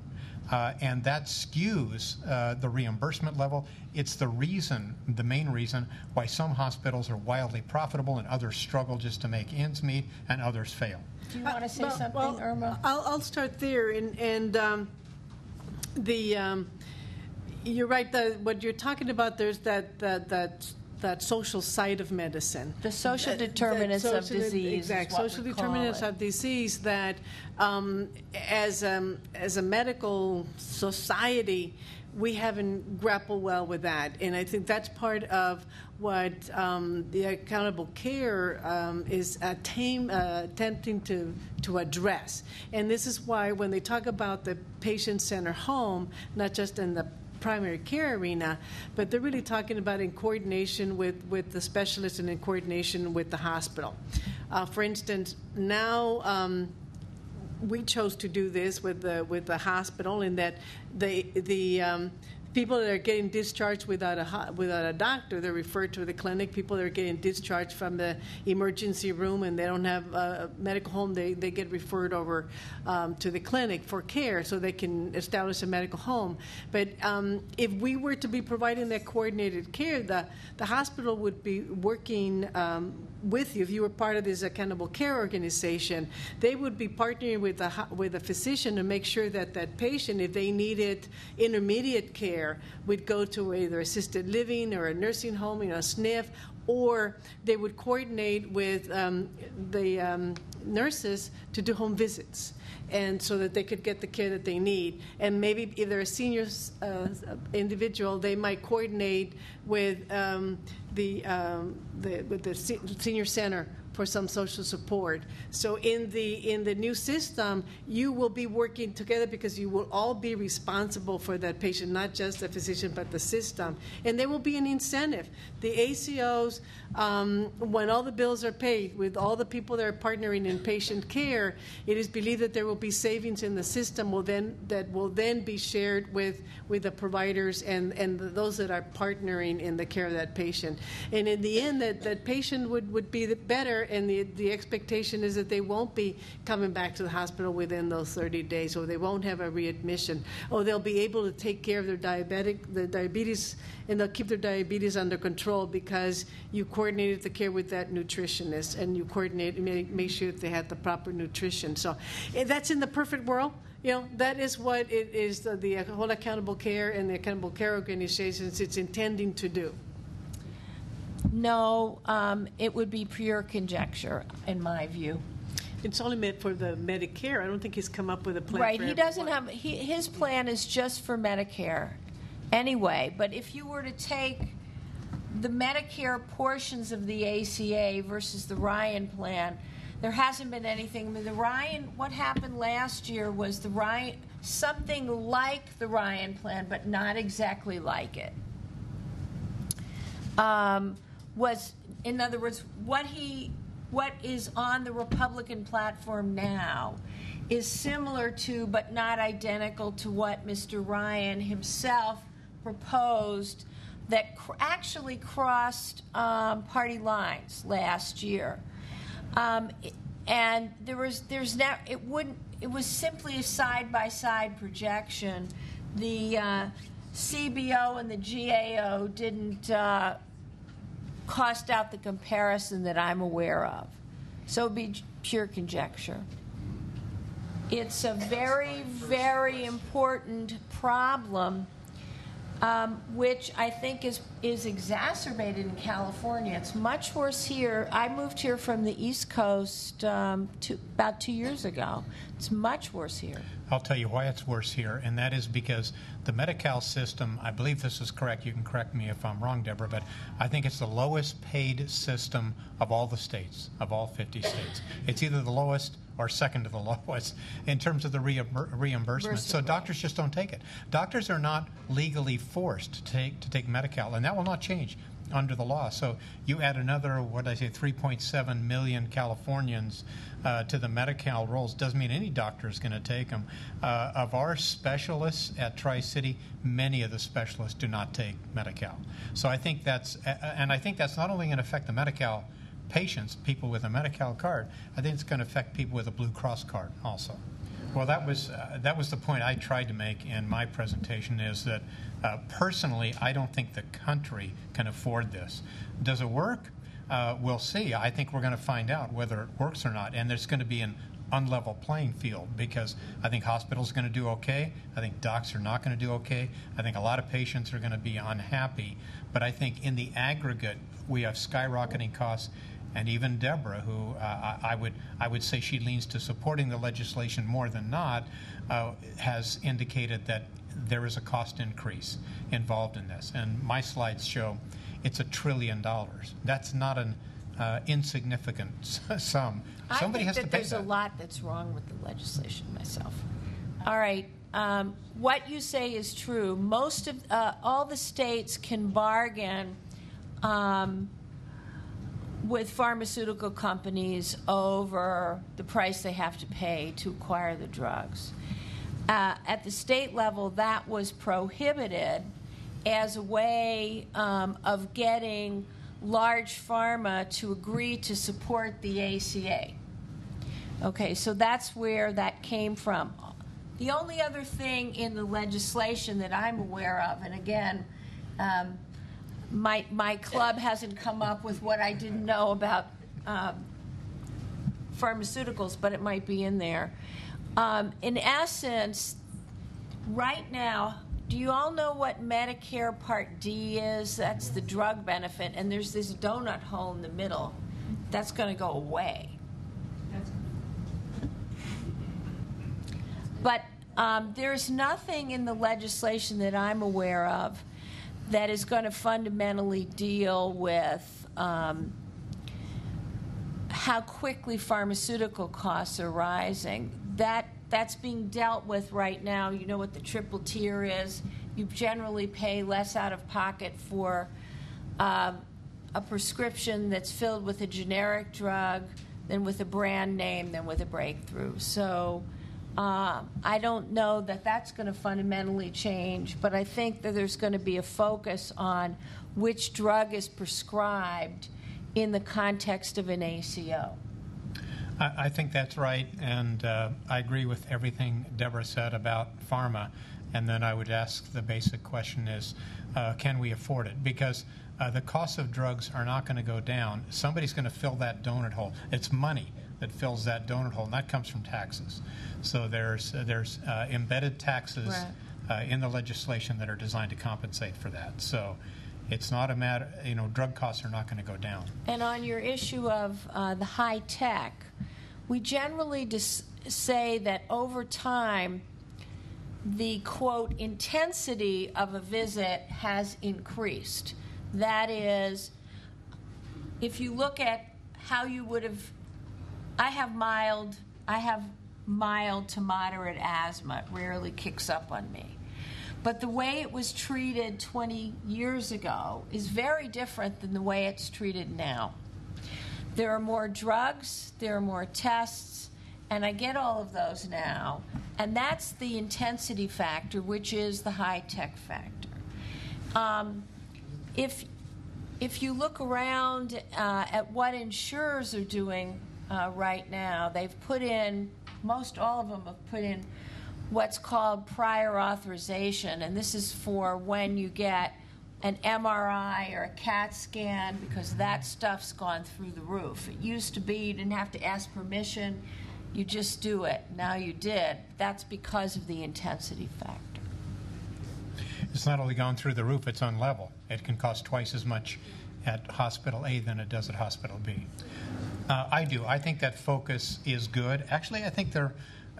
Uh, and that skews uh, the reimbursement level. It's the reason, the main reason, why some hospitals are wildly profitable and others struggle just to make ends meet and others fail. Do you want to say well, something, well, Irma? I'll, I'll, start there. And, and um, the um, you're right. The, what you're talking about, there's that that that that social side of medicine. The social determinants social, of disease. Exactly, social determinants of disease that um, as, um, as a medical society, we haven't grappled well with that. And I think that's part of what um, the accountable care um, is attain, uh, attempting to, to address. And this is why when they talk about the patient centered home, not just in the primary care arena, but they're really talking about in coordination with, with the specialist and in coordination with the hospital. Uh, for instance, now um, we chose to do this with the with the hospital in that the the um, people that are getting discharged without a without a doctor, they're referred to the clinic. People that are getting discharged from the emergency room and they don't have a medical home, they, they get referred over um, to the clinic for care so they can establish a medical home. But um, if we were to be providing that coordinated care, the the hospital would be working um, with you. If you were part of this accountable care organization, they would be partnering with the with a physician to make sure that that patient, if they needed intermediate care care would go to either assisted living or a nursing home, you know, a SNF, or they would coordinate with um, the um, nurses to do home visits and so that they could get the care that they need. And maybe if they're a senior uh, individual, they might coordinate with um, the, um, the, with the senior center for some social support. So in the in the new system, you will be working together because you will all be responsible for that patient, not just the physician but the system. And there will be an incentive. The ACOs, um, when all the bills are paid, with all the people that are partnering in patient care, it is believed that there will be savings in the system. Will then that will then be shared with with the providers and and those that are partnering in the care of that patient. And in the end, that that patient would would be better and the, the expectation is that they won't be coming back to the hospital within those 30 days, or they won't have a readmission, or they'll be able to take care of their diabetic, the diabetes, and they'll keep their diabetes under control because you coordinated the care with that nutritionist and you coordinate make, make sure that they had the proper nutrition. So eh, that's in the perfect world. You know that is what it is the, the, whole accountable care and the accountable care organizations it's intending to do no, um, it would be pure conjecture, in my view. It's only meant for the Medicare. I don't think he's come up with a plan. Right. he doesn't have. He, his plan is just for Medicare, anyway. But if you were to take the Medicare portions of the ACA versus the Ryan plan, there hasn't been anything. I mean, the Ryan, what happened last year was the Ryan, something like the Ryan plan, but not exactly like it. Um, was, in other words, what he, what is on the Republican platform now is similar to, but not identical to what Mr. Ryan himself proposed that cr- actually crossed um, party lines last year. Um, and there was, there's now, it wouldn't, it was simply a side by side projection. The uh, CBO and the GAO didn't uh, cost out the comparison that I'm aware of. So it'd be pure conjecture. It's a very, very important problem, um, which I think is, is exacerbated in California. It's much worse here. I moved here from the East Coast um, two, about two years ago. It's much worse here. I'll tell you why it's worse here, and that is because the Medi-Cal system, I believe this is correct, you can correct me if I'm wrong, Deborah, but I think it's the lowest paid system of all the states, of all 50 states. It's either the lowest or second to the lowest in terms of the reimbur- reimbursement. So doctors just don't take it. Doctors are not legally forced to take, to take Medi-Cal, and that will not change under the law. So you add another, what I say, 3.7 million Californians uh, to the Medi-Cal rolls. Doesn't mean any doctor is going to take them. Uh, of our specialists at Tri-City, many of the specialists do not take Medi-Cal. So I think that's, and I think that's not only going to affect the Medi-Cal patients, people with a Medi-Cal card, I think it's going to affect people with a Blue Cross card also. Well, that was uh, that was the point I tried to make in my presentation. Is that uh, personally, I don't think the country can afford this. Does it work? Uh, we'll see. I think we're going to find out whether it works or not, and there's going to be an unlevel playing field because I think hospitals are going to do okay. I think docs are not going to do okay. I think a lot of patients are going to be unhappy. But I think in the aggregate, we have skyrocketing costs and even Deborah, who uh, I, would I would say she leans to supporting the legislation more than not, uh, has indicated that there is a cost increase involved in this. And my slides show it's a trillion dollars. That's not an uh, insignificant sum. Somebody I think has to pay there's that. a lot that's wrong with the legislation myself. All right. Um, what you say is true. Most of uh, all the states can bargain um, with pharmaceutical companies over the price they have to pay to acquire the drugs. Uh, at the state level, that was prohibited as a way um, of getting large pharma to agree to support the ACA. Okay, so that's where that came from. The only other thing in the legislation that I'm aware of, and again, um, my, my club hasn't come up with what I didn't know about um, pharmaceuticals, but it might be in there. Um, in essence, right now, do you all know what Medicare Part D is? That's the drug benefit, and there's this donut hole in the middle. That's going to go away. But um, there's nothing in the legislation that I'm aware of that is going to fundamentally deal with um, how quickly pharmaceutical costs are rising. That that's being dealt with right now. You know what the triple tier is. You generally pay less out of pocket for um, a prescription that's filled with a generic drug than with a brand name than with a breakthrough. So. Uh, I don't know that that's going to fundamentally change, but I think that there's going to be a focus on which drug is prescribed in the context of an ACO. I, I think that's right, and uh, I agree with everything Deborah said about pharma. And then I would ask the basic question is, uh, can we afford it? Because uh, the costs of drugs are not going to go down. Somebody's going to fill that donut hole. It's money that fills that donut hole, and that comes from taxes. So there's uh, there's uh, embedded taxes Right. uh, in the legislation that are designed to compensate for that. So it's not a matter, you know, drug costs are not going to go down. And on your issue of uh, the high tech, we generally dis- say that over time, the quote intensity of a visit has increased. That is, if you look at how you would have I have mild. I have mild to moderate asthma. It rarely kicks up on me. But the way it was treated 20 years ago is very different than the way it's treated now. There are more drugs, there are more tests, and I get all of those now. And that's the intensity factor, which is the high tech factor. Um, if if you look around uh, at what insurers are doing uh, right now, they've put in most all of them have put in what's called prior authorization, and this is for when you get an MRI or a CAT scan because that stuff's gone through the roof. It used to be you didn't have to ask permission, you just do it. Now you did. That's because of the intensity factor. It's not only gone through the roof, it's on level. It can cost twice as much at Hospital A than it does at Hospital B. Uh, I do. I think that focus is good. Actually, I think there,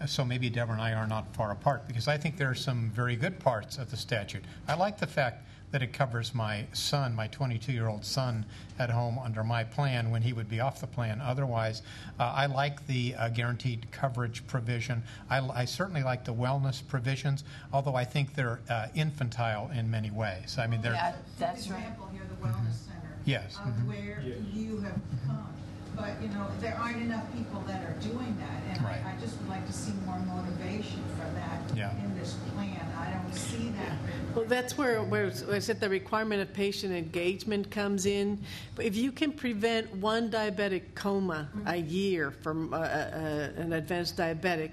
so maybe Deborah and I are not far apart because I think there are some very good parts of the statute. I like the fact that it covers my son, my 22 year old son, at home under my plan when he would be off the plan. Otherwise, uh, I like the uh, guaranteed coverage provision. I, I, certainly like the wellness provisions, although I think they're uh, infantile in many ways. I mean, they're. Yeah, that's For right. example, here, the Wellness Center. Yes, Of mhm. where you have come. But, you know, there aren't enough people that are doing that. And Right. I, I just would like to see more motivation for that Yeah. in this plan. I don't see that. Well, that's where, where I said the requirement of patient engagement comes in. But if you can prevent one diabetic coma a year from uh, uh, uh, an advanced diabetic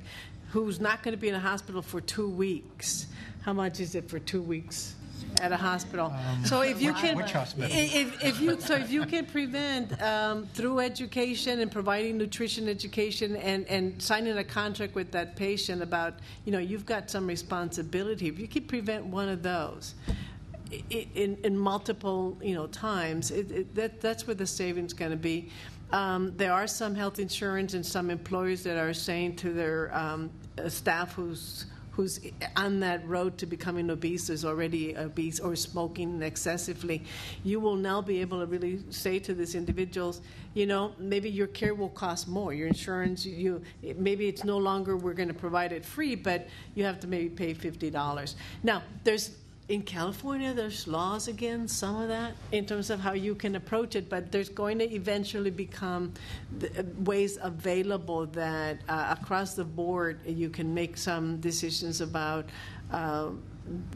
who's not going to be in a hospital for two weeks, how much is it for two weeks? At a hospital. so if you can, which hospital? If, if you so if you can prevent um, through education and providing nutrition education and, and signing a contract with that patient about you know you've got some responsibility if you can prevent one of those in, in multiple you know times it, it, that, that's where the savings going to be um, there are some health insurance and some employers that are saying to their um, uh, staff who's who's on that road to becoming obese is already obese or smoking excessively, you will now be able to really say to these individuals, you know, maybe your care will cost more. Your insurance, you, you maybe it's no longer we're going to provide it free, but you have to maybe pay fifty dollars. Now, there's in California, there's laws against some of that in terms of how you can approach it, but there's going to eventually become the, uh, ways available that uh, across the board you can make some decisions about uh,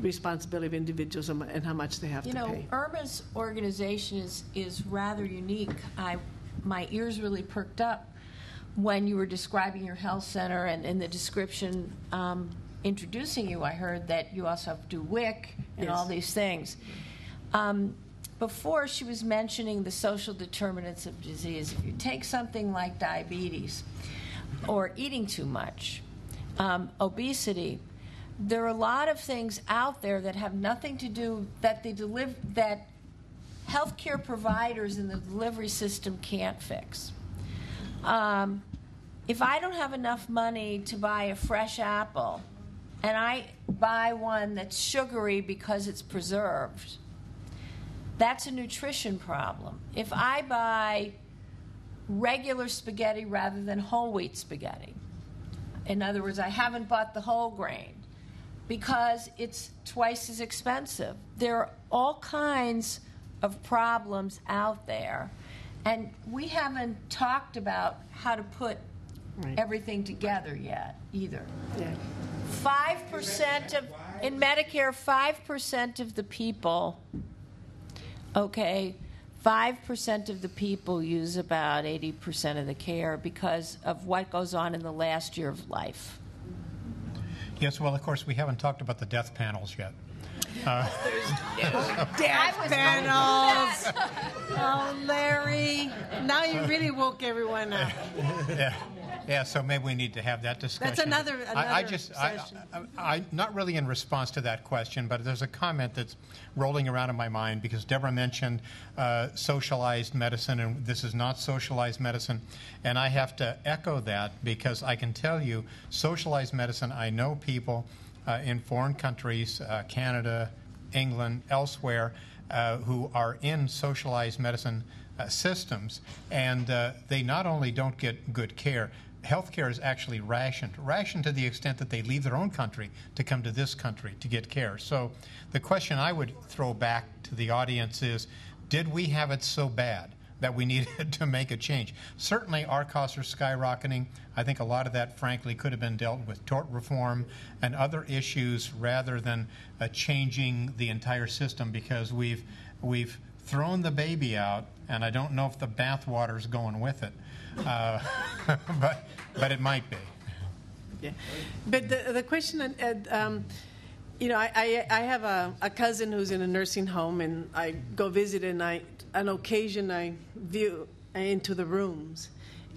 responsibility of individuals and and how much they have You to know, pay. You know, Irma's organization is, is rather unique. I, my ears really perked up when you were describing your health center and in the description um, introducing you, I heard that you also have to do WIC and Yes. all these things. Um, before, she was mentioning the social determinants of disease. If you take something like diabetes or eating too much, um, obesity, there are a lot of things out there that have nothing to do that they deliver that healthcare providers in the delivery system can't fix. Um, if I don't have enough money to buy a fresh apple, and I buy one that's sugary because it's preserved, that's a nutrition problem. If I buy regular spaghetti rather than whole wheat spaghetti, in other words, I haven't bought the whole grain because it's twice as expensive. There are all kinds of problems out there, and we haven't talked about how to put Right. everything together yet either. Yeah. Five percent of in Medicare, five percent of the people. Okay, five percent of the people use about eighty percent of the care because of what goes on in the last year of life. Yes, well, of course, we haven't talked about the death panels yet. Death panels. oh, Larry. Now you really woke everyone up. yeah. Yeah, so maybe we need to have that discussion. That's another- I, I just, I, session. I, I, not really in response to that question, but there's a comment that's rolling around in my mind because Deborah mentioned uh, socialized medicine, and this is not socialized medicine, and I have to echo that because I can tell you, socialized medicine. I know people uh, in foreign countries, uh, Canada, England, elsewhere, uh, who are in socialized medicine uh, systems, and uh, they not only don't get good care, healthcare is actually rationed, rationed to the extent that they leave their own country to come to this country to get care. So the question I would throw back to the audience is did we have it so bad? That we needed to make a change. Certainly, our costs are skyrocketing. I think a lot of that, frankly, could have been dealt with tort reform and other issues rather than uh, changing the entire system because we've we've thrown the baby out, and I don't know if the bathwater is going with it, uh, but but it might be. Yeah, but the the question, uh, um, you know, I, I, I have a, a cousin who's in a nursing home, and I go visit, and I on occasion I view into the rooms,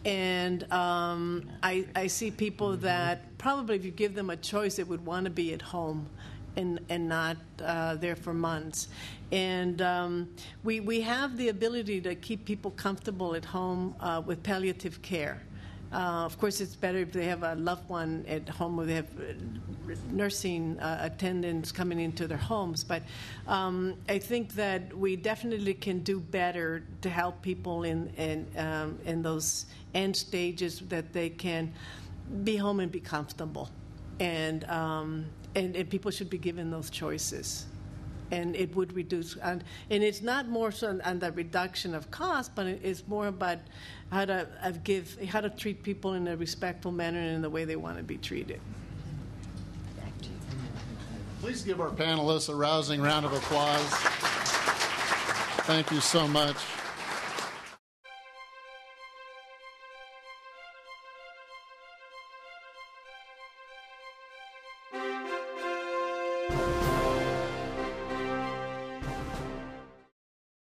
and um, I I see people that probably if you give them a choice, they would want to be at home. And, and not uh, there for months. And um, we, we have the ability to keep people comfortable at home uh, with palliative care. Uh, of course, it's better if they have a loved one at home or they have uh, nursing uh, attendants coming into their homes. But um, I think that we definitely can do better to help people in in, um, in those end stages that they can be home and be comfortable, and um, and, and people should be given those choices and it would reduce and, and it's not more so on, on the reduction of cost but it's more about how to give how to treat people in a respectful manner and in the way they want to be treated Please give our panelists a rousing round of applause. Thank you so much.